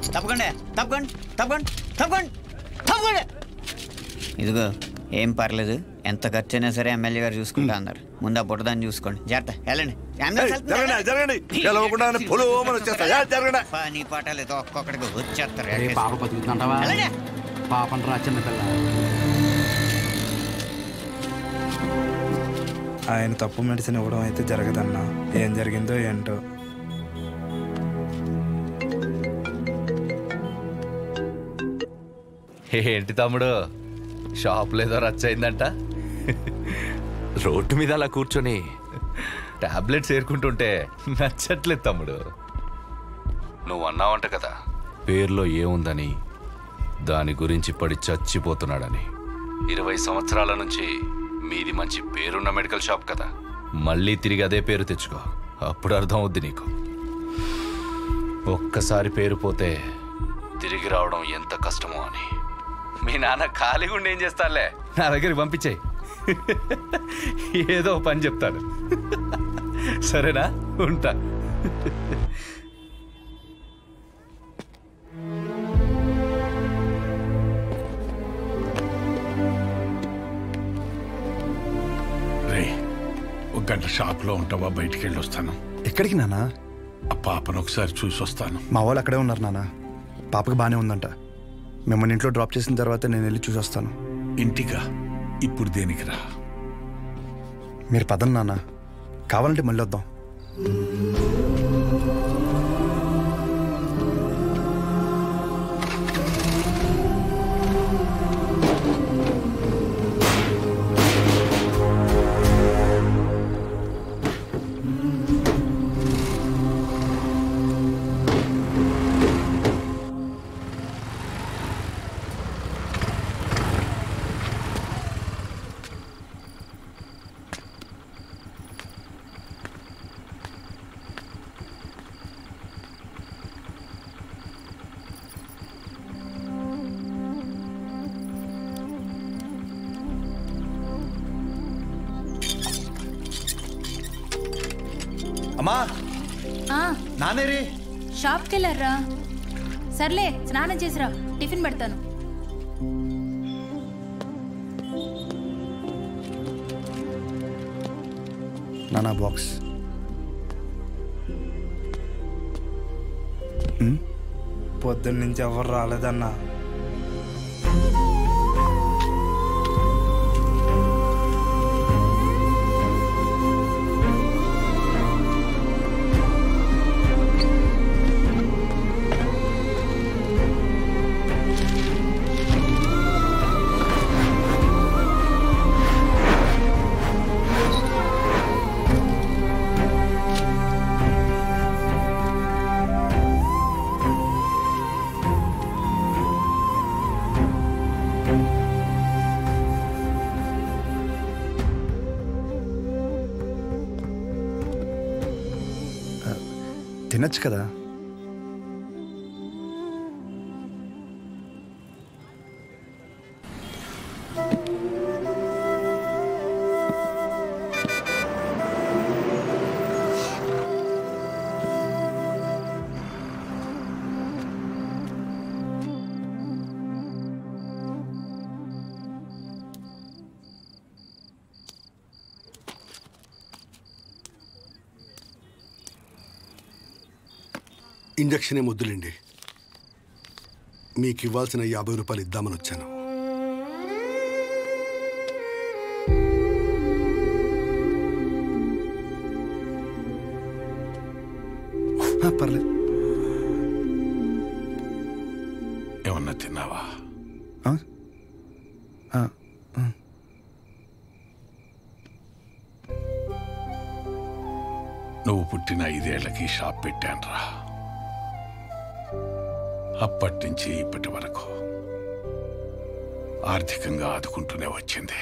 తప్పకుండా తప్పకుండా తప్పకుండా తప్పకుండా తప్పకుండా ఇదిగో ఏం పర్లేదు. ఎంత ఖర్చు అయినా సరే ఎమ్మెల్యే గారు చూసుకుంటా అన్నారు. ముందు ఆ బుట్టదాన్ని చూసుకోండి. జాగ్రత్త వెళ్ళండి. ambulance వెళ్తుంది, జరగండి వెళ్ళండి. జరగండి. గెలవకుండా పొలం వచ్చేస్తా. యా, జరగండి. పని పాటలు ఏదో ఒక్కొక్కడికి వచ్చేస్తారు. ఏ పాప రా చిన్న పిల్ల. ఆయన తప్పు మెడిసిన్ ఇవ్వడం అయితే జరగదన్నా. ఏం జరిగిందో ఏంటో. ఏంటి తమ్ముడు? షాప్ లేదో రచ్చయిందంట రోడ్డు మీద అలా కూర్చొని. టాబ్లెట్స్ ఏరుకుంటుంటే నచ్చట్లేదు తమ్ముడు. నువ్వు అన్నావంట కదా పేర్లో ఏముందని దాని గురించి పడి చచ్చిపోతున్నాడని. ఇరవై సంవత్సరాల నుంచి మీది మంచి పేరున్న మెడికల్ షాప్ కదా. మళ్ళీ తిరిగి అదే పేరు తెచ్చుకో. అప్పుడు అర్థం అవుద్ది నీకు. ఒక్కసారి పేరు పోతే తిరిగి రావడం ఎంత కష్టమో అని. మీ నాన్న ఖాళీగా ఉండి ఏం చేస్తానులే నా దగ్గరికి పంపించేయి. ఏదో పని చెప్తాను సరేనా? ఉంటా. రే ఒక గంట షాప్లో ఉంటావా? బయటికి వెళ్ళి వస్తాను. ఎక్కడికి నానా ఆ పాపను ఒకసారి చూసి వస్తాను. మా వాళ్ళు అక్కడే ఉన్నారు నాన్న. పాపకి బాగానే ఉందంట. మిమ్మల్ని ఇంట్లో డ్రాప్ చేసిన తర్వాత నేను వెళ్ళి చూసి వస్తాను ఇంటిగా ఇప్పుడు దేనికి రా? మీరు పదండి నాన్న. కావాలంటే మళ్ళీ వద్దాం. స్నానం చేసిరా టిఫిన్ పెడతాను. నానా బాక్స్. పొద్దున్న నుంచి ఎవరు రాలేదన్నా? ఇంజక్షనే ముద్దులండి. మీకు ఇవ్వాల్సిన యాభై రూపాయలు ఇద్దామని వచ్చాను. పర్లేదు చేసుకుంటూనే వచ్చింది.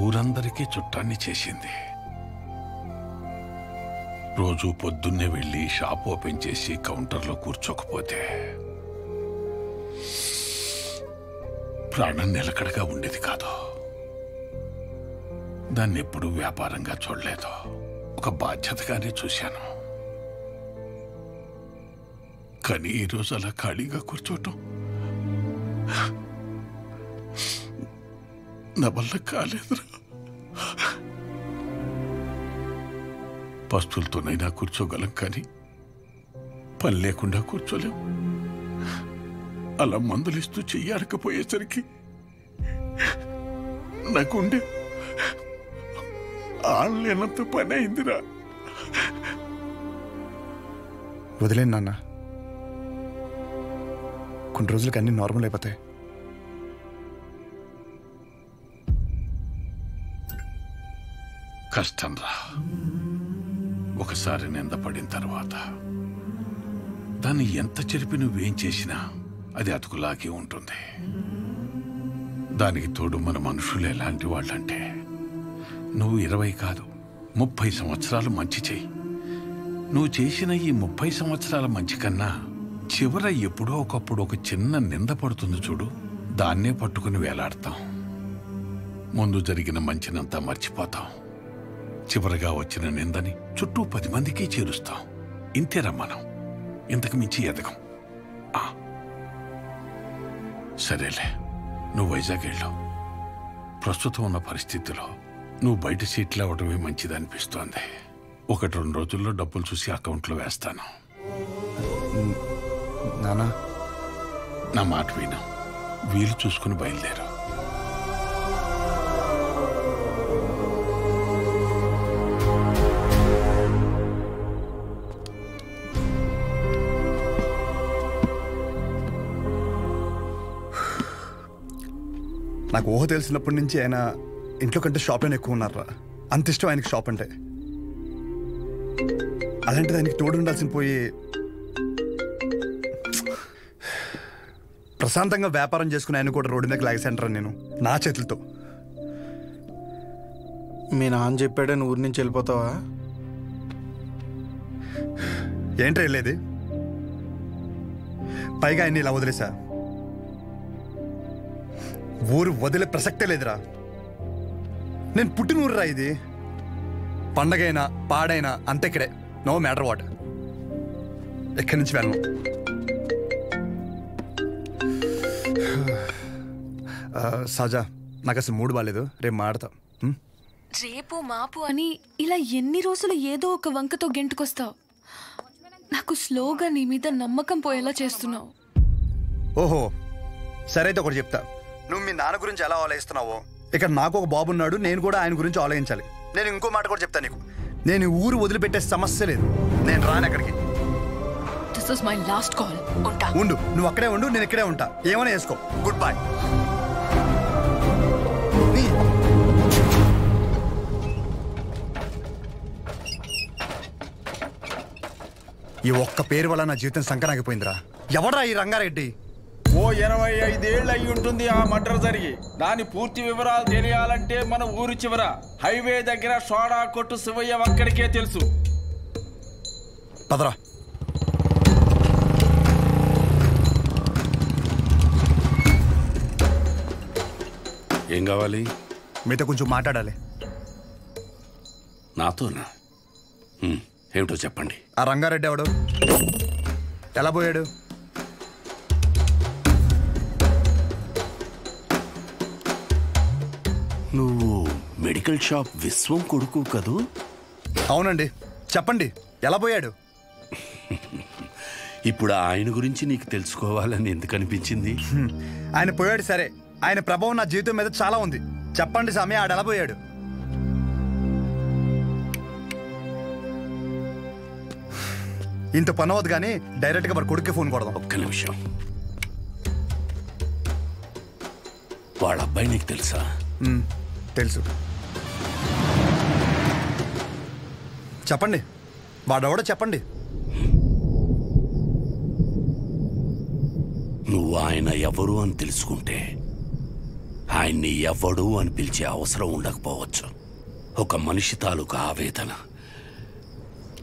ఊరందరికీ చుట్టాన్ని చేసింది. రోజు పొద్దున్నే వెళ్ళి షాప్ ఓపెన్ చేసి కౌంటర్లో కూర్చోకపోతే ప్రాణం నిలకడగా ఉండేది కాదు. దాన్ని ఎప్పుడూ వ్యాపారంగా చూడలేదు. ఒక బాధ్యతగానే చూశాను. కానీ ఈరోజు అలా ఖాళీగా కూర్చోటం నా వల్ల కాలేదురా పస్తులతోనైనా కూర్చోగలం కానీ పని లేకుండా కూర్చోలేం. అలా మందులిస్తూ చెయ్యారకపోయేసరికి నాకుండే ఆడలేనంత పని అయిందిరా వదిలేండి నాన్న. కొన్ని రోజులకి అన్ని నార్మల్ అయిపోతాయి. కష్టం రా ఒకసారి నిందపడిన తర్వాత దాన్ని ఎంత చెరిపి నువ్వేం చేసినా అది అతుకులాగే ఉంటుంది. దానికి తోడు మన మనుషులు ఎలాంటి వాళ్ళంటే నువ్వు ఇరవై కాదు ముప్పై సంవత్సరాలు మంచి చెయ్యి. నువ్వు చేసిన ఈ ముప్పై సంవత్సరాల మంచి కన్నా చివర ఎప్పుడో ఒకప్పుడు ఒక చిన్న నింద పడుతుంది చూడు దాన్నే పట్టుకుని వేలాడతాం. ముందు జరిగిన మంచినంతా మర్చిపోతాం. చివరిగా వచ్చిన నిందని చుట్టూ పది మందికి చేరుస్తాం. ఇంతేరా మనం. ఇంతకు మించి ఎదగం. సరేలే. నువ్వు వైజాగ్ వెళ్ళు. ప్రస్తుతం ఉన్న పరిస్థితిలో నువ్వు బయట సీట్లు అవ్వడమే మంచిది అనిపిస్తోంది ఒకటి రెండు రోజుల్లో డబ్బులు చూసి అకౌంట్లో వేస్తాను. నానా? నా మాట విను. వీలు చూసుకుని బయలుదేరు. నాకు ఊహ తెలిసినప్పటి నుంచి ఆయన ఇంట్లో కంటే షాప్లోనే ఎక్కువ ఉన్నారా అంత ఇష్టం ఆయనకి షాప్ అంటే. అలాంటిది ఆయనకి తోడు ఉండాల్సిన పోయి ప్రశాంతంగా వ్యాపారం చేసుకుని ఆయన కూడా రోడ్డు మీద లాగేసంటారా నేను నా చేతులతో. మీ నాన్న చెప్పాడని ఊరి నుంచి వెళ్ళిపోతావా? ఏంట్రా వెళ్ళేది? పైగా ఆయన్ని ఇలా వదిలేసా ఊరు వదిలే ప్రసక్తే లేదురా. నేను పుట్టిన ఊరురా ఇది. పండగైనా పాడైనా అంతే ఇక్కడే. No matter what. ఎక్కడి నుంచి వెళ్ళను. సజా నాకు అసలు మూడు బాగాలేదు రేపు మాడతా? రేపు మాపు అని ఇలా ఎన్ని రోజులు ఏదో ఒక వంకతో గెంటుకొస్తావు. నాకు స్లోగా నీ మీద నమ్మకం పోయేలా చేస్తున్నావు. ఓహో సరే అయితే ఒకటి చెప్తా. నువ్వు మీ నాన్న గురించి ఎలా ఆలోచిస్తున్నావో? ఇక్కడ నాకు ఒక బాబు ఉన్నాడు నేను కూడా ఆయన గురించి ఆలోచించాలి. నేను ఇంకో మాట కూడా చెప్తాను నీకు. నేను ఊరు వదిలిపెట్టే సమస్య లేదు. నేను రాను అక్కడికి this is my last call ఉంటా. ఉండు నువ్వు అక్కడే ఉండు నేను ఇక్కడే ఉంటా. ఏమైనా వేసుకో గుడ్ బై ఈ ఒక్క పేరు వల్ల నా జీవితం సంకరాగిపోయిందిరా. ఎవడ్రా ఈ రంగారెడ్డి? ఓ ఇరవై ఐదేళ్ళు అయి ఉంటుంది ఆ మర్డర్ జరిగి. దాని పూర్తి వివరాలు తెలియాలంటే మన ఊరు చివర హైవే దగ్గర సోడా కొట్టు శివయ్య ఒక్కడికే తెలుసు. పదరా. ఏం కావాలి? మీతో కొంచెం మాట్లాడాలి. నాతోనా? ఏమిటో చెప్పండి. ఆ రంగారెడ్డి ఎవడు? ఎలా పోయాడు? నువ్వు మెడికల్ షాప్ విశ్వం కొడుకు కదూ? అవునండి. చెప్పండి. ఎలా పోయాడు? ఇప్పుడు ఆయన గురించి నీకు తెలుసుకోవాలని ఎందుకు అనిపించింది. ఆయన పోయాడు సరే. ఆయన ప్రభావం నా జీవితం మీద చాలా ఉంది. చెప్పండి స్వామి ఆడు ఎలా పోయాడు? ఇంత పని అవ్వదు కానీ డైరెక్ట్గా మరి కొడుక్కి ఫోన్ కొడదాం. ఒక్క నిమిషం. వాళ్ళ అబ్బాయి నీకు తెలుసా? తెలుసు. చెప్పండి. వాడెవడో చెప్పండి. నువ్వు ఆయన ఎవరు అని తెలుసుకుంటే ఆయన్ని ఎవడు అని పిలిచే అవసరం ఉండకపోవచ్చు. ఒక మనిషి తాలూకు ఆవేదన.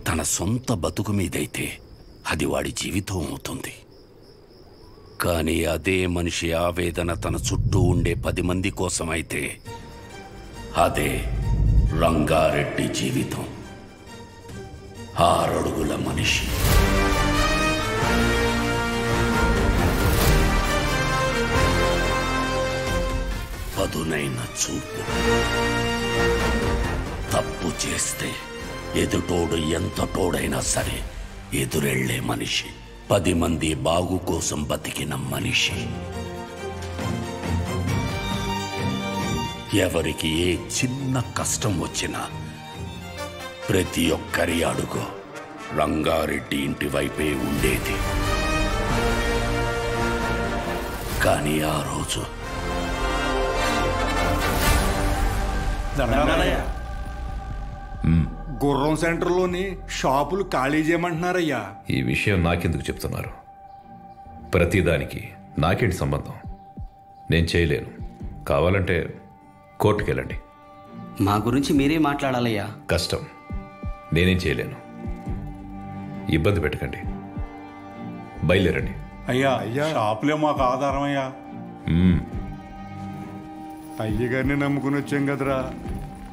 తన సొంత బతుకు మీదైతే అది వాడి జీవితం అవుతుంది. కానీ అదే మనిషి ఆవేదన తన చుట్టూ ఉండే పది మంది కోసం అయితే అదే రంగారెడ్డి జీవితం. ఆరడుగుల మనిషి. పదునైన చూపు. తప్పు చేస్తే ఎదుటోడు ఎంత తోడైనా సరే ఎదురెళ్ళే మనిషి. పది మంది బాగు కోసం బతికిన మనిషి. ఎవరికి ఏ చిన్న కష్టం వచ్చినా ప్రతి ఒక్కరి అడుగు రంగారెడ్డి ఇంటి వైపే ఉండేది. కానీ ఆ రోజు గుర్రం సెంటర్లోని షాపులు ఖాళీ చేయమంటున్నారయ్యా. ఈ విషయం నాకెందుకు చెప్తున్నారు? ప్రతిదానికి నాకేంటి సంబంధం? నేను చేయలేను. కావాలంటే కోర్టుకెళ్ళండి. మా గురించి మీరే మాట్లాడాలయ్యా. కష్టం. నేనేం చేయలేను. ఇబ్బంది పెట్టకండి. బయలుదేరండి. అయ్యా షాపులే మాకు ఆధారం అయ్యా. అయ్యగారిని నమ్ముకుని వచ్చాం కదరా.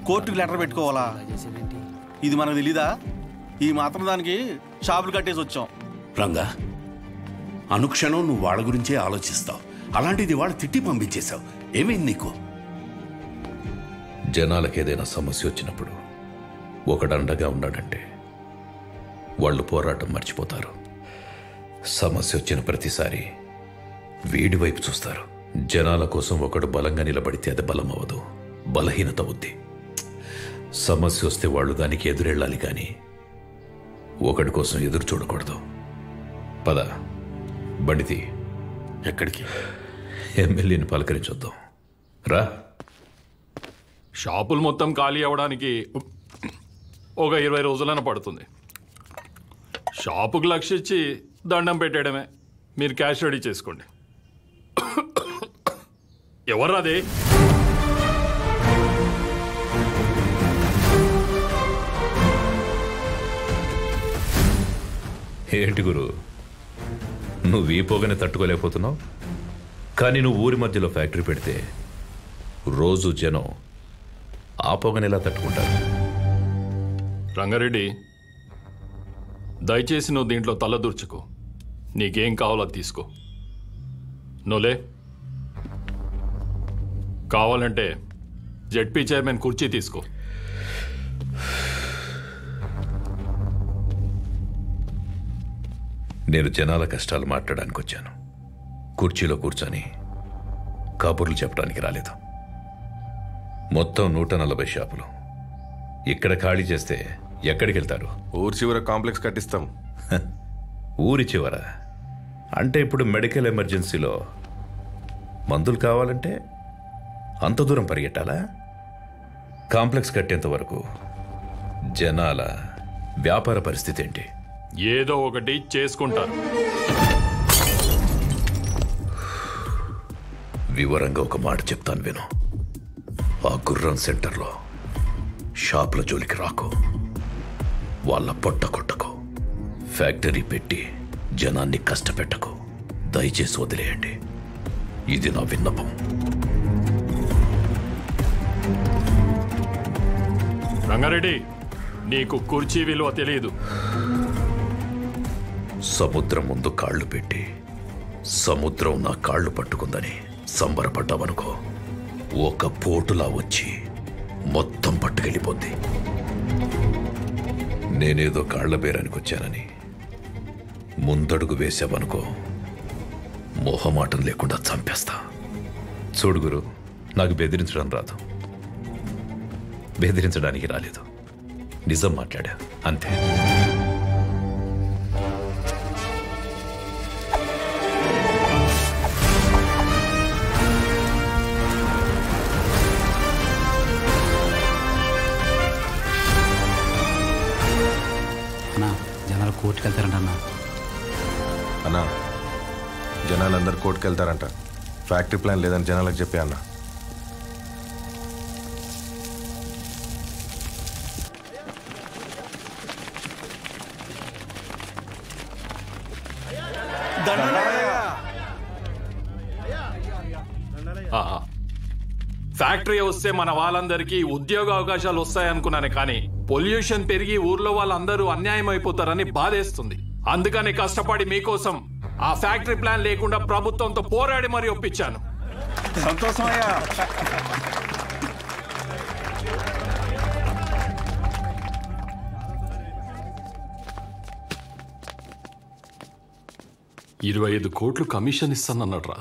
కోర్టుకి లెటర్ పెట్టుకోవాలా? ఇది మనకు తెలీదా? ఈ మాత్రం దానికి షాపులు కట్టేసి వచ్చాం. రంగా అనుక్షణం నువ్వు వాళ్ళ గురించే ఆలోచిస్తావు. అలాంటిది వాళ్ళు తిట్టి పంపించేశావు. ఏమైంది నీకు? జనాలకు ఏదైనా సమస్య వచ్చినప్పుడు ఒకడు అండగా ఉన్నాడంటే వాళ్ళు పోరాటం మర్చిపోతారు. సమస్య వచ్చిన ప్రతిసారి వీడి వైపు చూస్తారు. జనాల కోసం ఒకడు బలంగా నిలబడితే అది బలం అవ్వదు బలహీనత అవుద్ది సమస్య వస్తే వాళ్ళు దానికి ఎదురెళ్ళాలి కానీ ఒకడి కోసం ఎదురు చూడకూడదు. పద బండితి ఎక్కడికి? ఎమ్మెల్యేని పలకరించొద్దాం. రా. షాపులు మొత్తం ఖాళీ అవ్వడానికి ఒక ఇరవై రోజులైనా పడుతుంది. షాపుకు లక్ష్య ఇచ్చి దండం పెట్టేయడమే. మీరు క్యాష్ రెడీ చేసుకోండి. ఎవరు అది? ఏంటి గురు? నువ్వు ఈ పొగని తట్టుకోలేకపోతున్నావు? కానీ నువ్వు ఊరి మధ్యలో ఫ్యాక్టరీ పెడితే రోజు జనం ఆ పొగని ఎలా తట్టుకుంటారు. రంగారెడ్డి దయచేసి నువ్వు దీంట్లో తలదూర్చుకో నీకేం కావాలో అది తీసుకో. నువ్వులే కావాలంటే జెడ్పీ చైర్మన్ కుర్చీ తీసుకో. నేను జనాల కష్టాలు మాట్లాడడానికి వచ్చాను కుర్చీలో కూర్చొని కబుర్లు చెప్పడానికి రాలేదు. మొత్తం నూట నలభై షాపులు. ఇక్కడ ఖాళీ చేస్తే ఎక్కడికి వెళ్తారు? ఊరి చివర కాంప్లెక్స్ కట్టిస్తాం. ఊరి చివర? అంటే ఇప్పుడు మెడికల్ ఎమర్జెన్సీలో మందులు కావాలంటే అంత దూరం పరిగెట్టాలా? కాంప్లెక్స్ కట్టేంత వరకు జనాల వ్యాపార పరిస్థితి ఏంటి? ఏదో ఒకటి చేసుకుంటారు. వివరంగా ఒక మాట చెప్తాను విను. ఆ గుర్రం సెంటర్లో షాపుల జోలికి రాకు. వాళ్ళ పొట్ట కొట్టకు. ఫ్యాక్టరీ పెట్టి జనాన్ని కష్టపెట్టకు. దయచేసి వదిలేయండి. ఇది నా విన్నపం. రంగారెడ్డి నీకు కుర్చీ విలువ తెలియదు. సముద్రం ముందు కాళ్ళు పెట్టి సముద్రం నా కాళ్ళు పట్టుకుందని సంబరపడ్డావనుకో. ఒక పోటులా వచ్చి మొత్తం పట్టుకెళ్ళిపోద్ది. నేనేదో కాళ్ళబేరానికి వచ్చానని ముందడుగు వేసావనుకో మోహమాటం లేకుండా చంపేస్తా. చూడు గురు నాకు బెదిరించడం రాదు. బెదిరించడానికి రాలేదు. నిజం మాట్లాడా అంతే. కోర్టుకు వెళ్తారంట అన్న అన్నా జనాలందరూ కోర్టుకు వెళ్తారంట ఫ్యాక్టరీ ప్లాన్ లేదని జనాలకు చెప్పే అన్నా. వస్తే మన వాళ్ళందరికీ ఉద్యోగ అవకాశాలు వస్తాయనుకున్నాను కానీ పొల్యూషన్ పెరిగి ఊర్లో వాళ్ళందరూ అన్యాయం అయిపోతారని బాధేస్తుంది. అందుకని కష్టపడి మీకోసం ఆ ఫ్యాక్టరీ ప్లాన్ లేకుండా ప్రభుత్వంతో పోరాడి మరీ ఒప్పించాను. సంతోషమయ్యా. ఇరవై ఐదు కోట్లు కమిషన్ ఇస్తానన్నాడ్రా.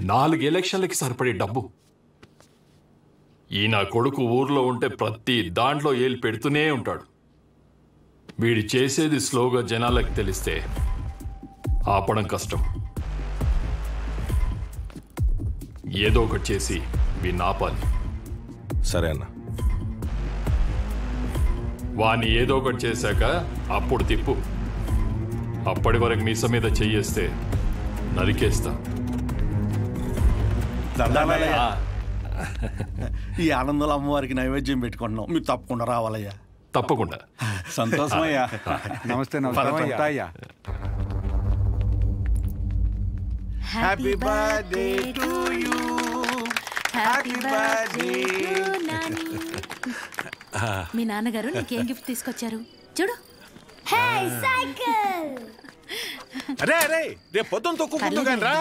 నాలుగు ఎలక్షన్లకి సరిపడే డబ్బు ఈ నా కొడుకు ఊర్లో ఉంటే ప్రతి దాంట్లో ఏలు పెడుతూనే ఉంటాడు. వీడి చేసేది స్లోగా జనాలకు తెలిస్తే ఆపడం కష్టం. ఏదో ఒకటి చేసి వీడిని ఆపాలి. సరే అన్న. వాణ్ణి ఏదో ఒకటి చేశాక అప్పుడు తిప్పు. అప్పటి వరకు మీస మీద చెయ్యేస్తే నరికేస్తా. దండాలయ్యా ఈ ఆనందంలో అమ్మవారికి నైవేద్యం పెట్టుకుంటున్నాం. మీరు తప్పకుండా రావాలయ్యా. తప్పకుండా. సంతోషమయ్యా. నమస్తే నమస్తే. Happy birthday to you happy birthday మీ నాన్నగారు నీకేం గిఫ్ట్ తీసుకొచ్చారు? చూడు. హే సైకిల్ అరే అరే రేపు పొద్దున్న కానీ రా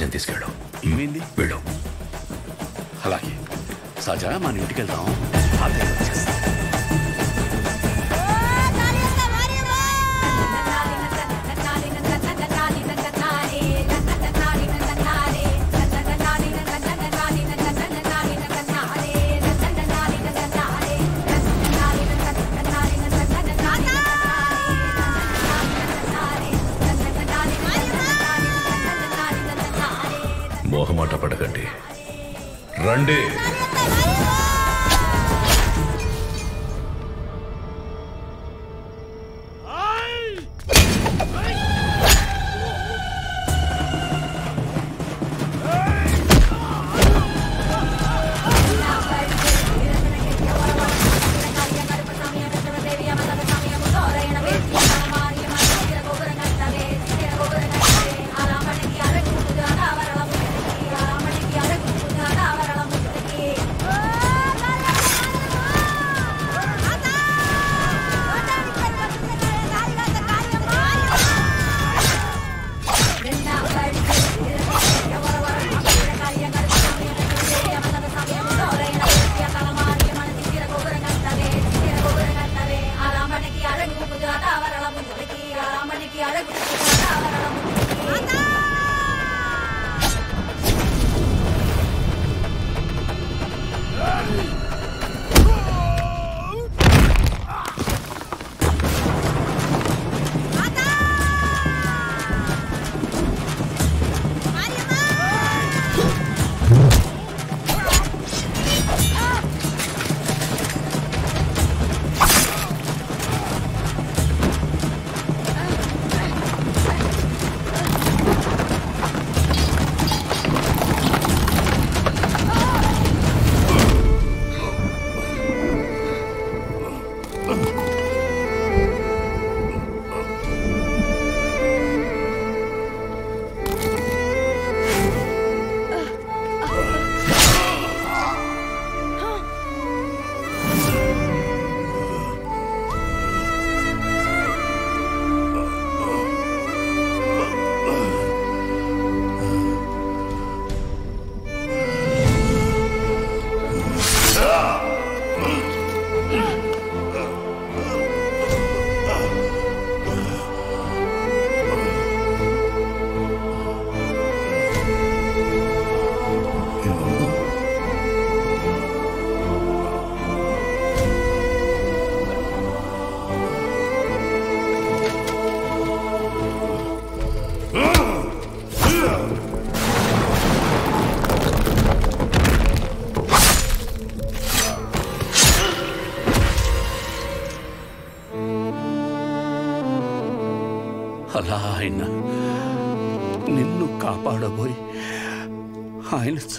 సహజం తీసుకెళ్ళు. ఏమైంది? వెళ్ళు. అలాగే. సహజ మన ఇంటికి వెళ్దాం.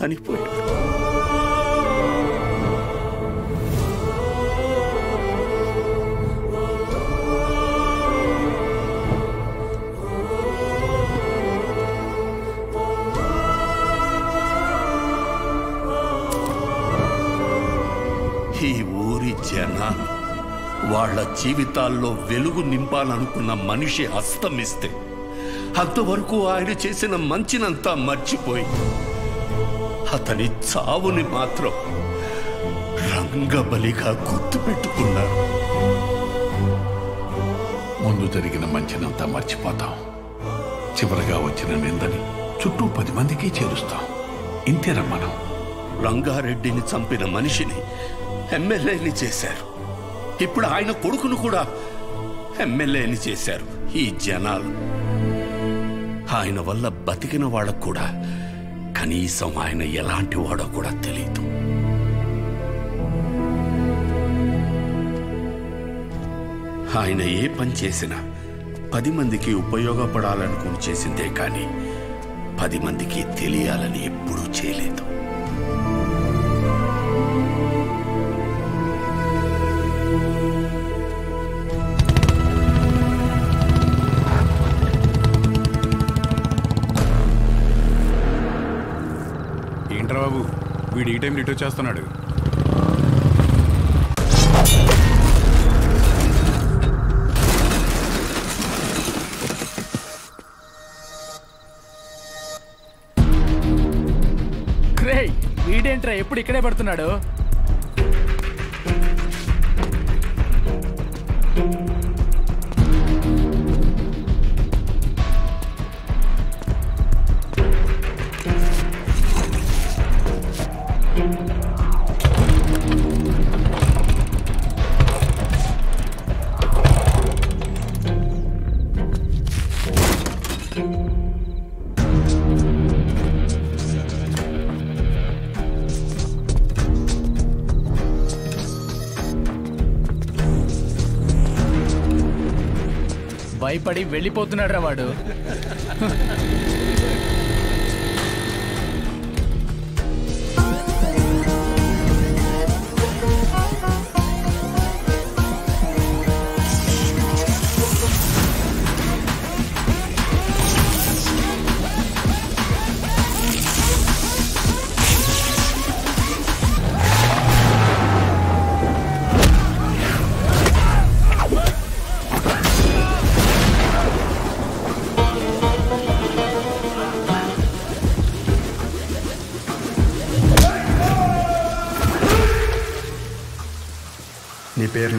చనిపోయాడు ఈ ఊరి జనాలు వాళ్ళ జీవితాల్లో వెలుగు నింపాలనుకున్న మనిషి అస్తమిస్తే అంతవరకు ఆయన చేసిన మంచినంతా మర్చిపోయి అతని చావుని మాత్రం రంగబలిగా గుర్తుపెట్టుకున్నారు. ముందు జరిగిన మంచినంతా మర్చిపోతాం. చివరిగా వచ్చిన నిందని చుట్టూ పది మందికి చేరుస్తాం. ఇంతేనా మనం? రంగారెడ్డిని చంపిన మనిషిని ఎమ్మెల్యేని చేశారు. ఇప్పుడు ఆయన కొడుకును కూడా ఎమ్మెల్యేని చేశారు. ఈ జనాలు. ఆయన వల్ల బతికిన వాళ్ళకు కూడా కనీసం ఆయన ఎలాంటి వాడో కూడా తెలియదు ఆయన ఏ పని చేసినా పది మందికి ఉపయోగపడాలనుకుని చేసిందే కానీ పది మందికి తెలియాలని ఎప్పుడూ చేయలేదు. ఏదో చేస్తున్నాడు. వీడేంట్రా ఎప్పుడు ఇక్కడే పడుతున్నాడు? భయపడి వెళ్ళిపోతున్నాడు రా వాడు.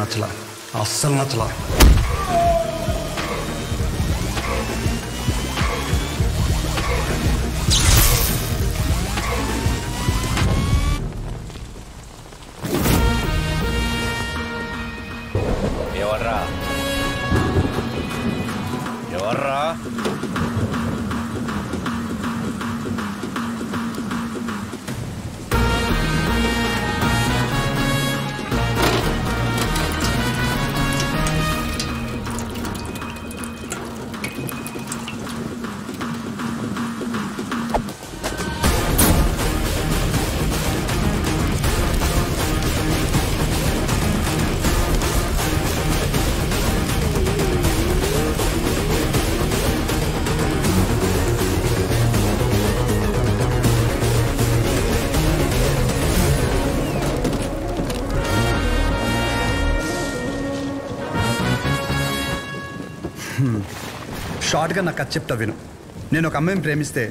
నీ పేరు నచ్చలా షార్ట్గా నాకు కథ చెప్తా విను. నేను ఒక అమ్మాయిని ప్రేమిస్తే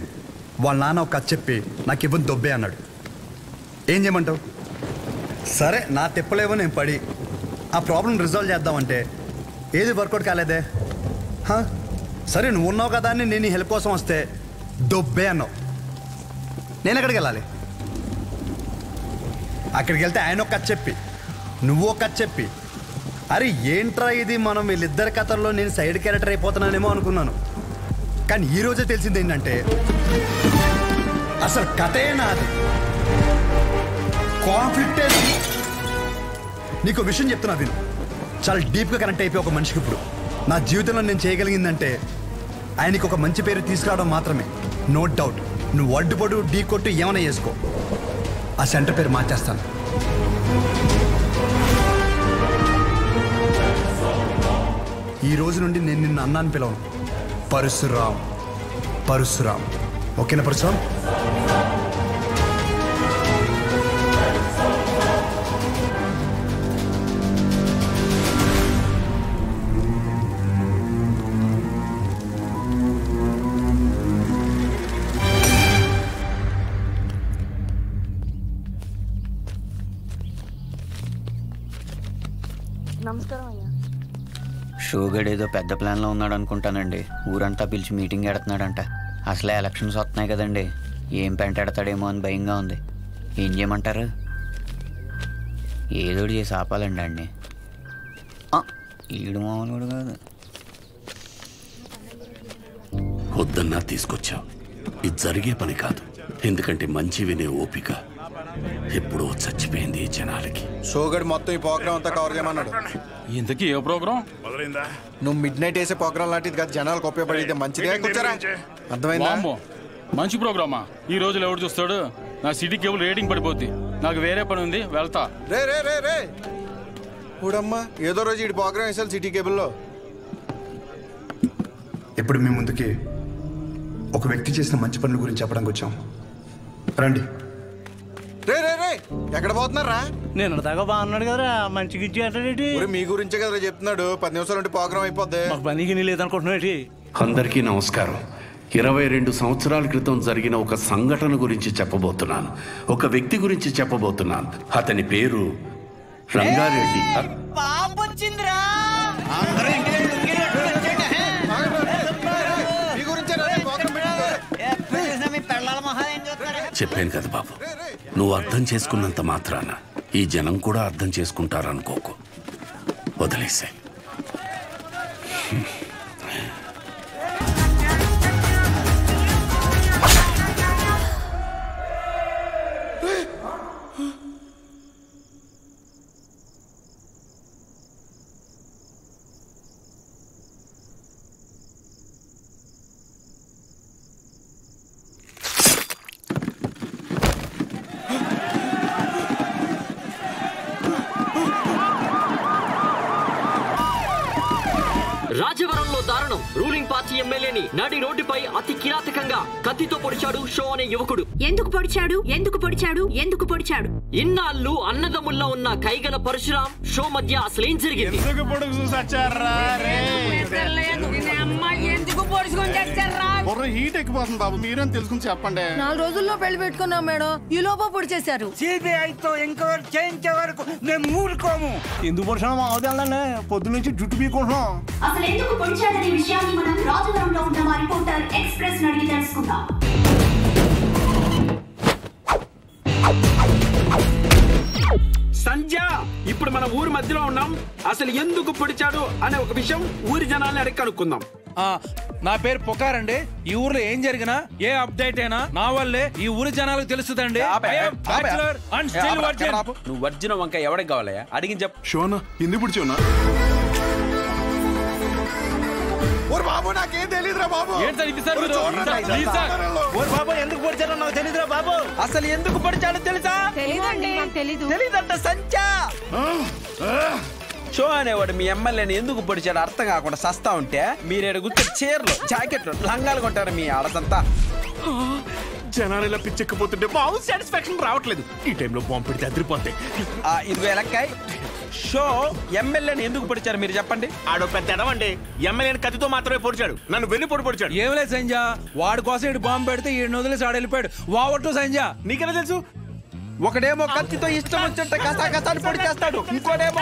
వాళ్ళ నాన్న ఒక కథ చెప్పి నాకు ఇవ్వని దొబ్బే అన్నాడు. ఏం చేయమంటావు? సరే నా తిప్పలేవో నేను పడి ఆ ప్రాబ్లం రిజాల్వ్ చేద్దామంటే ఏది వర్కౌట్ కాలేదే? సరే నువ్వు ఉన్నావు కదా అని నేను హెల్ప్ కోసం వస్తే దొబ్బే అన్నావు. నేను ఎక్కడికి వెళ్ళాలి? అక్కడికి వెళ్తే ఆయన ఒక కథ చెప్పి నువ్వు ఒక కథ చెప్పి అరే ఏంట్రా ఇది? మనం వీళ్ళిద్దరి కథల్లో నేను సైడ్ క్యారెక్టర్ అయిపోతున్నానేమో అనుకున్నాను. కానీ ఈ రోజే తెలిసింది ఏంటంటే అసలు కథే నాది. కాన్ఫ్లిక్టే నీకు విషయం చెప్తున్నా విను. చాలా డీప్గా కనెక్ట్ అయిపోయి ఒక మనిషికి ఇప్పుడు. నా జీవితంలో నేను చేయగలిగిందంటే ఆయనకి ఒక మంచి పేరు తీసుకురావడం మాత్రమే. నో డౌట్ నువ్వు అడ్డుపడు ఢీ కొట్టు ఏమైనా చేసుకో. ఆ సెంటర్ పేరు మార్చేస్తాను. ఈ రోజు నుండి నేను నిన్ను అన్నాను పిలవను. పరశురాం పరశురాం ఓకేనా పరశురాం ఏదో పెద్ద ప్లాన్లో ఉన్నాడు అనుకుంటానండి. ఊరంతా పిలిచి మీటింగ్ ఎడుతున్నాడంట అసలే ఎలక్షన్స్ వస్తున్నాయి కదండి. ఏం పెంటాడతాడేమో అని భయంగా ఉంది. ఏం చేయమంటారు? ఏదోటి చేసి ఆపాలండి అండి ఈడు మామూలు కాదు. వద్దన్నా తీసుకొచ్చావు. ఇది జరిగే పని కాదు. ఎందుకంటే మంచి వినే ఓపిక ఎప్పుడో చచ్చిపోయింది ఈ జనాలకి. షోగడ్ మొత్తం ఈ ప్రోగ్రామ్ అంతా కవర్ చేయమన్నాడు. ఇంతకీ ఏ ప్రోగ్రామ్ మొదలైందా? నువ్వు మిడ్ నైట్ వేసే ప్రోగ్రామ్ లాంటిది కాదు జనాలకు ఉపయోగపడితే మంచిదే. కూర్చోరా. అర్థమైందా? మంచి ప్రోగ్రామా? ఈ రోజులు ఎవడు చూస్తాడు? నా సిటీ కేబుల్ రేటింగ్ పడిపోద్ది. నాకు వేరే పని ఉంది వెళ్తా. రే రే రే రే. చూడమ్మా ఏదో రోజు ఈ ప్రోగ్రామ్ వేసాలి సిటీ కేబుల్లో. ఇప్పుడు మీ ముందుకి ఒక వ్యక్తి చేసిన మంచి పనుల గురించి చెప్పడానికి వచ్చాం. రండి. రే రే రే ఎక్కడ పోతున్నారా నేను దాకా బాగున్నాడు కదరా మంచిగా ఇచ్చేటేటి ఒరే, మీ గురించే కదా చెప్తున్నాడు పది నిమిషాలు ఉంటే ప్రోగ్రామ్ అయిపోద్ది పనికి నీ లేదనుకుంటున్నాడు అందరికీ నమస్కారం ఇరవై రెండు సంవత్సరాల క్రితం జరిగిన ఒక సంఘటన గురించి చెప్పబోతున్నాను ఒక వ్యక్తి గురించి చెప్పబోతున్నాను అతని పేరు రంగారెడ్డి చెప్పాను కదా బాబు నువ్వు అర్థం చేసుకున్నంత మాత్రాన ఈ జనం కూడా అర్థం చేసుకుంటారనుకోకు. వదిలేసే షో అనే యువకుడు. ఎందుకు పొడిచాడు? ఎందుకు పొడిచాడు? ఎందుకు పొడిచాడు? ఇన్నాళ్ళు అన్నదమ్ముల్లో ఉన్న కైగల పరశురాం షో మధ్య అసలేం జరిగింది? హీట్ ఎక్కిపోతుంది బాబు మీరేం తెలుసుకుని చెప్పండి. నాలుగు రోజుల్లో పెళ్ళి పెట్టుకున్నాం మేడం. ఈ లోప పొడి చేశారు సిబిఐతో ఎంక్వైరీ చేయించే వరకు మేము ఊరుకోము. ఎందుకు పడుతున్నాం మా అవదాలనే పొద్దు నుంచి జుట్టు పీకుంటున్నాం అసలు ఎందుకు పొడిచాడనే విషయాన్ని మనం రాజవరంలో ఉన్న మా రిపోర్టర్ ఎక్స్ప్రెస్ అడిగి తెలుసుకుందాం. సంధ్య ఇప్పుడు మన ఊరి మధ్యలో ఉన్నాం. అసలు ఎందుకు పొడిచాడు అనే ఒక విషయం ఊరి జనాల్ని అడిగి కనుక్కుందాం. ఆ, నా పేరు పుకార్ అండి. ఈ ఊర్లో ఏం జరిగినా ఏ అప్డేట్ అయినా నా వల్లే ఈ ఊరి జనాలకు తెలుస్తుందండి. నువ్వు వర్జిన వంకాయ ఎవరికి కావాలయ్యా? అడిగి చెప్పు. షోనా ఎందుకు పుడిచోనా ఓరు బాబు నాకేం తెలియదురా బాబు. ఓరి బాబు ఎందుకు పొడిచారో నాకు తెలియదురా బాబు. అసలు ఎందుకు పొడిచాడో తెలుసా? తెలీదంట సంచా. షో అనేవాడు మీ ఎమ్మెల్యేని ఎందుకు పొడిచాడు అర్థం కాకుండా సస్తా ఉంటే మీరు గుర్తు చీరలు జాకెట్లు లంగాలు కొట్టారు మీ ఆడసంతా జనాలు ఇలా పిచ్చెక్కిపోతుంటే బాగు సాటిస్ఫాక్షన్ రావట్లేదు. ఈ టైంలో బాంబు పెడితే అదిరిపోతాయి ఆ, ఇదిగో లెక్కాయ్ షో ఎమ్మెల్యేని ఎందుకు పొడిచారు మీరు చెప్పండి? ఆడో పెద్ద ఎడవండి. ఎమ్మెల్యేని కత్తితో మాత్రమే పొడిచాడు. నన్ను వెన్ను పొడి పొడిచాడు. ఏం లేదు సంజ వాడి కోసం ఇటు బాంబు పెడితే ఈ వదిలేసి ఆడ వెళ్ళిపోయాడు. వావట్టు సంజ నీకెలా తెలుసు? ఒకడేమో కత్తితో ఇష్టం వచ్చినట్టు కసా కసాలు పొడి చేస్తాడు. ఇంకోడేమో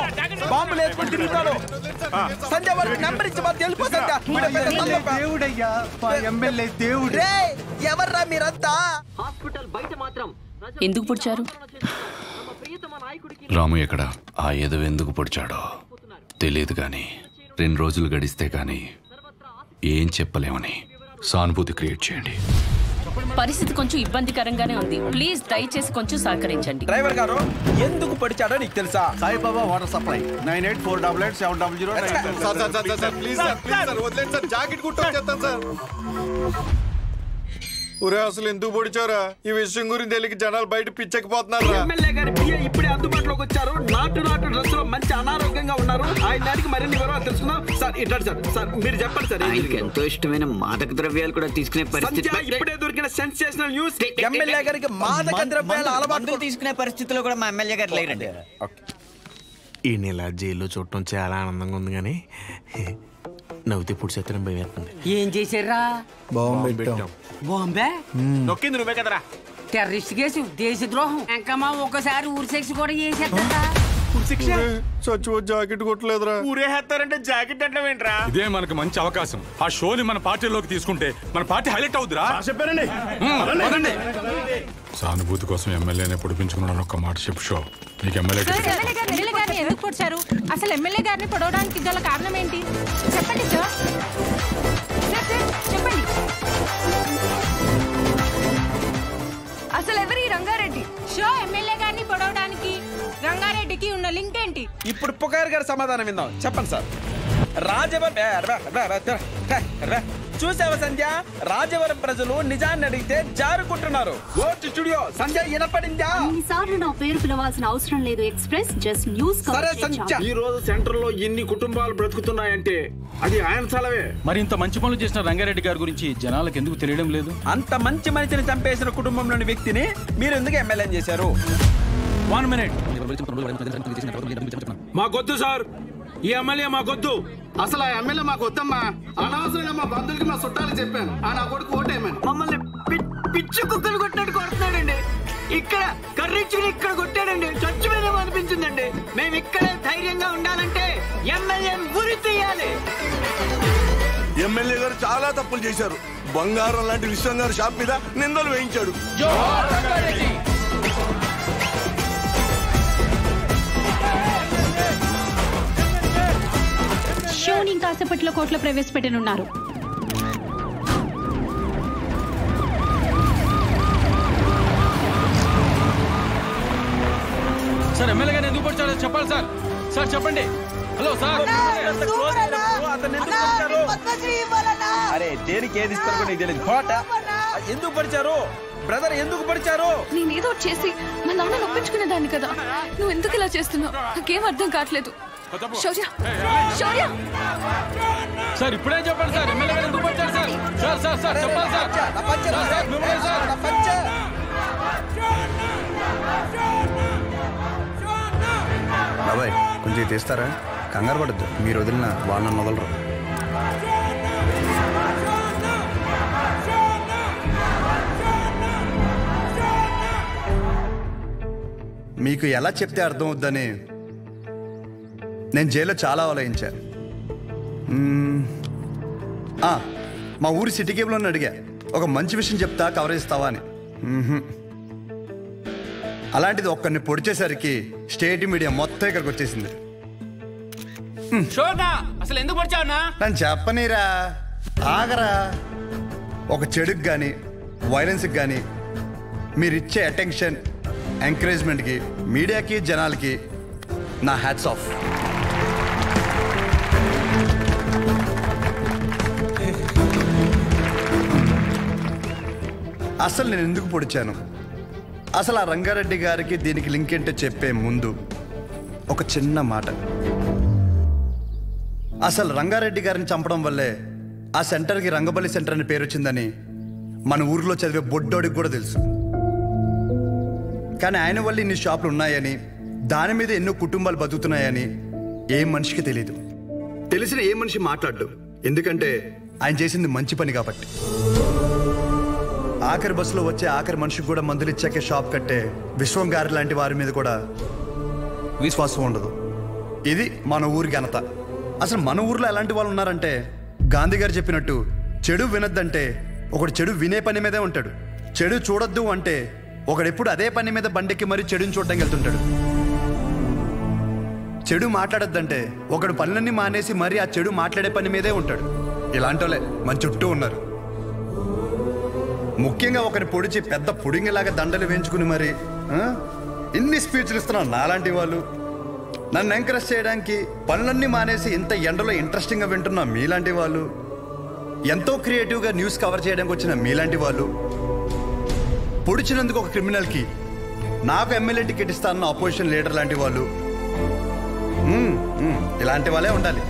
బాంబులు వేసుకొని తిరుగుతాడు. సంజయ్ వారికి నెంబర్ ఇచ్చి మాకు తెలుపు. దేవుడయ్యా ఎమ్మెల్యే దేవుడు. ఎవర్రా మీరంతా? హాస్పిటల్ బయట మాత్రం ఎందుకు పొడిచారు? రాము ఎక్కడ? ఆ ఎదవ ఎందుకు పొడిచాడో తెలియదు కానీ రెండు రోజులు గడిస్తే కానీ ఏం చెప్పలేమని సానుభూతి క్రియేట్ చేయండి. పరిస్థితి కొంచెం ఇబ్బందికరంగానే ఉంది. ప్లీజ్ దయచేసి కొంచెం సహకరించండి. డ్రైవర్ గారు ఎందుకు పడిచాడో నీకు తెలుసా? Saibaba water supply. Nine eight four double eight seven double zero please sir please sir వదిలేండి సార్ జాకెట్ కుట్టు వచ్చేస్తాను సార్. ఒరే అసలు ఎందుకు పొడిచారా ఈ విషయం గురించి తెలియక జనాలు బయట పిచ్చకపోతున్నారు ఎమ్మెల్యే గారి పిఏ ఇప్పుడే అందుబాటులోకి వచ్చారు. నాటు నాటు డ్రెస్లో మంచి అనారోగ్యంగా ఉన్నారు. ఆయన దానికి మరిన్ని వివరాలు తెలుసుకుందాం. సార్ ఇట్లా సార్ సార్ మీరు చెప్పండి సార్ ఆయనకి? ఎంతో ఇష్టమైన మాదక ద్రవ్యాలు కూడా తీసుకునే పరిస్థితి ఇప్పుడే దొరికిన సెన్సేషనల్ న్యూస్ ఎమ్మెల్యే గారికి మాదక ద్రవ్యాల అలవాటు తీసుకునే పరిస్థితిలో కూడా మా ఎమ్మెల్యే గారు లేరండి. ఈ నెల జైల్లో చూడటం చాలా ఆనందంగా ఉంది కానీ నవ్వుతే పుడి చేతనం భయం వేస్తుంది. ఏం చేశారా బాంబు పెట్టాం. బాంబే నొక్కింది నువ్వే కదరా. టెర్రరిస్ట్ కేసు దేశద్రోహం. ఇంకా మా ఒకసారి ఊరి శిక్ష కూడా చేసేస్తా చచ్చి జాకెట్ కొట్టలేదురా. ఊరేస్తారంటే జాకెట్ అంటే ఏంట్రా? ఇదే మనకు మంచి అవకాశం. ఆ షోని మన పార్టీలోకి తీసుకుంటే మన పార్టీ హైలైట్ చెప్పారండి. సానుభూతి కోసం ఎమ్మెల్యేనే పొడిపించుకున్నాను ఒక్క మాట చెప్పు షో. ఎమ్మెల్యే ఎమ్మెల్యే గారిని ఎమ్మెల్యే ఎందుకు పొడిచారు? అసలు ఎమ్మెల్యే గారిని పొడవడానికి గల కారణం ఏంటి? చెప్పండి సార్, చెప్పండి. అసలు ఎవరి రంగారెడ్డి? షో ఎమ్మెల్యే గారిని పొడవడానికి రంగారెడ్డికి ఉన్న లింక్ ఏంటి? ఇప్పుడు పుకార్ గారి సమాధానం విందాం. చెప్పండి సార్. రాజవరం. చూసావా సంధ్య? రాజవరం ప్రజలు నిజాన్ని అడిగితే జారుకుంటున్నారు. స్టూడియో సంధ్య వినపడిందా? సార్లు నా పేరు పిలవాల్సిన అవసరం లేదు ఎక్స్ప్రెస్. జస్ట్ న్యూస్ సరే సంధ్య. ఈ రోజు సెంటర్లో ఎన్ని కుటుంబాలు బ్రతుకుతున్నాయంటే అది ఆయన చలవే. మరి ఇంత మంచి పనులు చేసిన రంగారెడ్డి గారి గురించి జనాలకు ఎందుకు తెలియడం లేదు? అంత మంచి మనిషిని చంపేసిన కుటుంబంలోని వ్యక్తిని మీరు ఎందుకు ఎమ్మెల్యే చేశారు? వన్ మినిట్ మాకొద్దు సార్. ఈ ఎమ్మెల్యే మాకొద్దు. అసలు ఆ ఎమ్మెల్యే మాకు వద్దమ్మా అనవసరంగా మా బంధువులకి మా చుట్టాలకు చెప్పాను. ఆ నా కొడుకు ఓటేయమని మమ్మల్ని పిచ్చి కుక్కలు కొట్టినట్టు కొడుతున్నాడండి. ఇక్కడ కర్రీచ్చుకుని ఇక్కడ కొట్టాడండి. చచ్చిపోయినాం అనిపించిందండి. మేము ఇక్కడే ధైర్యంగా ఉండాలంటే ఎమ్మెల్యే గురి తీయాలి. ఎమ్మెల్యే గారు చాలా తప్పులు చేశారు. బంగారం లాంటి విశ్వం గారు షాప్ మీద నిందలు వేయించాడు. షోని కాసేపట్లో కోర్టులో ప్రవేశపెట్టనున్నారు. సార్ ఎమ్మెల్యే గారిని ఎందుకు పొడిచారో చెప్పాలి సార్. సార్ చెప్పండి. Hello sir. అతన్ని ఎందుకు పడిచారు? అరే దేనికి ఏది ఇస్తారు కూడా నీకు తెలియదు కోట ఎందుకు పడిచారు? బ్రదర్ ఎందుకు పడిచారు? నేనేదో చేసి మా నాన్న నొప్పించుకునే దాన్ని కదా. నువ్వు ఎందుకు ఇలా చేస్తున్నావు? నాకేం అర్థం కావట్లేదు. శౌర్య శౌర్య. సార్ ఇప్పుడే చెప్పండి సార్ ఎమ్మెల్యే గారు ఎందుకు సార్? సార్ సార్ సార్ చెప్పాలి సార్. సార్, సార్ మిమ్మల్ని సార్. బాబాయ్ కొంచెం తీస్తారా? కంగారు పడద్దు మీరు వదిలిన వాళ్ళని మొదలరు. మీకు ఎలా చెప్తే అర్థం అవుద్దని నేను జైల్లో చాలా ఆలోచించా మ్మ్. ఆ, మా ఊరి సిటీ కేబుల్ అడిగా. ఒక మంచి విషయం చెప్తా కవరేజ్ ఇస్తావా అని. అలాంటిది ఒక్కరిని పొడిచేసరికి స్టేట్ మీడియా మొత్తం ఇక్కడికి వచ్చేసింది. అసలు ఎందుకు పొడిచావునా? చెప్పనీరా. ఆగరా. ఒక చెడుకు కానీ వైలెన్స్కి కానీ మీరు ఇచ్చే అటెన్షన్ ఎంకరేజ్మెంట్కి మీడియాకి జనాలకి నా హ్యాట్స్ ఆఫ్ అసలు నేను ఎందుకు పొడిచాను? అసలు ఆ రంగారెడ్డి గారికి దీనికి లింక్ ఏంటో చెప్పే ముందు ఒక చిన్న మాట. అసలు రంగారెడ్డి గారిని చంపడం వల్లే ఆ సెంటర్కి రంగబలి సెంటర్ అని పేరు వచ్చిందని మన ఊర్లో చదివే బొడ్డోడికి కూడా తెలుసు. కానీ ఆయన వల్ల ఇన్ని షాపులు ఉన్నాయని దాని మీద ఎన్నో కుటుంబాలు బతుకుతున్నాయని ఏ మనిషికి తెలియదు తెలిసిన ఏ మనిషి మాట్లాడు ఎందుకంటే ఆయన చేసింది మంచి పని కాబట్టి. ఆఖరి బస్సులో వచ్చే ఆఖరి మనిషికి కూడా మందులు ఇచ్చాకే షాప్ కట్టే విశ్వం గారి లాంటి వారి మీద కూడా విశ్వాసం ఉండదు. ఇది మన ఊరి ఘనత. అసలు మన ఊర్లో ఎలాంటి వాళ్ళు ఉన్నారంటే గాంధీ గారు చెప్పినట్టు చెడు వినొద్దంటే ఒకడు చెడు వినే పని మీదే ఉంటాడు. చెడు చూడొద్దు అంటే ఒకడెప్పుడు అదే పని మీద బండెక్కి మరీ చెడుని చూడడానికి వెళ్తుంటాడు. చెడు మాట్లాడొద్దంటే ఒకడు పనులన్నీ మానేసి మరీ ఆ చెడు మాట్లాడే పని మీదే ఉంటాడు. ఇలాంటోలే మన చుట్టూ ఉన్నారు. ముఖ్యంగా ఒకరి పొడిచి పెద్ద పుడింగిలాగా దండలు వేయించుకుని మరి ఇన్ని స్పీచ్లు ఇస్తున్నాం నాలాంటి వాళ్ళు. నన్ను ఎంకరేజ్ చేయడానికి పనులన్నీ మానేసి ఇంత ఎండలో ఇంట్రెస్టింగ్గా వింటున్న మీలాంటి వాళ్ళు. ఎంతో క్రియేటివ్గా న్యూస్ కవర్ చేయడానికి వచ్చిన మీలాంటి వాళ్ళు. పొడిచినందుకు ఒక క్రిమినల్కి నాకు ఎమ్మెల్యే టికెట్ ఇస్తానన్న అపోజిషన్ లీడర్ లాంటి వాళ్ళు. ఇలాంటి వాళ్ళే ఉండాలి.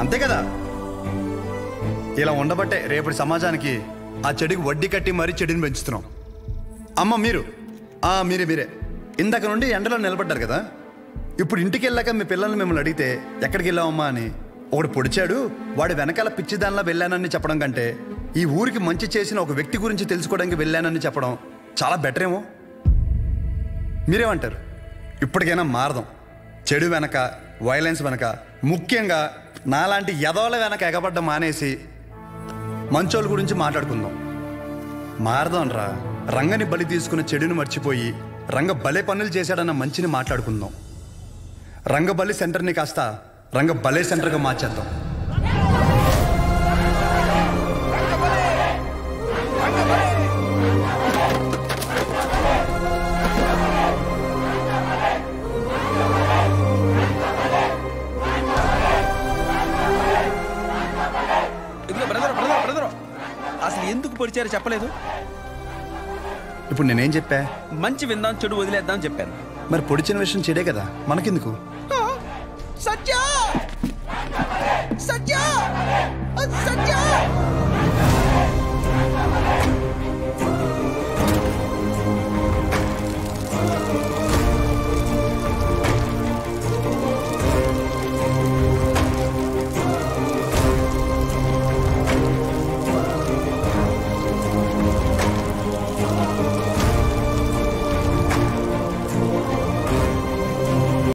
అంతే కదా? ఇలా ఉండబట్టే రేపటి సమాజానికి ఆ చెడుకి వడ్డీ కట్టి మరీ చెడుని పెంచుతున్నాం. అమ్మ మీరు. ఆ మీరే మీరే. ఇందాక నుండి ఎండలో నిలబడ్డారు కదా. ఇప్పుడు ఇంటికి వెళ్ళాక మీ పిల్లల్ని మిమ్మల్ని అడిగితే ఎక్కడికి వెళ్ళావమ్మా? అని. ఒకడు పొడిచాడు వాడి వెనకాల పిచ్చిదానిలా వెళ్ళానని చెప్పడం కంటే ఈ ఊరికి మంచి చేసిన ఒక వ్యక్తి గురించి తెలుసుకోవడానికి వెళ్ళానని చెప్పడం చాలా బెటర్ ఏమో. మీరేమంటారు? ఇప్పటికైనా మారదాం. చెడు వెనక వైలెన్స్ వెనక ముఖ్యంగా నాలాంటి యదవల వెనక ఎగబడ్డ మానేసి మంచోళ్ళ గురించి మాట్లాడుకుందాం. మారదాం రా. రంగని బలి తీసుకున్న చెడుని మర్చిపోయి రంగ భలే పనులు చేశాడన్న మంచిని మాట్లాడుకుందాం. రంగబలి సెంటర్ని కాస్త రంగ భలే సెంటర్గా మార్చేద్దాం. పొడిచారు చెప్పలేదు. ఇప్పుడు నేనేం చెప్పా? మంచి విందాం చెడు వదిలేద్దాం చెప్పాను. మరి పొడిచిన విషయం చెడే కదా మనకెందుకు? సత్యా! సత్యా! సత్యా!